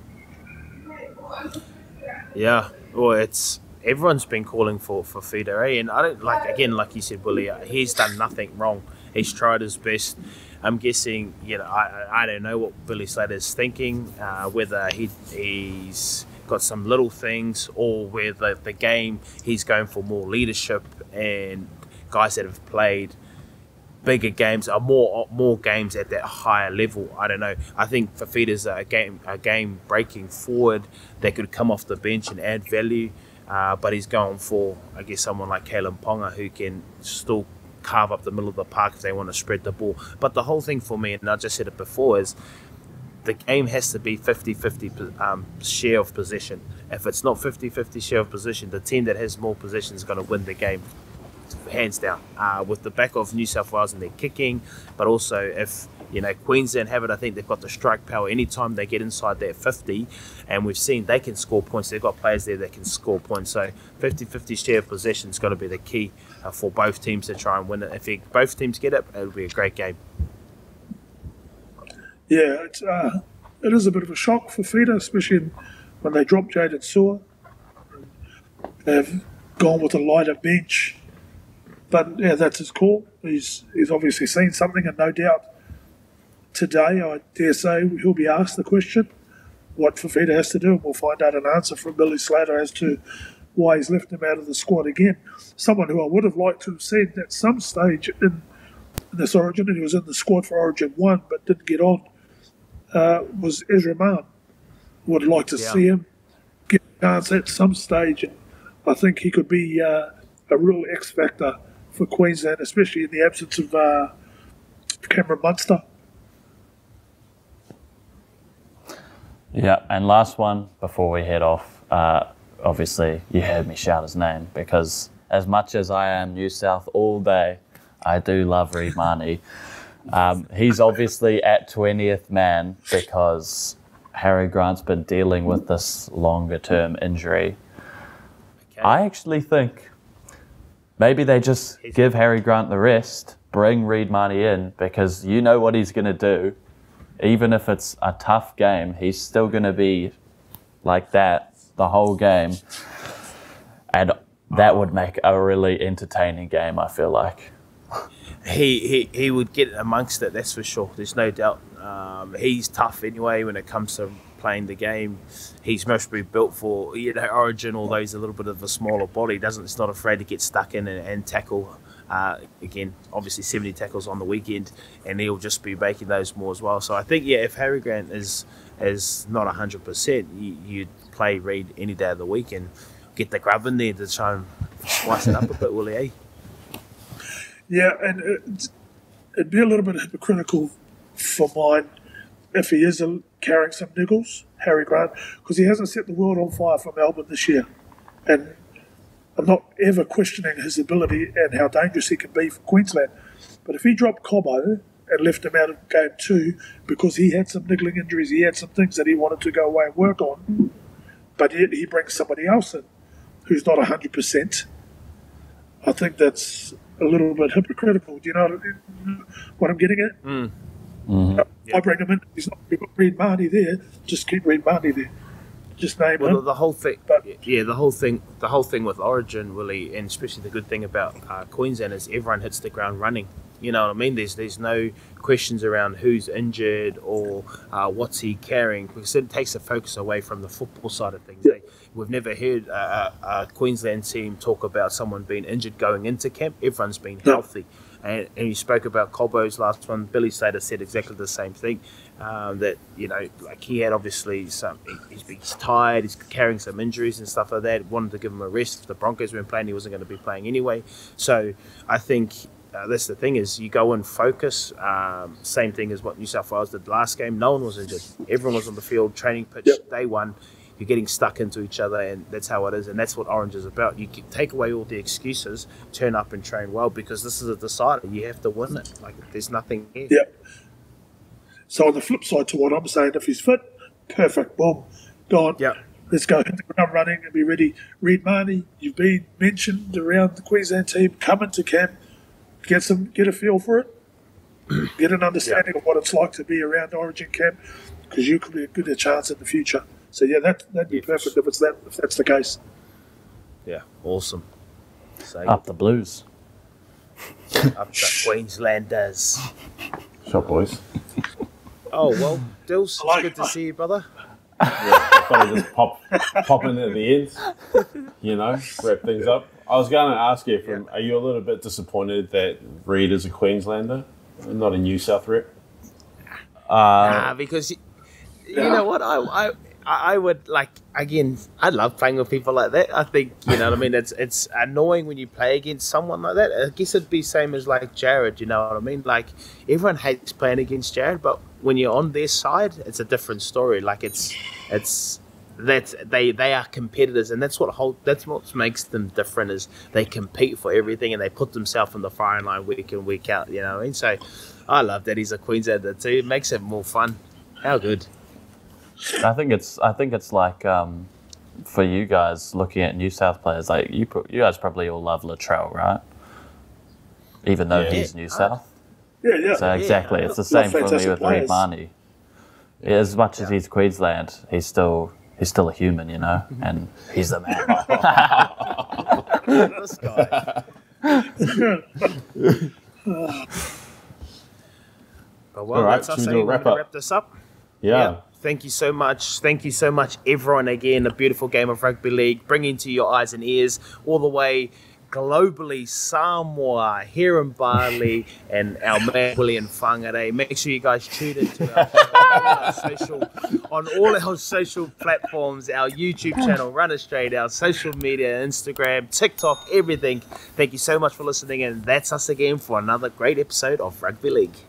Yeah, well, it's everyone's been calling for for Fida, eh? And I don't like again, like you said, Willie. He's done nothing wrong. He's tried his best. I'm guessing, you know, I I I don't know what Billy Slater's thinking, uh, whether he he's got some little things or whether the game he's going for more leadership and guys that have played bigger games are more more games at that higher level. I don't know. I think Fifita's a game a game breaking forward that could come off the bench and add value. Uh, but he's going for I guess someone like Kalyn Ponga who can still carve up the middle of the park if they want to spread the ball. But the whole thing for me, and I just said it before, is the game has to be 50-50 um, share of possession. If it's not 50-50 share of possession, the team that has more possession is going to win the game hands down. Uh, with the back of New South Wales and their kicking, but also if you know Queensland have it, I think they've got the strike power. Anytime they get inside their 50, and we've seen they can score points. They've got players there that can score points. So 50-50 share of possession is going to be the key uh, for both teams to try and win it. If it, both teams get it, it'll be a great game. Yeah, it's, uh, it is a bit of a shock for Fida, especially when they dropped Jaydn Su'A. They've gone with a lighter bench. But yeah, that's his call. He's he's obviously seen something, and no doubt today, I dare say, he'll be asked the question what Fifita has to do, and we'll find out an answer from Billy Slater as to why he's left him out of the squad again. Someone who I would have liked to have seen at some stage in, in this Origin, and he was in the squad for Origin 1 but didn't get on, uh, was Ezra Mam. Would like to Yeah. see him get a chance at some stage, and I think he could be uh, a real X factor for Queensland, especially in the absence of uh, Cameron Munster. Yeah, and last one before we head off. Uh, obviously, you heard me shout his name because as much as I am New South all day, I do love Reed Mahoney. Um, he's obviously at 20th man because Harry Grant's been dealing with this longer term injury. Okay. I actually think maybe they just give Harry Grant the rest, bring Reed Mahoney in because you know what he's going to do. Even if it's a tough game, he's still going to be like that the whole game. And that would make a really entertaining game, I feel like. he, he he would get amongst it. That's for sure. There's no doubt. Um, he's tough anyway when it comes to playing the game. He's mostly built for you know Origin, although he's a little bit of a smaller body. Doesn't he's not afraid to get stuck in and, and tackle. Uh, again, obviously 70 tackles on the weekend, and he'll just be making those more as well. So I think yeah, if Harry Grant is is not 100, percent you, you'd play Reed any day of the week and get the grub in there to try and spice it up a bit, will he? Eh? Yeah, and it, it'd be a little bit hypocritical for mine if he is carrying some niggles, Harry Grant, because he hasn't set the world on fire for Melbourne this year. And I'm not ever questioning his ability and how dangerous he can be for Queensland. But if he dropped Cobbo and left him out of game two because he had some niggling injuries, he had some things that he wanted to go away and work on, but yet he brings somebody else in who's not 100%, I think that's a little bit hypocritical. Do you know what I'm getting at? Mm. I bring him in. He's not you've got Reed Mahoney there. Just keep Reed Mahoney there. Just name Well, the, him. the whole thing, But- yeah, the whole thing, the whole thing with Origin, Willie, and especially the good thing about uh, Queensland is everyone hits the ground running. You know what I mean? There's there's no questions around who's injured or uh, what's he carrying because it takes the focus away from the football side of things. eh? We've never heard uh, a, a Queensland team talk about someone being injured going into camp. Everyone's been No. And, and you spoke about Cobbo's last one. Billy Slater said exactly the same thing. Um, that you know, like he had obviously some. He's, he's tired. He's carrying some injuries and stuff like that. Wanted to give him a rest. If the Broncos weren't playing, he wasn't going to be playing anyway. So I think uh, that's the thing is you go and focus. Um, same thing as what New South Wales did last game. No one was injured. Everyone was on the field, training pitch Yep. day one. You're getting stuck into each other, and that's how it is. And that's what Origin is about. You can take away all the excuses, turn up and train well because this is a decider. You have to win it. Like there's nothing here. Yeah. So on the flip side to what I'm saying, if he's fit, perfect. Boom, gone. Yeah. Let's go hit the ground running and be ready. Reed Mahoney, you've been mentioned around the Queensland team. Come into camp, get some, get a feel for it, (clears throat) get an understanding of what it's like to be around Origin camp, because you could be a good chance in the future. So yeah, that that'd be Yes. perfect if it's that if that's the case. Yeah, awesome. So Up the Blues. up the Queenslanders. Shot boys. Oh well, Dills, I like- good to see you, brother. I thought I'd just pop, pop in at the end, you know, wrap things up. I was going to ask you, from, are you a little bit disappointed that Reed is a Queenslander, and not a New South rep? Ah, because you, you know what I, I I would like again. I love playing with people like that. I think you know what I mean. It's it's annoying when you play against someone like that. I guess it'd be same as like Jared. You know what I mean? Like everyone hates playing against Jared, but when you're on their side, it's a different story. Like it's it's that they they are competitors, and that's what whole that's what makes them different. Is they compete for everything and they put themselves in the firing line week in week out. You know what I mean? So I love that he's a Queenslander too. It makes it more fun. How good. I think it's I think it's like um, for you guys looking at New South players, like you pro- you guys probably all love Latrell, right? Even though Yeah. he's New South. Yeah, yeah. So exactly, it's the same for me with Reed players. Mahoney. Yeah, as much as he's Queensland, he's still he's still a human, you know, and he's the man. (laughs) this guy. (laughs) but well, All right, that's us should we do a wrap up? wrap this up. Yeah. Thank you so much. Thank you so much, everyone. Again, a beautiful game of rugby league, bringing to your eyes and ears all the way globally Samoa, here in Bali, (laughs) and our man William Whangare. Make sure you guys tune into our, (laughs) our social on all our social platforms, our YouTube channel, Run Straight, our social media, Instagram, TikTok, everything. Thank you so much for listening, and that's us again for another great episode of Rugby League.